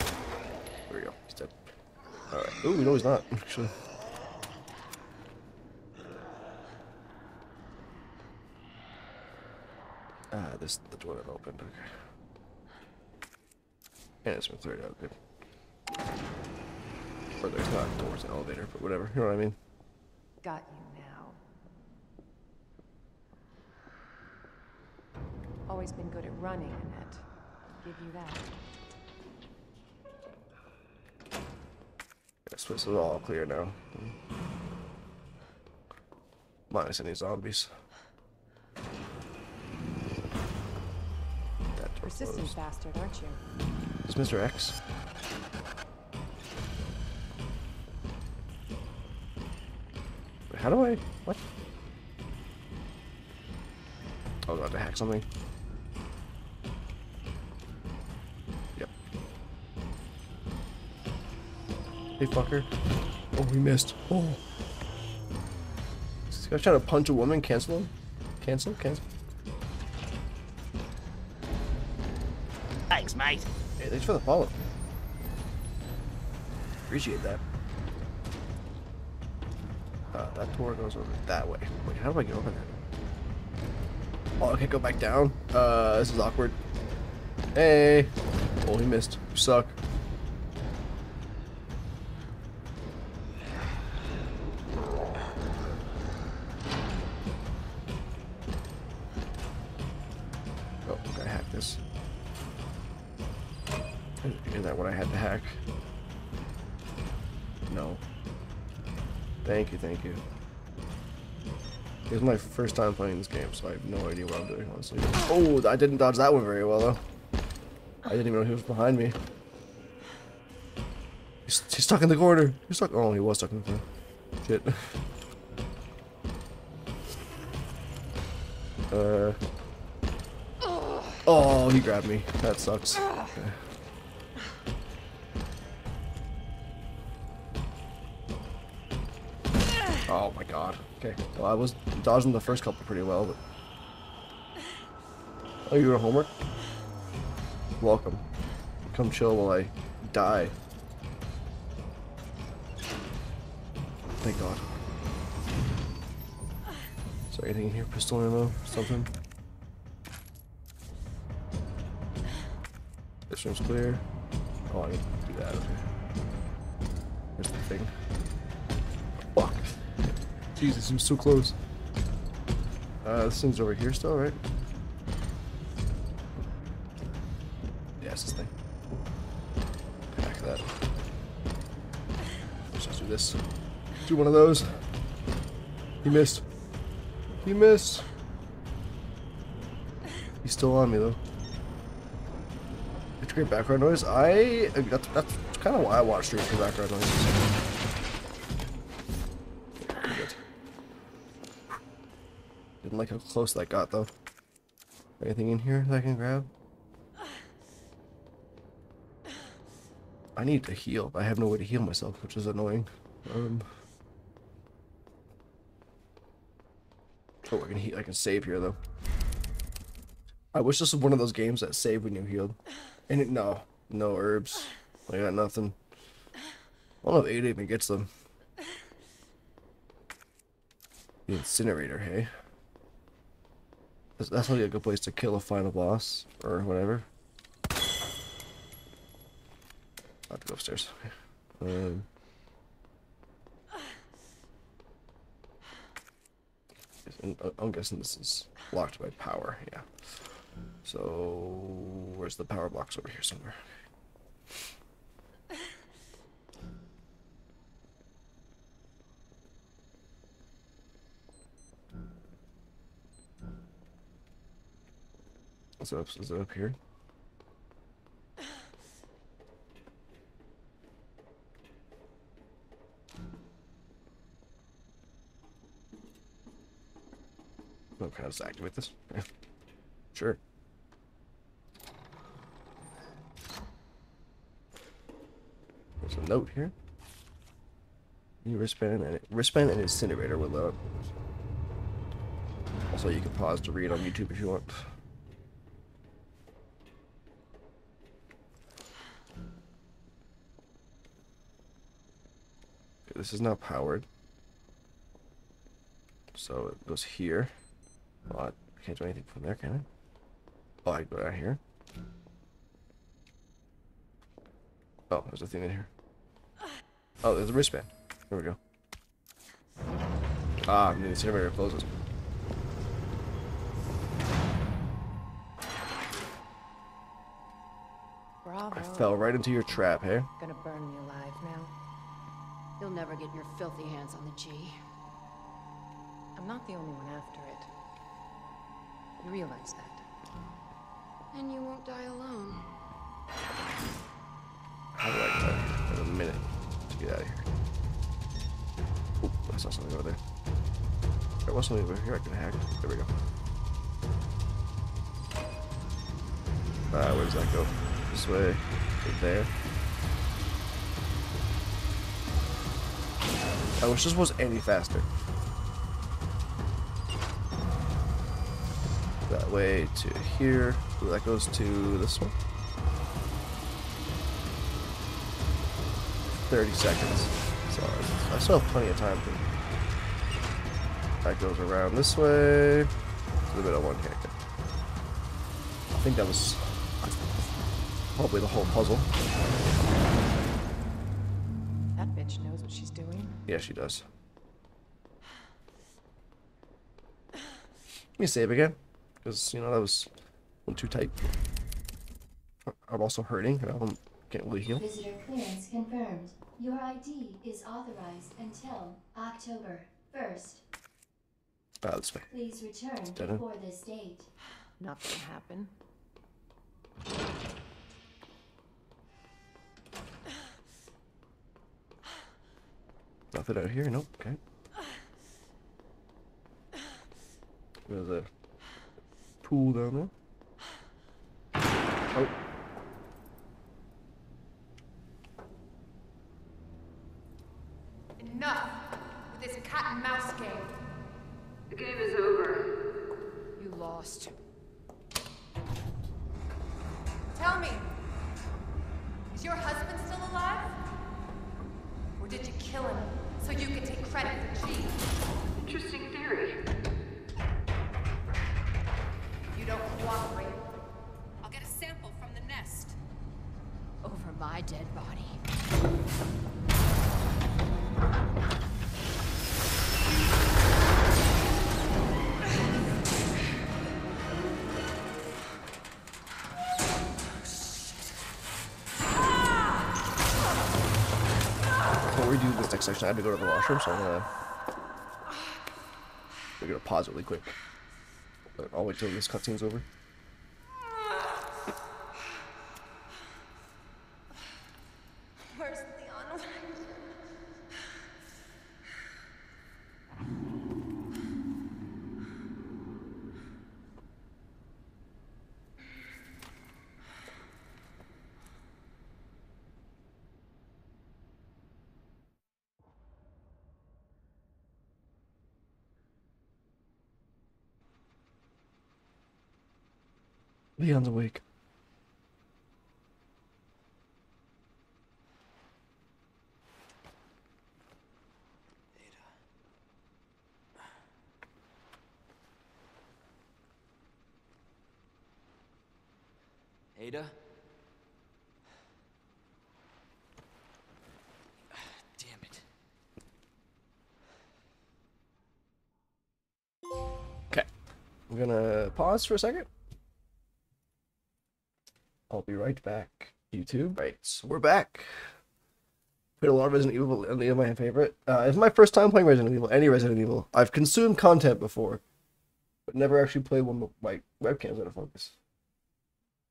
There we go. He's dead. Alright. Ooh, no, he's not, actually. Ah, this the door that opened. Okay. And it's been cleared out. Good. Or there's not doors in elevator, but whatever. You know what I mean? Got you now. Always been good at running, Annette. I'll give you that. This place is all clear now. Minus any zombies. That Persistent closed. bastard, aren't you? Is Mr. X? How do I? What? I was about to hack something. Hey, fucker. Oh, we missed. Oh. Is this guy trying to punch a woman? Cancel him? Cancel? Cancel? Thanks, mate. Hey, thanks for the follow. Appreciate that. Uh, that door goes over that way. Wait, how do I get over there? Oh, I can't go back down. Uh, this is awkward. Hey. Oh, he missed. You suck. First time playing this game, so I have no idea what I'm doing, honestly. Oh, I didn't dodge that one very well, though. I didn't even know he was behind me. He's, he's stuck in the corner. He's stuck. Oh, he was stuck in the corner. Shit. Uh. Oh, he grabbed me. That sucks. Okay. Oh my god. Okay. Well, I was dodging the first couple pretty well, but. Oh, you doing homework? Welcome. Come chill while I die. Thank god. Is there anything in here? Pistol ammo? Something? This room's clear. Oh, I need to do that. Okay. Where's the thing? Fuck. Jesus, I'm so close. Uh, this thing's over here still, right? Yeah, it's this thing. Back that. Let's just do this. Do one of those. He missed. He missed. He's still on me though. It's great background noise. I that's, that's kind of why I watch streams for background noises. Close that got though. Anything in here that I can grab? I need to heal. but I have no way to heal myself, which is annoying. Um. Oh, I can he I can save here though. I wish this was one of those games that save when you healed. And it, no, no herbs. I got nothing. I don't know if Ada even gets them. The incinerator, hey. That's, that's a good place to kill a final boss or whatever. I have to go upstairs. Um, I'm guessing this is locked by power. Yeah. So where's the power box over here somewhere? Is it up, is it up here? Can I just activate this? Yeah. Sure. There's a note here. New wristband and wristband and incinerator will load. Also, you can pause to read on YouTube if you want. This is not powered. So it goes here. Well, I can't do anything from there, can I? Oh, I can go down here. Oh, there's a thing in here. Oh, there's a wristband. There we go. Ah, and the incinerator closes. Bravo. I fell right into your trap, hey? Gonna burn now. You'll never get your filthy hands on the G. I'm not the only one after it. You realize that? And you won't die alone. How do I get out of here? I have a minute to get out of here. Oop, I saw something over there. There was something over here I can hack. There we go. Uh, where does that go? This way. To there. I wish this was any faster. That way to here. Ooh, that goes to this one. 30 seconds. So I still have plenty of time to. That goes around this way to the middle one here. I think that was probably the whole puzzle. Yeah, she does. Let me save again, because you know that was a little too tight. I'm also hurting, and I can't really heal. Visitor clearance confirmed. Your ID is authorized until October 1st. Ah, this way. Please return Done before this date. Nothing gonna Nothing out here. Nope. Okay. There's a pool down there. Oh. Enough with this cat and mouse game. The game is over. You lost. Tell me, is your husband still alive? Or did you kill him so you can take credit for G? Interesting theory. You don't cooperate. I'll get a sample from the nest. Over my dead body. Section, I had to go to the washroom, so I'm gonna. We're gonna pause really quick. I'll wait till this cutscene's over. Where's Leon? Leon's awake. Ada? Damn it. Okay. I'm gonna pause for a second. I'll be right back. YouTube. Right, so we're back. Played a lot of Resident Evil, Leon my favorite. Uh, it's my first time playing Resident Evil, any Resident Evil. I've consumed content before, but never actually played one with my webcam's out of focus.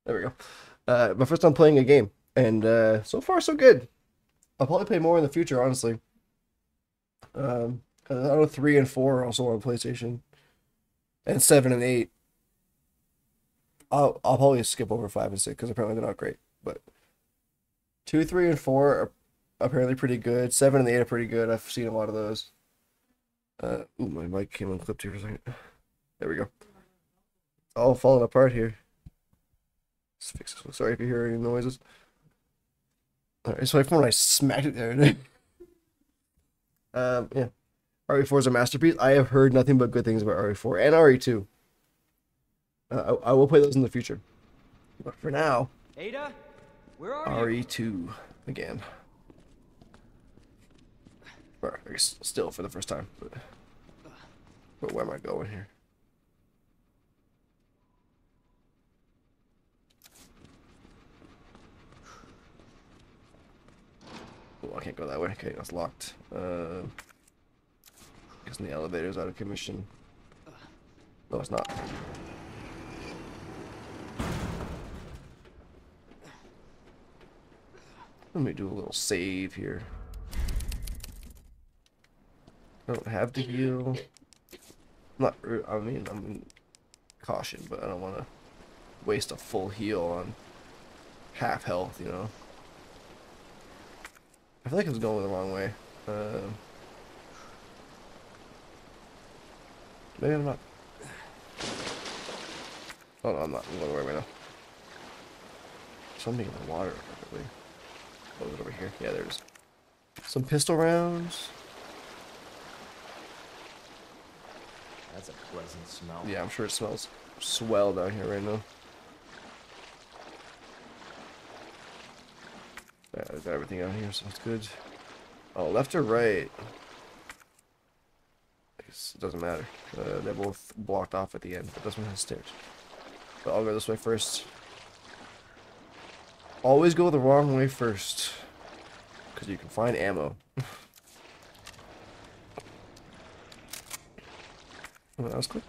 There we go. Uh, my first time playing a game, and uh, so far so good. I'll probably play more in the future, honestly. Um, I know three and four are also on PlayStation, and seven and eight. I'll I'll probably skip over five and six because apparently they're not great. But two, three, and four are apparently pretty good. Seven and eight are pretty good. I've seen a lot of those. Uh, ooh, my mic came unclipped here for a second. There we go. It's all falling apart here. Let's fix this. one. Sorry if you hear any noises. Alright, so my phone I smacked it there. um, yeah. RE4 is a masterpiece. I have heard nothing but good things about RE4 and RE2. Uh, I, I will play those in the future. But for now, Ada? Where are you? RE2 again. Or I guess still for the first time. But, but where am I going here? Oh, I can't go that way. Okay, that's locked. Uh, guess the elevator's out of commission. No, it's not. Let me do a little save here. I don't have to heal. not. I mean, I'm caution, but I don't want to waste a full heal on half health. You know. I feel like it's going the wrong way. Uh, maybe I'm not. Oh no, I'm not. I'm going the right way now. Something in the water, probably. Oh, is it over here? Yeah, there's some pistol rounds. That's a pleasant smell. Yeah, I'm sure it smells swell down here right now. Yeah, I got everything out here, so it's good. Oh, left or right? I guess it doesn't matter. Uh, they're both blocked off at the end, but this one has stairs. But I'll go this way first. Always go the wrong way first. Because you can find ammo. oh, that was quick.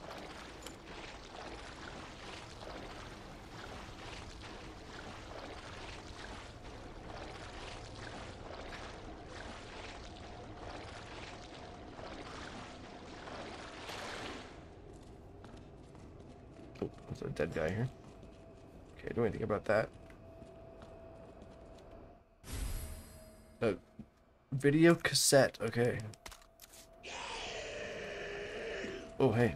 Oh, there's a dead guy here. Okay, do anything about that. Video cassette, okay. Oh, hey.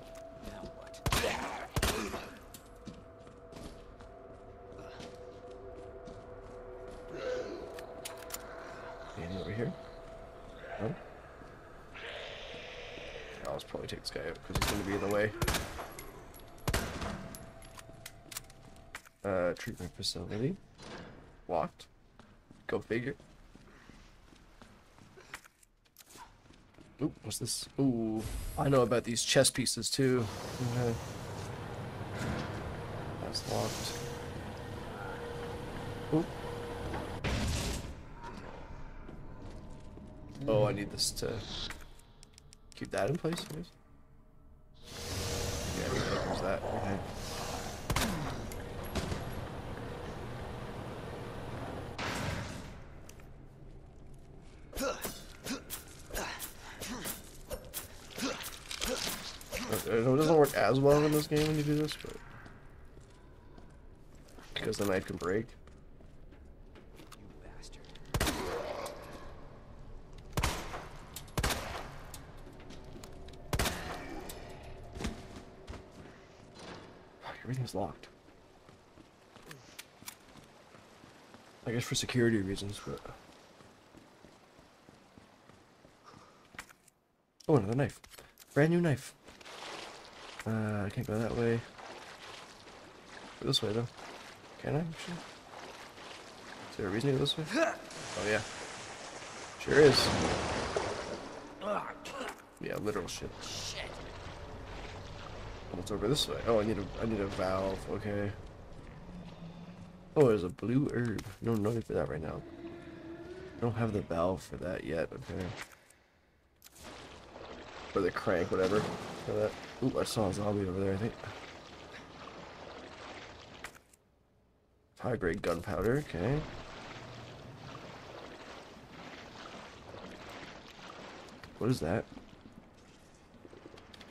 Over here? I'll just probably take this guy out because he's going to be in the way. Uh, treatment facility. Locked. Go figure. Ooh, what's this? Ooh, I know about these chess pieces too. Okay. That's locked. Ooh. Oh, I need this to keep that in place, guess. Yeah, there that. Okay. I know it doesn't work as well in this game when you do this, but because the knife can break. Everything's locked. I guess for security reasons, but. Oh, another knife. Brand new knife. Uh, I can't go that way. Go this way, though. Can I, actually? Is there a reason to go this way? Oh, yeah. Sure is. Yeah, literal shit. What's over this way? Oh, I need a I need a valve. Okay. Oh, there's a blue herb. No need for that right now. I don't have the valve for that yet. Okay. Or the crank, whatever. For that. Ooh, I saw a zombie over there. I think. High grade gunpowder. Okay. What is that?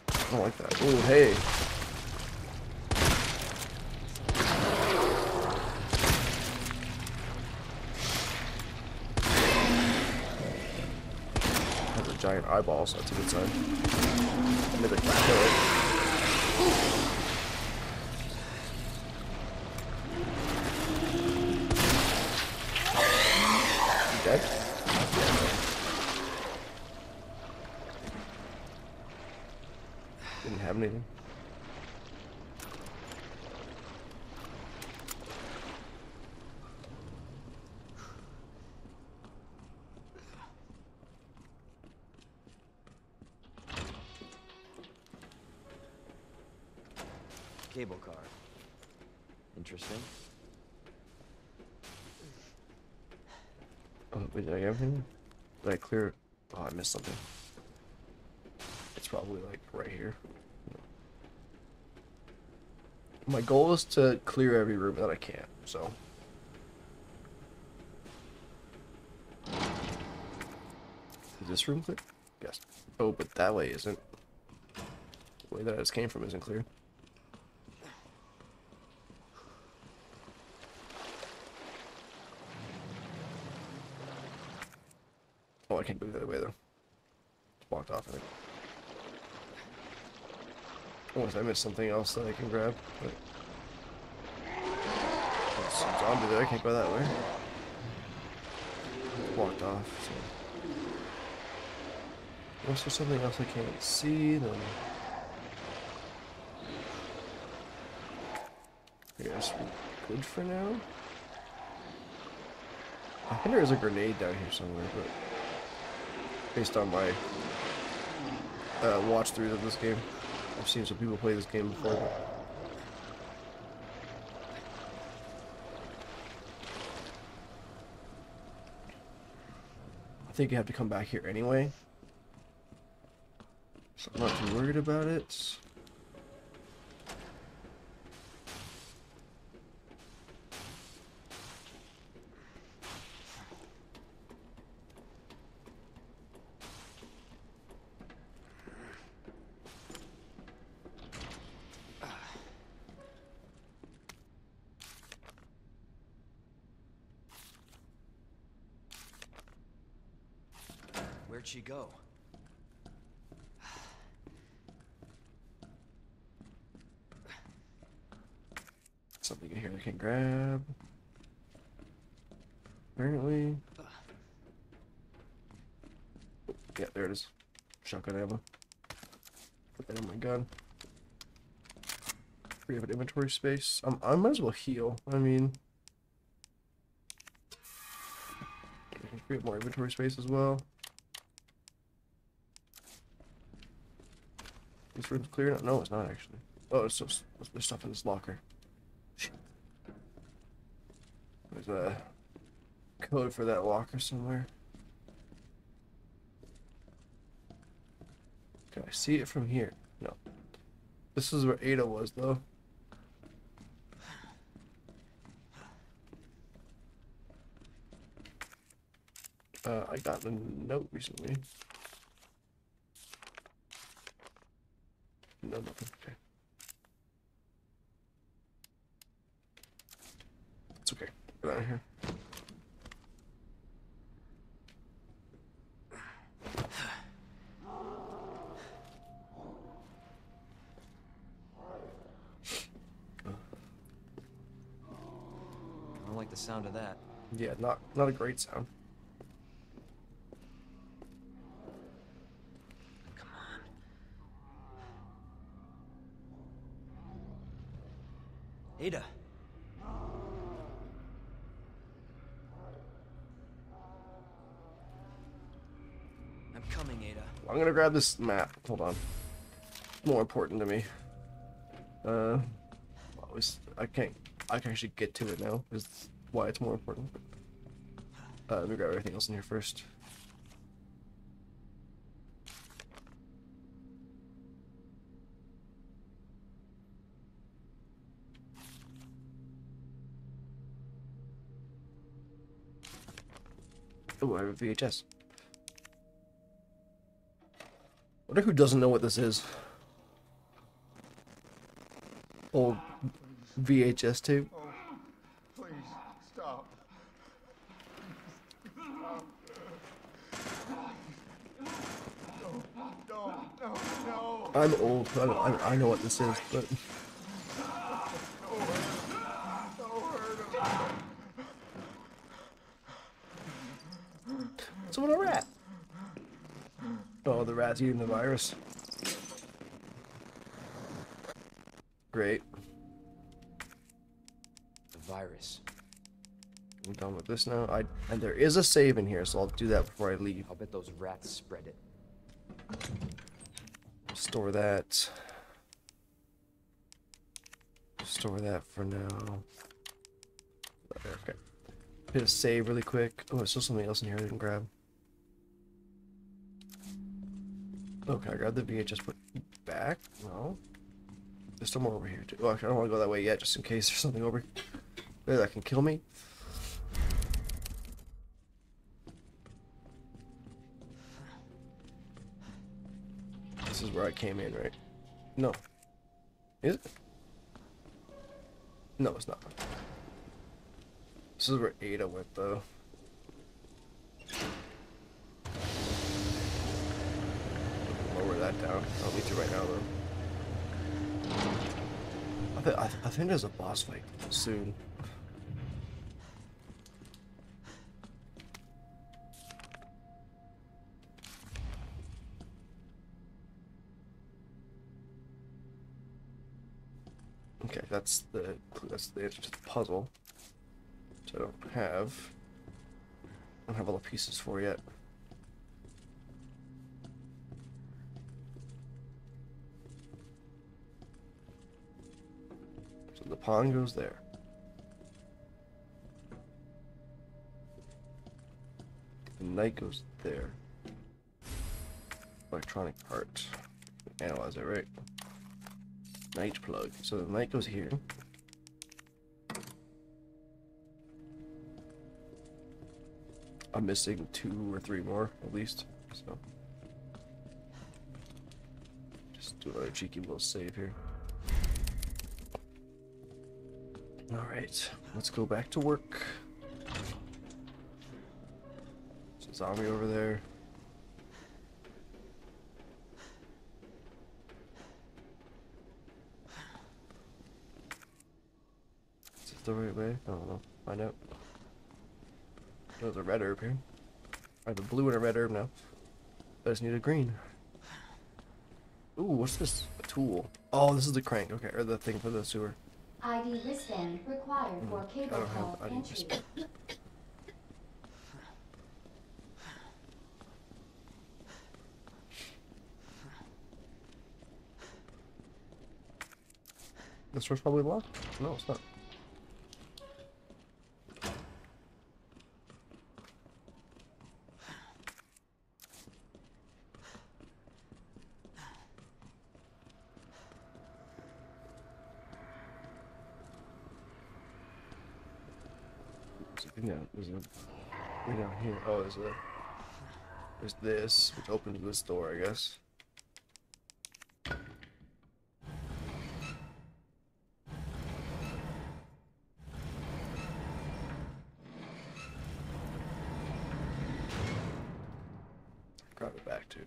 I don't like that. Oh, hey. Has a giant eyeball, so that's a good sign. Maybe I can kill it. You dead? Didn't have anything. Cable car. Interesting. Oh, wait, did I get everything? Did I clear? Oh, I missed something. It's probably like right here. My goal is to clear every room that I can, so. Is this room clear? Yes. Oh, but that way isn't. The way that I just came from isn't clear. Oh, I can't go the other way though. It's blocked off, I think. Unless I missed something else that I can grab. But... There's some zombie there, I can't go that way. Walked off, so... Unless there's something else I can't see, then... I guess we're good for now. I think there is a grenade down here somewhere, but based on my uh, watch throughs of this game, I've seen some people play this game before. I think you have to come back here anyway. So I'm not too worried about it. Where'd she go? Something in here I can grab. Apparently. Yeah, there it is. Shotgun ammo. Put that in my gun. Free up an inventory space. Um, I might as well heal. I mean, free up more inventory space as well. This room's clear? No, it's not actually. Oh, it's just there's stuff in this locker. There's a code for that locker somewhere. I see it from here? No. This is where Ada was, though. Uh, I got a note recently. No, nothing. Okay. It's okay. Get out of here. I don't like the sound of that. Yeah, not a great sound. Come on. Ada. I'm coming, Ada. I'm gonna grab this map. Hold on. More important to me. Uh, I can't. I can actually get to it now. Is why it's more important. Uh, let me grab everything else in here first. Oh, I have a VHS. Wonder who doesn't know what this is. Old VHS tape. Please, stop. Don't, don't, no, no. I'm old. I, don't- I, I know what this is, but so what a rat. Oh, the rat's eating the virus. Great. The virus. I'm done with this now. I and there is a save in here, so I'll do that before I leave. I'll bet those rats spread it. Store that. Store that for now. Okay. Hit a save really quick. Oh, there's still something else in here I didn't grab. Okay, I grabbed the VHS put back? No. There's still more over here too. Well, actually, I don't want to go that way yet, just in case there's something over here that can kill me. Where I came in, right? No. Is it? No, it's not. This is where Ada went, though. Lower that down. I don't need to right now, though. I, th I, th I think there's a boss fight soon. That's the that's the answer to the puzzle. Which I don't have. I don't have all the pieces for yet. So the pawn goes there. The knight goes there. Electronic part. Analyze it, right? Knight plug. So the knight goes here. I'm missing two or three more at least. So just do another cheeky little save here. All right, let's go back to work. There's a zombie over there. The right way? I don't know. Find out. There's a red herb here. I have a blue and a red herb now. I just need a green. Ooh, what's this? A tool. Oh, this is the crank. Okay, or the thing for the sewer. ID wristband required for hmm. I cable call entry. This door's probably locked. No, it's not. There's a thing down. There's a way down here. Oh, there's a. There's this, which opens this door, I guess. Grab it back dude.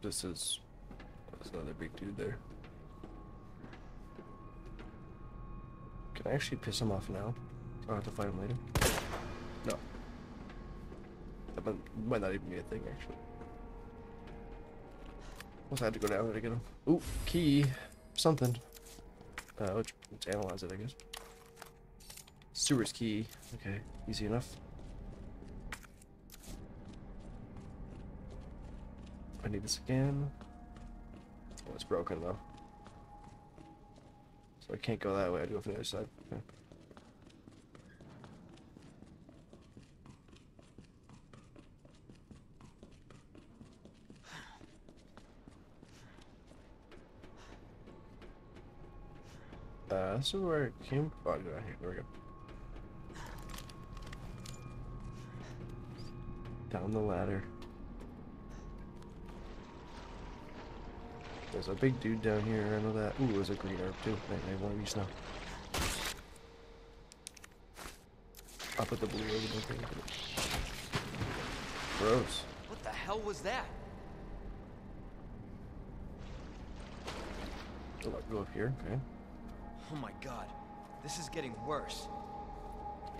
This is. There's another big dude there. Can I actually piss him off now? I'll have to fight him later. No. That might, not even be a thing, actually. Must have to go down there to get him. Ooh, key. Something. Uh, let's, let's analyze it, I guess. Sewer's key. Okay, easy enough. I need this again. Oh, it's broken though. So I can't go that way. I do go from the other side. Okay. Uh, this is where it came. Oh, right here. We go. Down the ladder. There's a big dude down here. I know that. Ooh, there's a green herb too. I, one of these now. I'll put the blue over the thing. Gross. What the hell was that? Oh, I'll go up here. Okay. Oh my god. This is getting worse.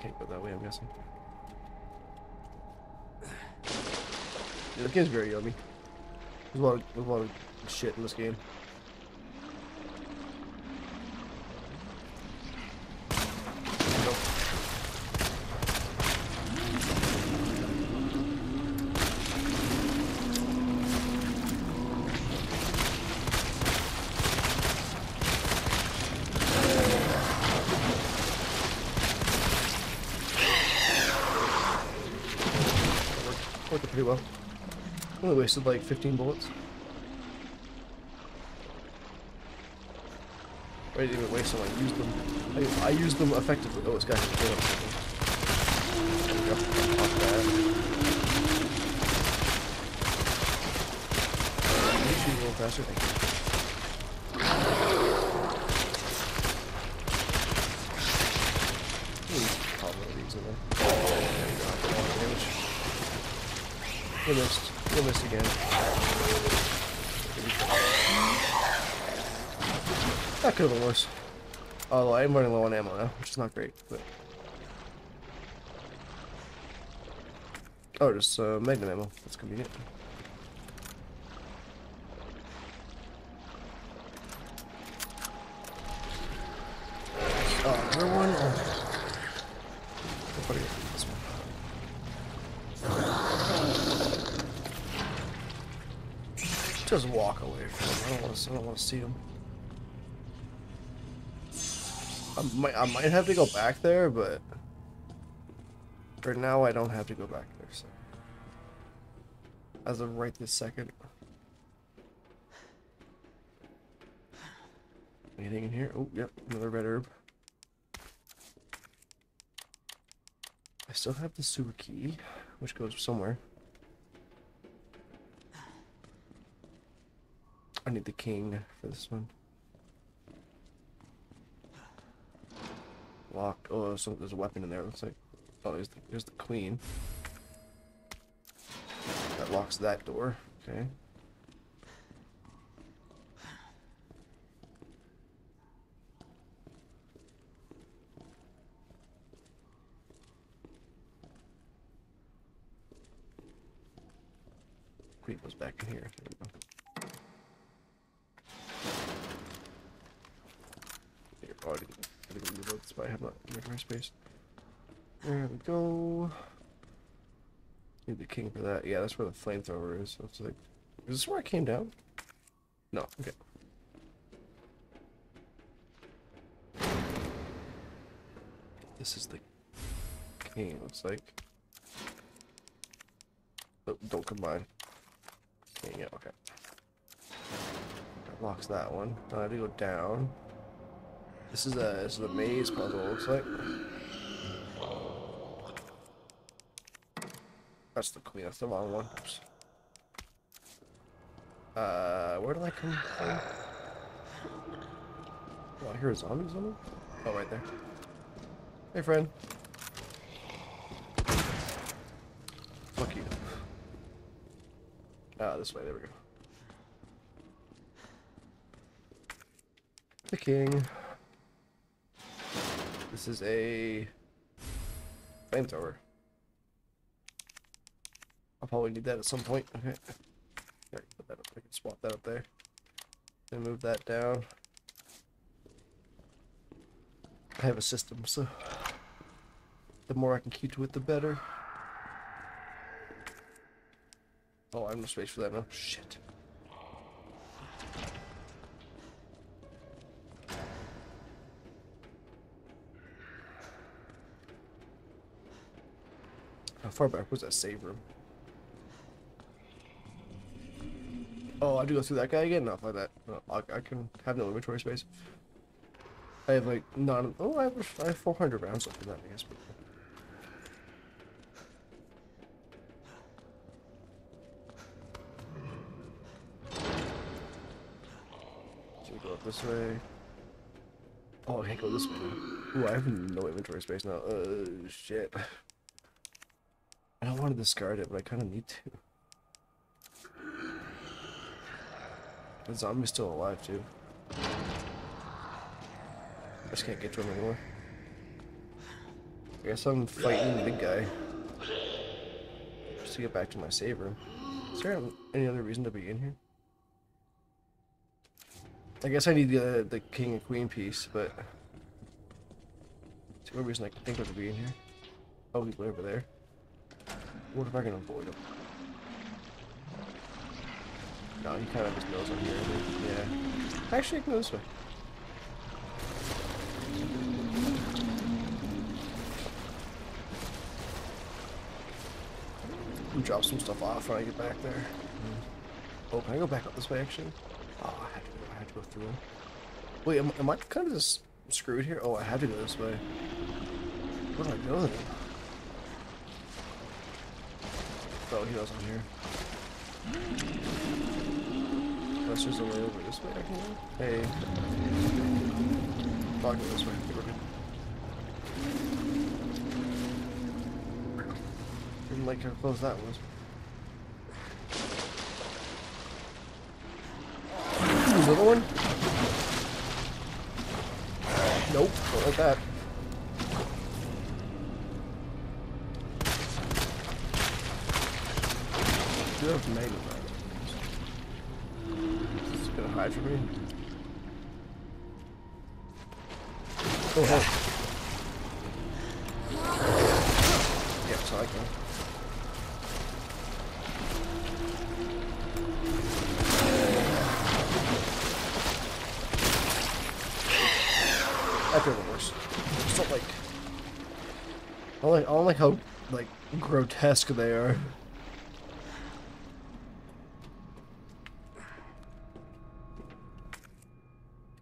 Can't go that way. I'm guessing. This game's very yummy. There's a lot of, there's a lot of shit in this game. Nope. Work, work the pretty well. Only wasted like 15 bullets. I didn't even waste them, I used them. I, I used them effectively. Oh, this guy has a kill. There we go. Pop that. Can you shoot a little faster? Thank you. Missed again. That could have been worse. Although I am running low on ammo now, which is not great, but. Oh, just uh, magnum ammo. That's convenient. Oh, another one? Oh. I'll probably get this one. Just walk away from him. I don't want to. I don't want to see him. I might. I might have to go back there, but for now, I don't have to go back there. So, as of right this second. Anything in here? Oh, yep, another red herb. I still have the sewer key, which goes somewhere. I need the king for this one. Locked. Oh, so there's a weapon in there. Looks like. Oh, there's the, there's the queen. That locks that door. Okay. Queen goes back in here. There we go. Here, oh, I didn't, I didn't this, but I have not inventory space. There we go. Need the king for that. Yeah, that's where the flamethrower is. So it's like, is this where I came down? No. Okay. This is the king. Looks like. Oh, don't combine. Yeah, okay. That locks that one. I have to go down. This is a this is a maze puzzle. it Looks like. That's the queen. That's the wrong one. Oops. Uh, where did I come from? Oh, I hear a zombie somewhere? Oh, right there. Hey, friend. Fuck you. Ah, this way. There we go. The king. This is a flamethrower. I'll probably need that at some point. Okay. There, put that up. I can swap that up there. Then move that down. I have a system, so the more I can keep to it, the better. Oh, I have no space for that now. Shit. How far back was that save room? Oh, I have to go through that guy again? Not like that. I, I can have no inventory space. I have like non. Oh, I have, I have 400 rounds left in that, I guess. But... So we go up this way. Oh, I can't go this way. Ooh, I have no inventory space now. Uh, shit. Want to discard it, but I kind of need to. The zombie's still alive, too. I just can't get to him anymore. I guess I'm fighting the big guy. Just to get back to my save room. Is there any other reason to be in here? I guess I need the, the king and queen piece, but... There's the only reason I can think of to be in here. Oh, way over there. What if I can avoid him? No, he kind of just knows I'm here. Yeah. Actually, I can go this way. drop some stuff off when I get back there. Oh, can I go back up this way actually? Oh, I have to to go through. Wait, am, am I kind of just screwed here? Oh, I have to go this way. Where do I go then? Oh, he I'm here. Unless there's a way over this way I can go? Hey. Oh, I go this way. We're good. Didn't like how close that was. Another one? Nope, don't like that. They are.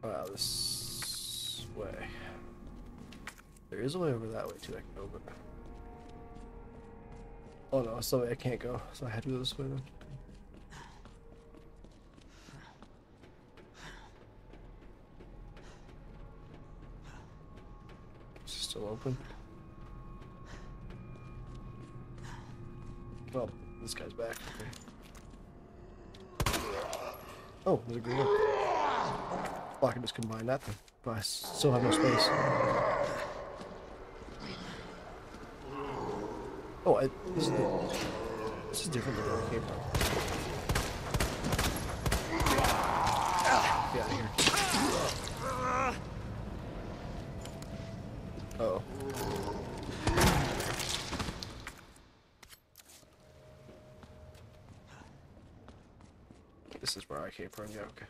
Wow, this way. There is a way over that way too. I can go, but oh no, so I can't go. So I had to go this way then. Still open? Well, this guy's back. Oh, there's a grenade. Well, I can just combine that then. But I still have no space. Oh, I, this is the, this is different than where I came from. Get out of here. Uh oh. This is where I came from, yeah, okay.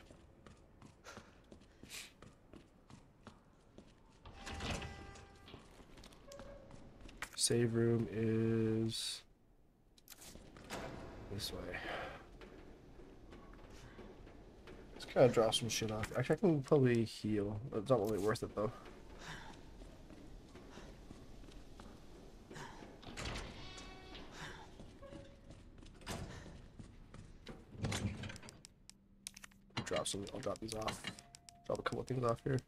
Save room is this way. Let's kind of drop some shit off. Actually, I can probably heal. It's not really worth it though. Some. I'll drop these off. Drop a couple things off here.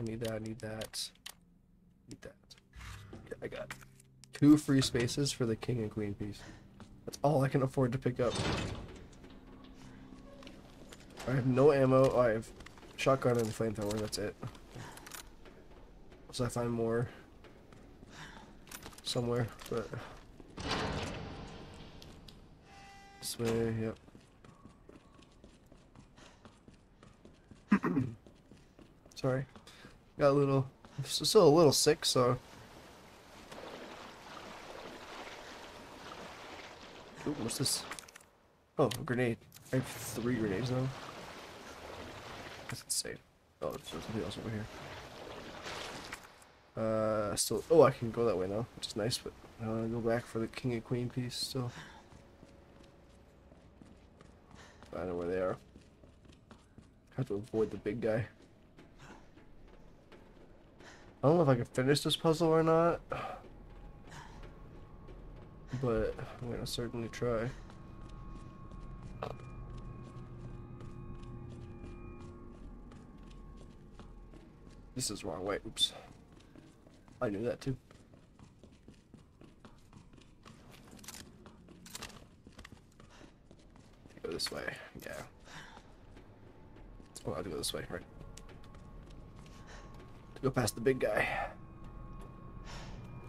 I need that. I need that. Need that. Okay, I got two free spaces for the king and queen piece. That's all I can afford to pick up. I have no ammo. Oh, I have shotgun and flamethrower. That's it. So I find more somewhere, but this way. Yep. Sorry, got a little. I'm still a little sick, so. Ooh, what's this? Oh, a grenade. I have three grenades now. That's insane. Oh, there's something else over here. Uh, still. Oh, I can go that way now, which is nice, but I want to go back for the king and queen piece still. I know where they are. Have to avoid the big guy. I don't know if I can finish this puzzle or not. But I'm gonna certainly try. This is wrong way. Oops. I knew that too. Go this way. Yeah. Oh, I have to go this way, right? Go past the big guy.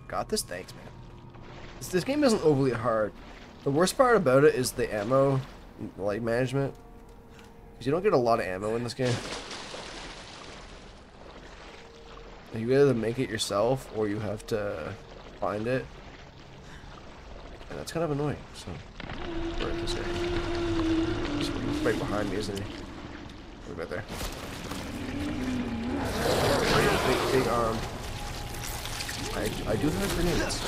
Got this? Thanks, man. This, this game isn't overly hard. The worst part about it is the ammo, like management. Because you don't get a lot of ammo in this game. You either make it yourself or you have to find it. And that's kind of annoying, so. He's right behind me, isn't he? Right there big, big arm. I, I do have grenades.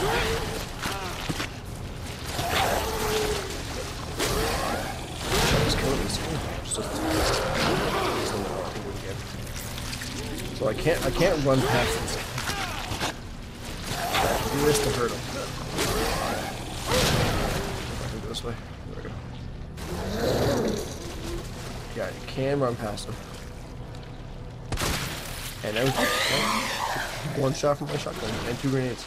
So I can't I can't run past this. I have to do to hurt him. I can go this way. There we go. Yeah, you can run past him. And now one shot from my shotgun and two grenades.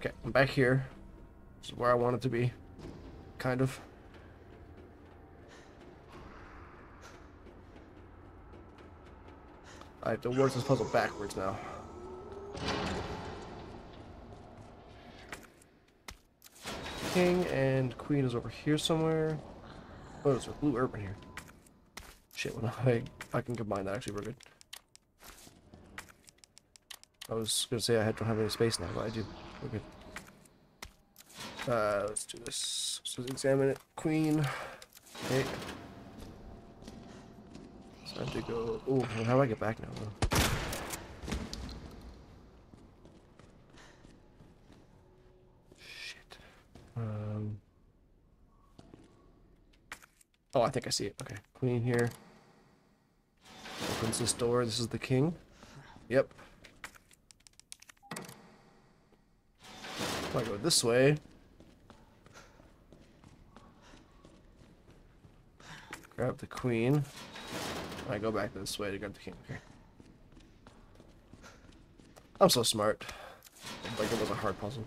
Okay, I'm back here. This is where I want it to be. Kind of. I have to work this puzzle backwards now. King and Queen is over here somewhere. Oh, there's a blue urban here. Shit, when I I can combine that actually we're good. I was gonna say I don't have any space now, but I do. We're good. Uh, let's do this. So let's examine it. Queen. Okay. So I have to go. Oh, how do I get back now? Though? Shit. Um. Oh, I think I see it. Okay, queen here. Opens this door. This is the king. Yep. If I go this way. Grab the queen. I go back this way to grab the king. Okay. I'm so smart. Like it was a hard puzzle.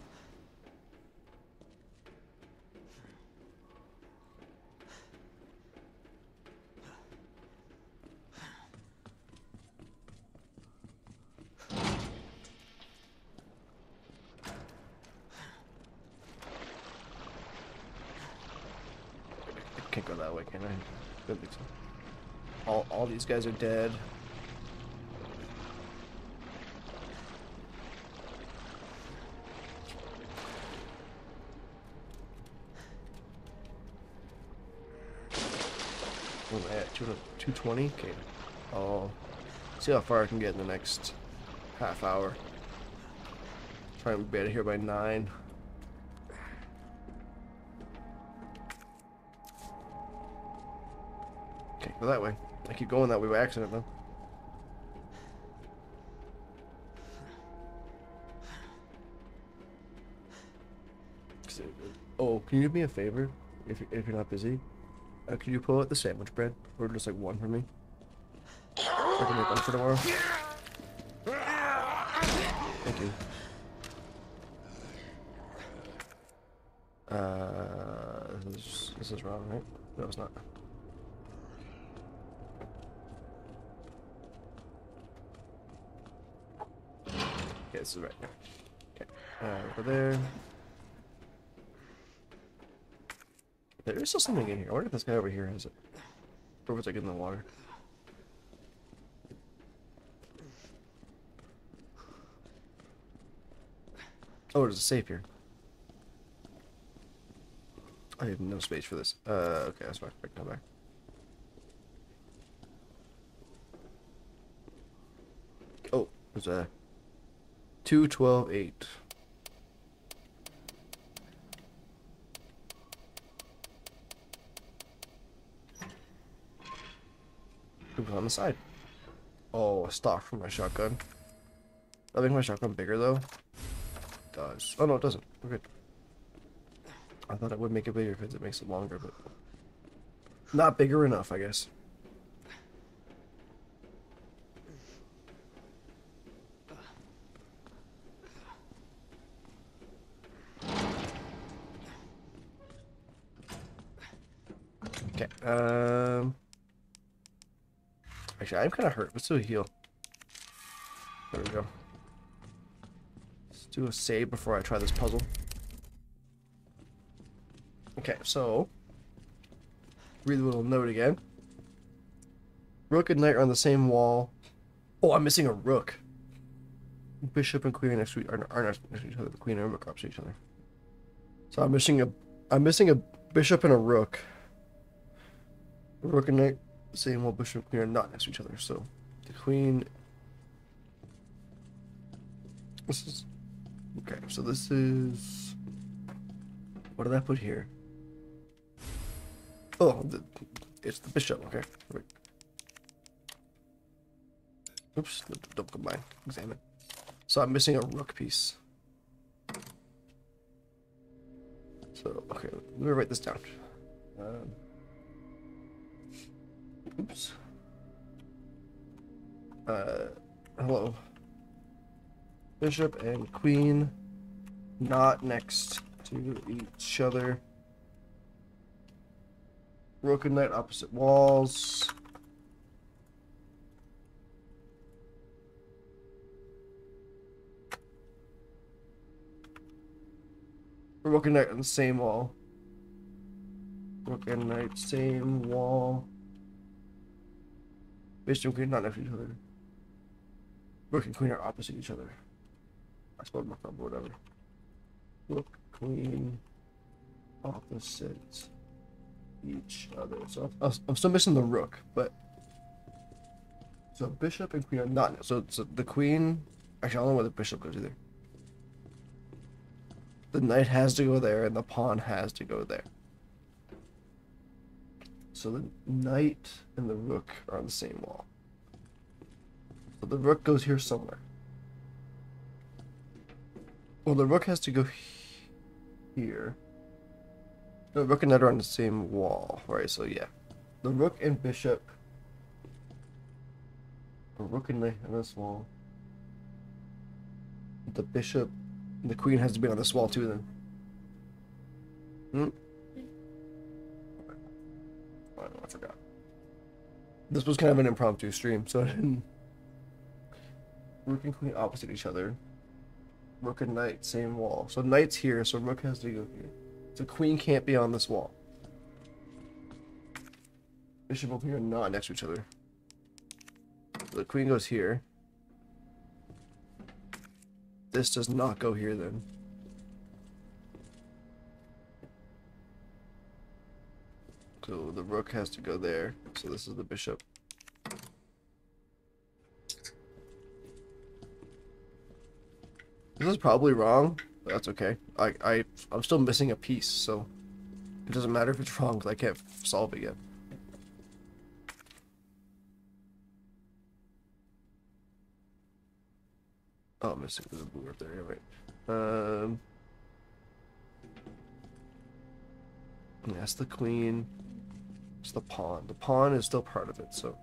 Can't go that way, can I? Don't think so. All, all these guys are dead. What am I at? 220? Okay. I'll see how far I can get in the next half hour. Try and be out of here by 9. Go that way. I keep going that way by accident though. Oh, can you do me a favor? If you're, if you're not busy, uh, can you pull out the sandwich bread, or just like one for me? I can make for tomorrow. Thank you. Uh, this is, this is wrong, right? No, it's not. This is right. Okay, uh, over there. There is still something in here. I wonder if this guy over here has it. Or it's like in the water. Oh, there's a safe here. I have no space for this. Uh, okay, that's fine. I can come back. Oh, there's a 2, 12, 8. Who's on the side? Oh, a stock from my shotgun. I think my shotgun bigger though. It does. Oh no, it doesn't. We're good. I thought it would make it bigger because it makes it longer, but not bigger enough, I guess. Okay. Um. Actually, I'm kind of hurt. Let's do a heal. There we go. Let's do a save before I try this puzzle. Okay, so read the little note again. Rook and knight are on the same wall. Oh, I'm missing a rook. Bishop and queen next to are, are next to each other. The queen and rook are opposite each other. So I'm missing a I'm missing a bishop and a rook. Rook and knight, same wall. Bishop and queen are not next to each other. So the queen. This is okay. So this is. What did I put here? Oh, the, it's the bishop. Okay. Right. Oops. Don't combine. Examine. So I'm missing a rook piece. So okay, let me write this down. Um, oops. Uh, hello. Bishop and queen, not next to each other. Rook and knight opposite walls. Rook and knight on the same wall. Rook and knight, same wall. Bishop and queen not next to each other. Rook and queen are opposite each other. I spelled my up, whatever. Rook, queen, opposite each other. So I'm, I'm still missing the rook, but so bishop and queen are not. So, so the queen. Actually, I don't know where the bishop goes either. The knight has to go there, and the pawn has to go there. So the knight and the rook are on the same wall. So the rook goes here somewhere. Well, the rook has to go here. The rook and knight are on the same wall, right? So yeah, the rook and bishop. The rook and knight on this wall. The bishop, the queen has to be on this wall too. Then. Hmm. Oh, I forgot. This was kind of an impromptu stream, so I didn't. Rook and queen opposite each other. Rook and knight, same wall. So knight's here, so rook has to go here. So queen can't be on this wall. Bishop queen are not next to each other. So the queen goes here. This does not go here then. So the rook has to go there. So this is the bishop. This is probably wrong, but that's okay. I, I, I'm still missing a piece, so it doesn't matter if it's wrong because I can't solve it yet. Oh, I'm missing the blue up there. Right. Um, that's the queen. It's the pawn. The pawn is still part of it, so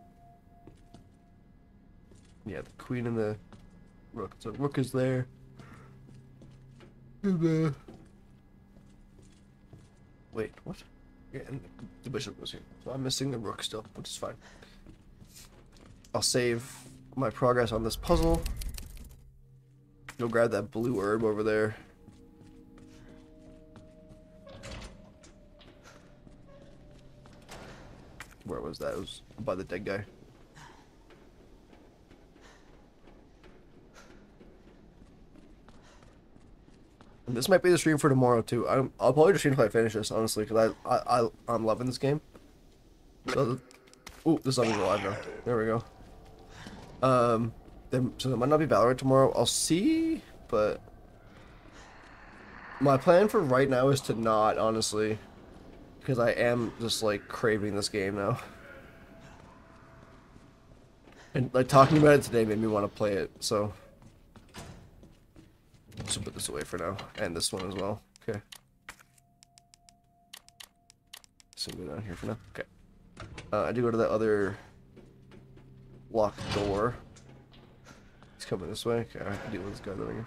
yeah, the queen and the rook. So rook is there. And the wait, what? Yeah, and the bishop was here. So I'm missing the rook still, which is fine. I'll save my progress on this puzzle. Go grab that blue herb over there. Where was that? It was by the dead guy. And this might be the stream for tomorrow too. I'm, I'll probably just stream until I finish this, honestly, because I, I, I, I'm loving this game. So, ooh, this zombie's alive now. There we go. Um, then, so there might not be Valorant tomorrow. I'll see, but my plan for right now is to not, honestly, because I am just like craving this game now. And like talking about it today made me want to play it, so. Let's put this away for now, and this one as well. Okay. So go down here for now. Okay. Uh, I do go to the other locked door. It's coming this way. Okay, I can deal with this guy over here.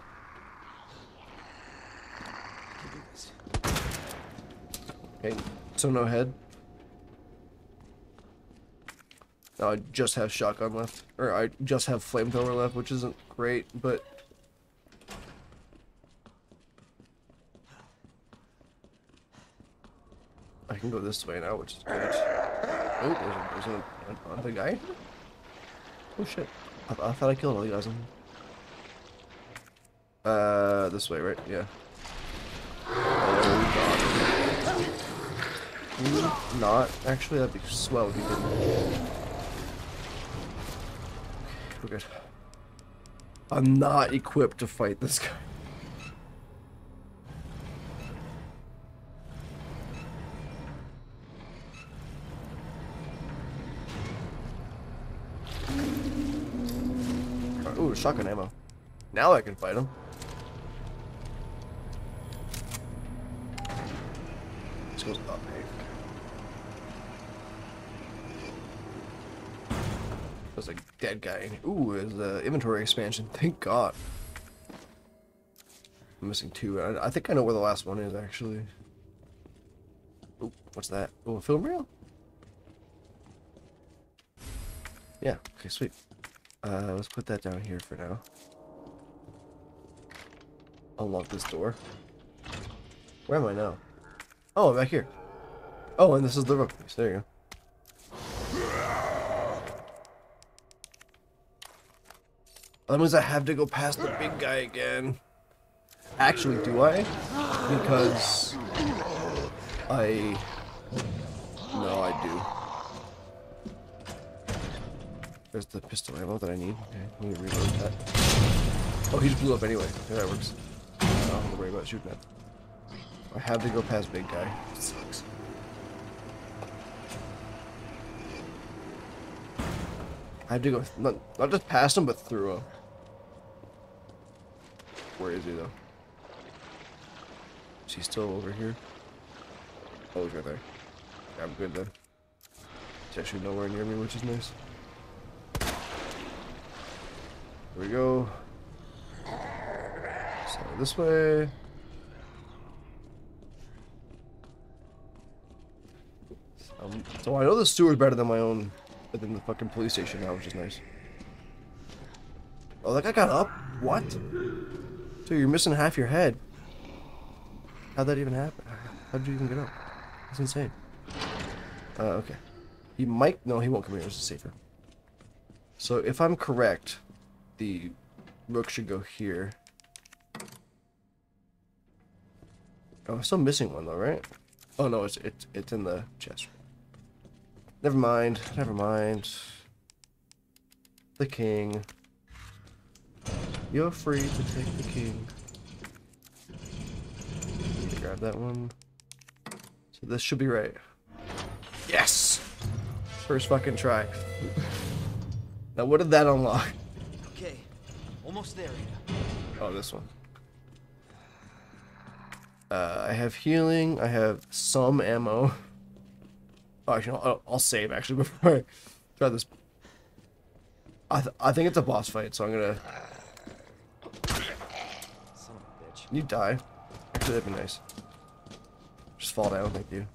Okay, so no head. Now I just have shotgun left, or I just have flamethrower left, which isn't great, but I can go this way now, which is good. Oh, there's, there's another guy. Oh shit! I, I thought I killed all the guys. Uh, this way, right? Yeah. Mm, not? Actually, that'd be swell if you didn't. We're good. I'm not equipped to fight this guy. Ooh, shotgun ammo. Now I can fight him. There's a dead guy. Ooh, there's a inventory expansion. Thank God. I'm missing two. I, I think I know where the last one is, actually. Ooh, what's that? Oh, a film reel? Yeah, okay, sweet. Uh, let's put that down here for now. Unlock this door. Where am I now? Oh, I'm back here. Oh, and this is the rook. There you go. That means I have to go past the big guy again. Actually, do I? Because I... No, I do. There's the pistol ammo that I need. Okay, let me reload that. Oh, he just blew up anyway. Okay, that works. Oh, I don't have to worry about shooting at. I have to go past big guy. It sucks. I have to go not, not just past him, but through him. Where is he though? Is he still over here? Oh, he's right there. Yeah, I'm good then. He's actually nowhere near me, which is nice. Here we go. So this way. Um, so I know the sewer's better than my own, than the fucking police station now, which is nice. Oh, that guy got up? What? Dude, you're missing half your head. How'd that even happen? How did you even get up? That's insane. Uh, okay. He might... No, he won't come here. This is safer. So, if I'm correct, the rook should go here. Oh, I'm still missing one, though, right? Oh, no, it's, it's, it's in the chest. Never mind. Never mind. The king. You're free to take the king. Grab that one. So this should be right. Yes! First fucking try. now what did that unlock? Okay, almost there. Oh, this one. Uh, I have healing. I have some ammo. Oh, actually, I'll, I'll save actually before I try this. I th I think it's a boss fight, so I'm gonna. Son of a bitch. You die. Actually, that'd be nice. Just fall down, thank you.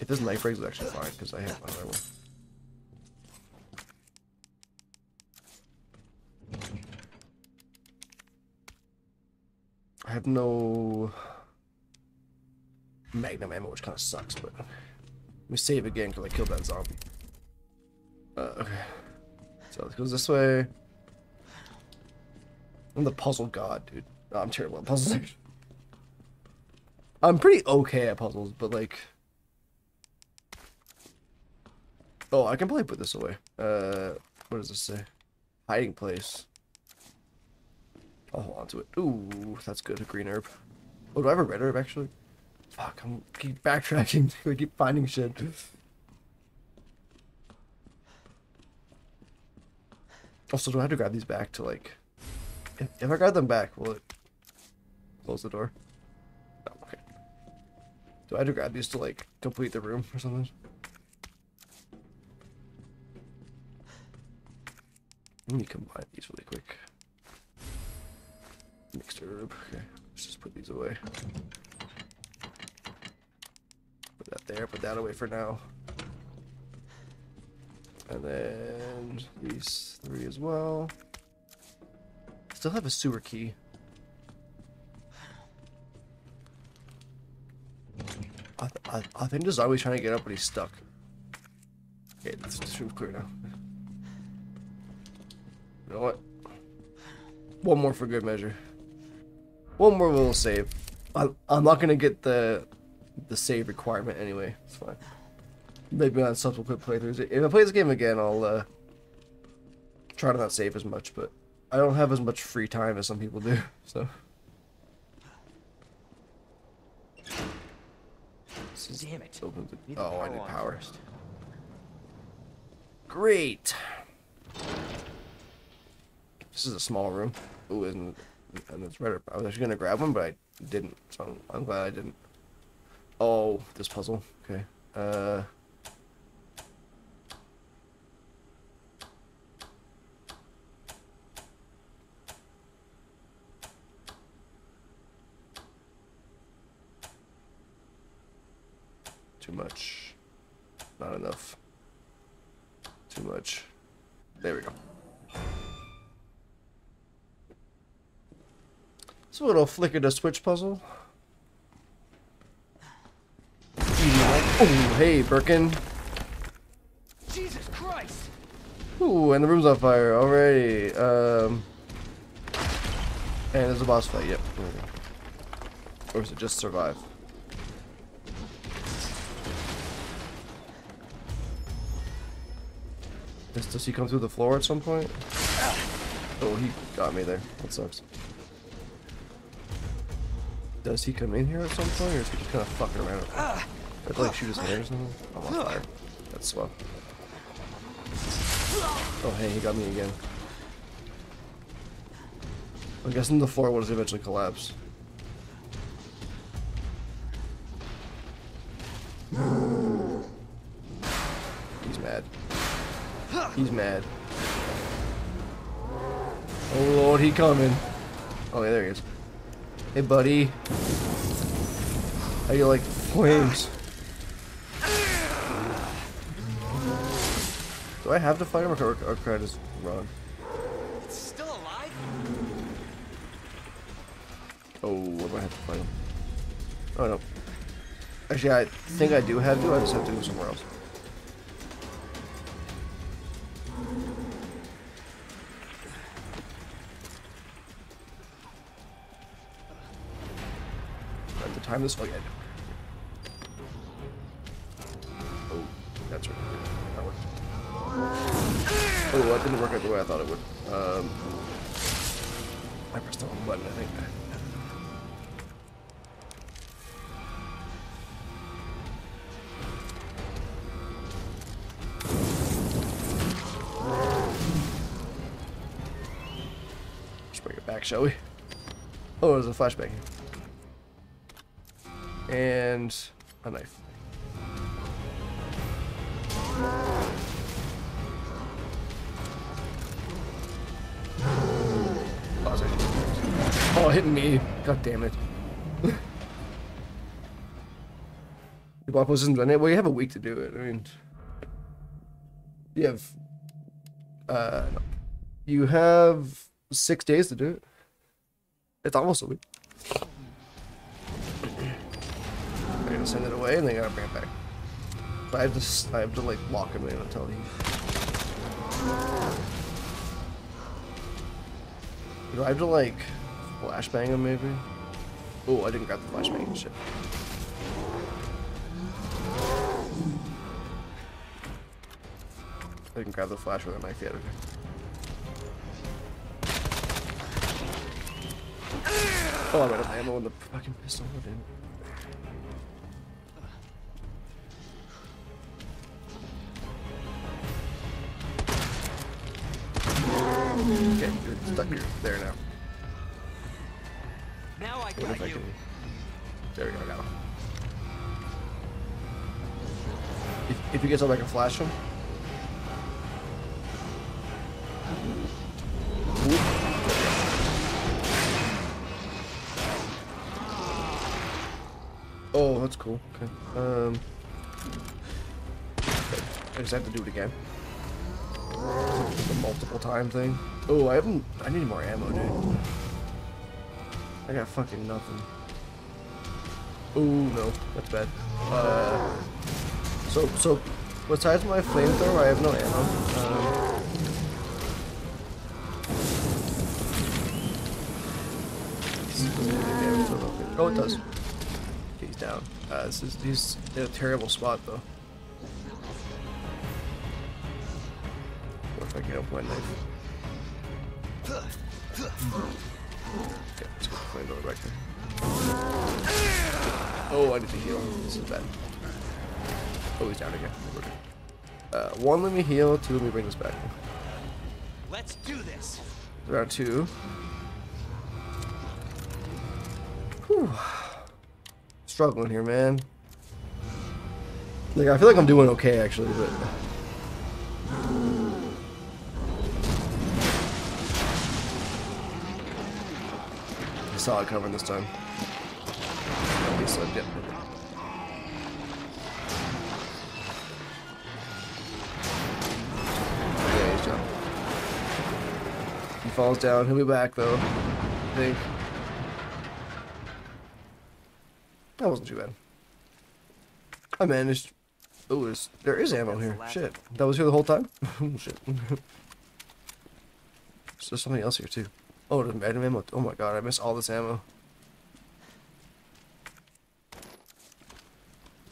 If this knife raise is actually fine, because I have another one. I have no magnum ammo, which kind of sucks, but let me save again because I killed that zombie. Uh, okay. So it goes this way. I'm the puzzle god, dude. No, I'm terrible at puzzles. I'm pretty okay at puzzles, but like. Oh, I can probably put this away. Uh, what does this say? Hiding place. I'll hold on to it. Ooh, that's good. A green herb. Oh, do I have a red herb actually? Fuck, I'm keep backtracking. I keep finding shit. Also, do I have to grab these back to like? If, if I grab them back, will it close the door? No, okay. Do I have to grab these to like complete the room or something? Let me combine these really quick. Mixed herb. Okay, let's just put these away. Put that there, put that away for now. And then these three as well. Still have a sewer key. I, I, I think this always trying to get up, but he's stuck. Okay, this this room's clear now. You know what? One more for good measure. One more little save. I, I'm not gonna get the the save requirement anyway. It's fine. Maybe on subsequent playthroughs. If I play this game again, I'll uh, try to not save as much, but I don't have as much free time as some people do, so. This is Damn it. open to- the oh, I need power. first. Great. This is a small room. Ooh, and, and it's right. I was actually gonna grab one, but I didn't. So I'm, I'm glad I didn't. Oh, this puzzle. Okay. Uh. Too much. Not enough. Too much. There we go. It's a little flicker to switch puzzle. Oh, hey, Birkin. Jesus Christ! Ooh, and the room's on fire already. Um, and there's a boss fight. Yep. there we go. Or is it just survive? Does, does he come through the floor at some point? Oh, he got me there. That sucks. Does he come in here at some point, or is he just kind of fucking around? I have to like shoot his hand or something. I'm on fire. That's slow. Oh, hey, he got me again. I'm guessing the floor will eventually collapse. He's mad. He's mad. Oh lord, he coming. Oh yeah, there he is. Hey buddy. How you like flames? Do I have to fight him or, or, or can I just run? It's still alive? Oh, what do I have to fight him? Oh no. Actually, I think I do have to. I just have to go somewhere else. I the time this. Oh Oh, that didn't work out the way I thought it would. Um, I pressed the wrong button. I think. Let's bring it back, shall we? Oh, there's a flashbang here. And a knife. Me. God damn it. You block positions on it. Well, you have a week to do it. I mean, you have, uh, no. you have six days to do it. It's almost a week. I gotta send it away and then I gotta bring it back. But I have to, I have to like lock him in until he. Do I have to like flashbang him maybe? Oh, I didn't grab the flashbang. Shit. I can grab the flash with oh, a knife yet. Oh, I'm out of ammo in the fucking pistol. Oh, damn If, if I can flash him. Oh, that's cool. Okay. Um. I just have to do it again. The multiple time thing. Oh, I haven't. I need more ammo, dude. I got fucking nothing. Oh no, that's bad. Uh. So so, besides my flamethrower, I have no ammo. Um, Oh, it does. He's down. Uh, this is he's in a terrible spot though. What if I get up my knife? Okay, let's go right there. Oh, I need to heal. This is bad. Oh, he's down again. Uh, one, let me heal. Two, let me bring this back. Let's do this. Round two. Whew. Struggling here, man. Like I feel like I'm doing okay actually, but I saw it coming this time. At least I falls down. He'll be back though. I think. That wasn't too bad. I managed. Oh, there's, there is ammo here. Shit. That was here the whole time? shit. There's something else here too. Oh, there's magnum ammo. Oh my god, I missed all this ammo.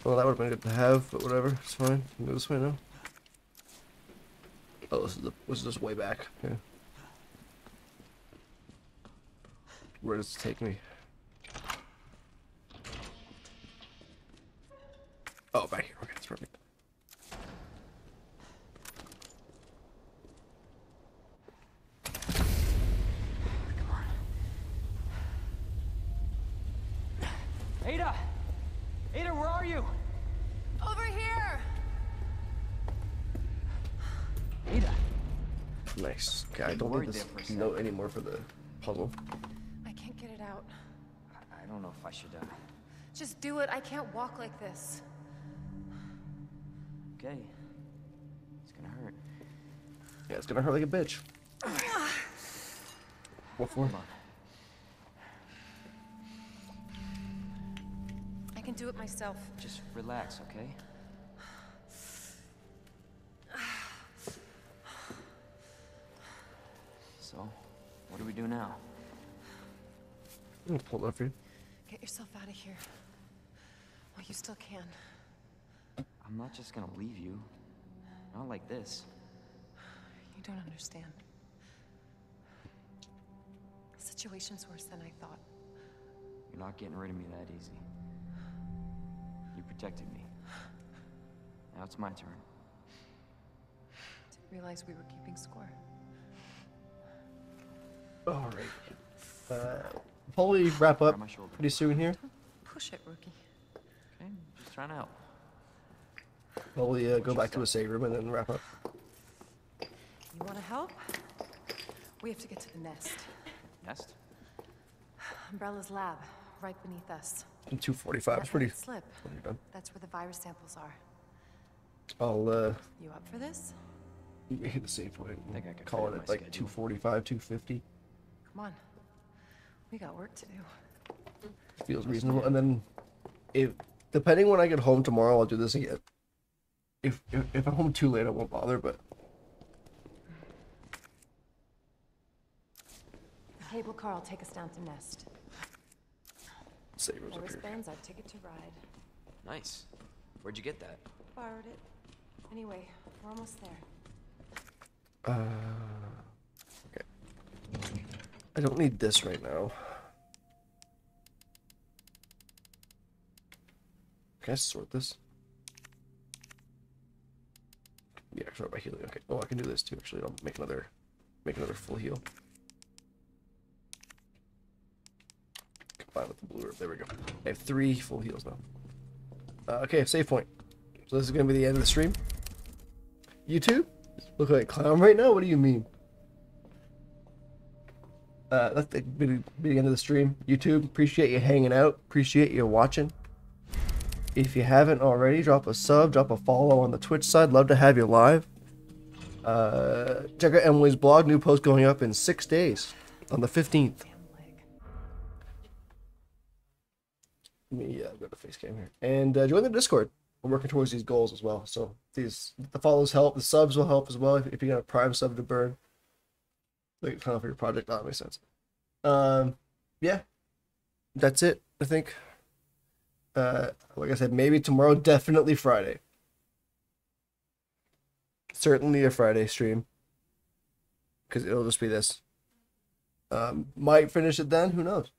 Well, that would have been good to have, but whatever. It's fine. Go this way now. Oh, this is, the, this is just way back. Yeah. Where does it take me? Oh, back here. Okay, that's perfect. Ada! Ada, where are you? Over here! Ada! Nice. Okay, I don't worried need this there for a second. note anymore for the puzzle. I can't get it out. I, I don't know if I should, uh... Just do it. I can't walk like this. Okay. It's gonna hurt. Yeah, it's gonna hurt like a bitch. What for? Come on. I can do it myself. Just relax, okay? So, what do we do now? I'm gonna pull it up for you. Get yourself out of here. Well, you still can. I'm not just gonna leave you. Not like this. You don't understand. The situation's worse than I thought. You're not getting rid of me that easy. You protected me. Now it's my turn. Didn't realize we were keeping score. Alright. Uh, probably wrap up Grab my shoulder. pretty soon here. Push it, rookie. Okay, just trying to help. Probably uh, go back to a save room and then wrap up. You want to help? We have to get to the nest. Nest? Umbrella's lab, right beneath us. In 245. It's pretty. slip. pretty done. That's where the virus samples are. I'll uh, You up for this? hit the save point. I Think I can Call it at like schedule. 245, 250. Come on. We got work to do. Feels reasonable. And then, if depending when I get home tomorrow, I'll do this again. If if, if I'm home too late, I won't bother. But The cable car will take us down to Nest. save rooms My up here. wristband's our ticket to ride. Nice. Where'd you get that? Borrowed it. Anyway, we're almost there. Uh, okay. I don't need this right now. Can I sort this? Yeah, sort by healing. Okay. Oh, I can do this too. Actually, I'll make another, make another full heal. Combine with the blue herb. There we go. I have three full heals now. Uh, okay, save point. So this is gonna be the end of the stream. YouTube? Look like clown right now? What do you mean? Uh, that's the the of the stream. YouTube, appreciate you hanging out. Appreciate you watching. If you haven't already, drop a sub, drop a follow on the Twitch side. Love to have you live. Uh, check out Emily's blog. New post going up in six days on the 15th. Damn leg. Let me uh, go to face cam here and uh, join the Discord. We're working towards these goals as well. So these the follows help, the subs will help as well. If, if you got a prime sub to burn, like of for your project, that makes sense. Um, yeah, that's it. I think. Uh, like I said, maybe tomorrow, definitely Friday. Certainly a Friday stream. Because it'll just be this. Um, might finish it then. Who knows?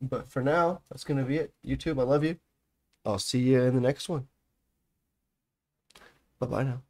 But for now, that's going to be it. YouTube, I love you. I'll see you in the next one. Bye bye now.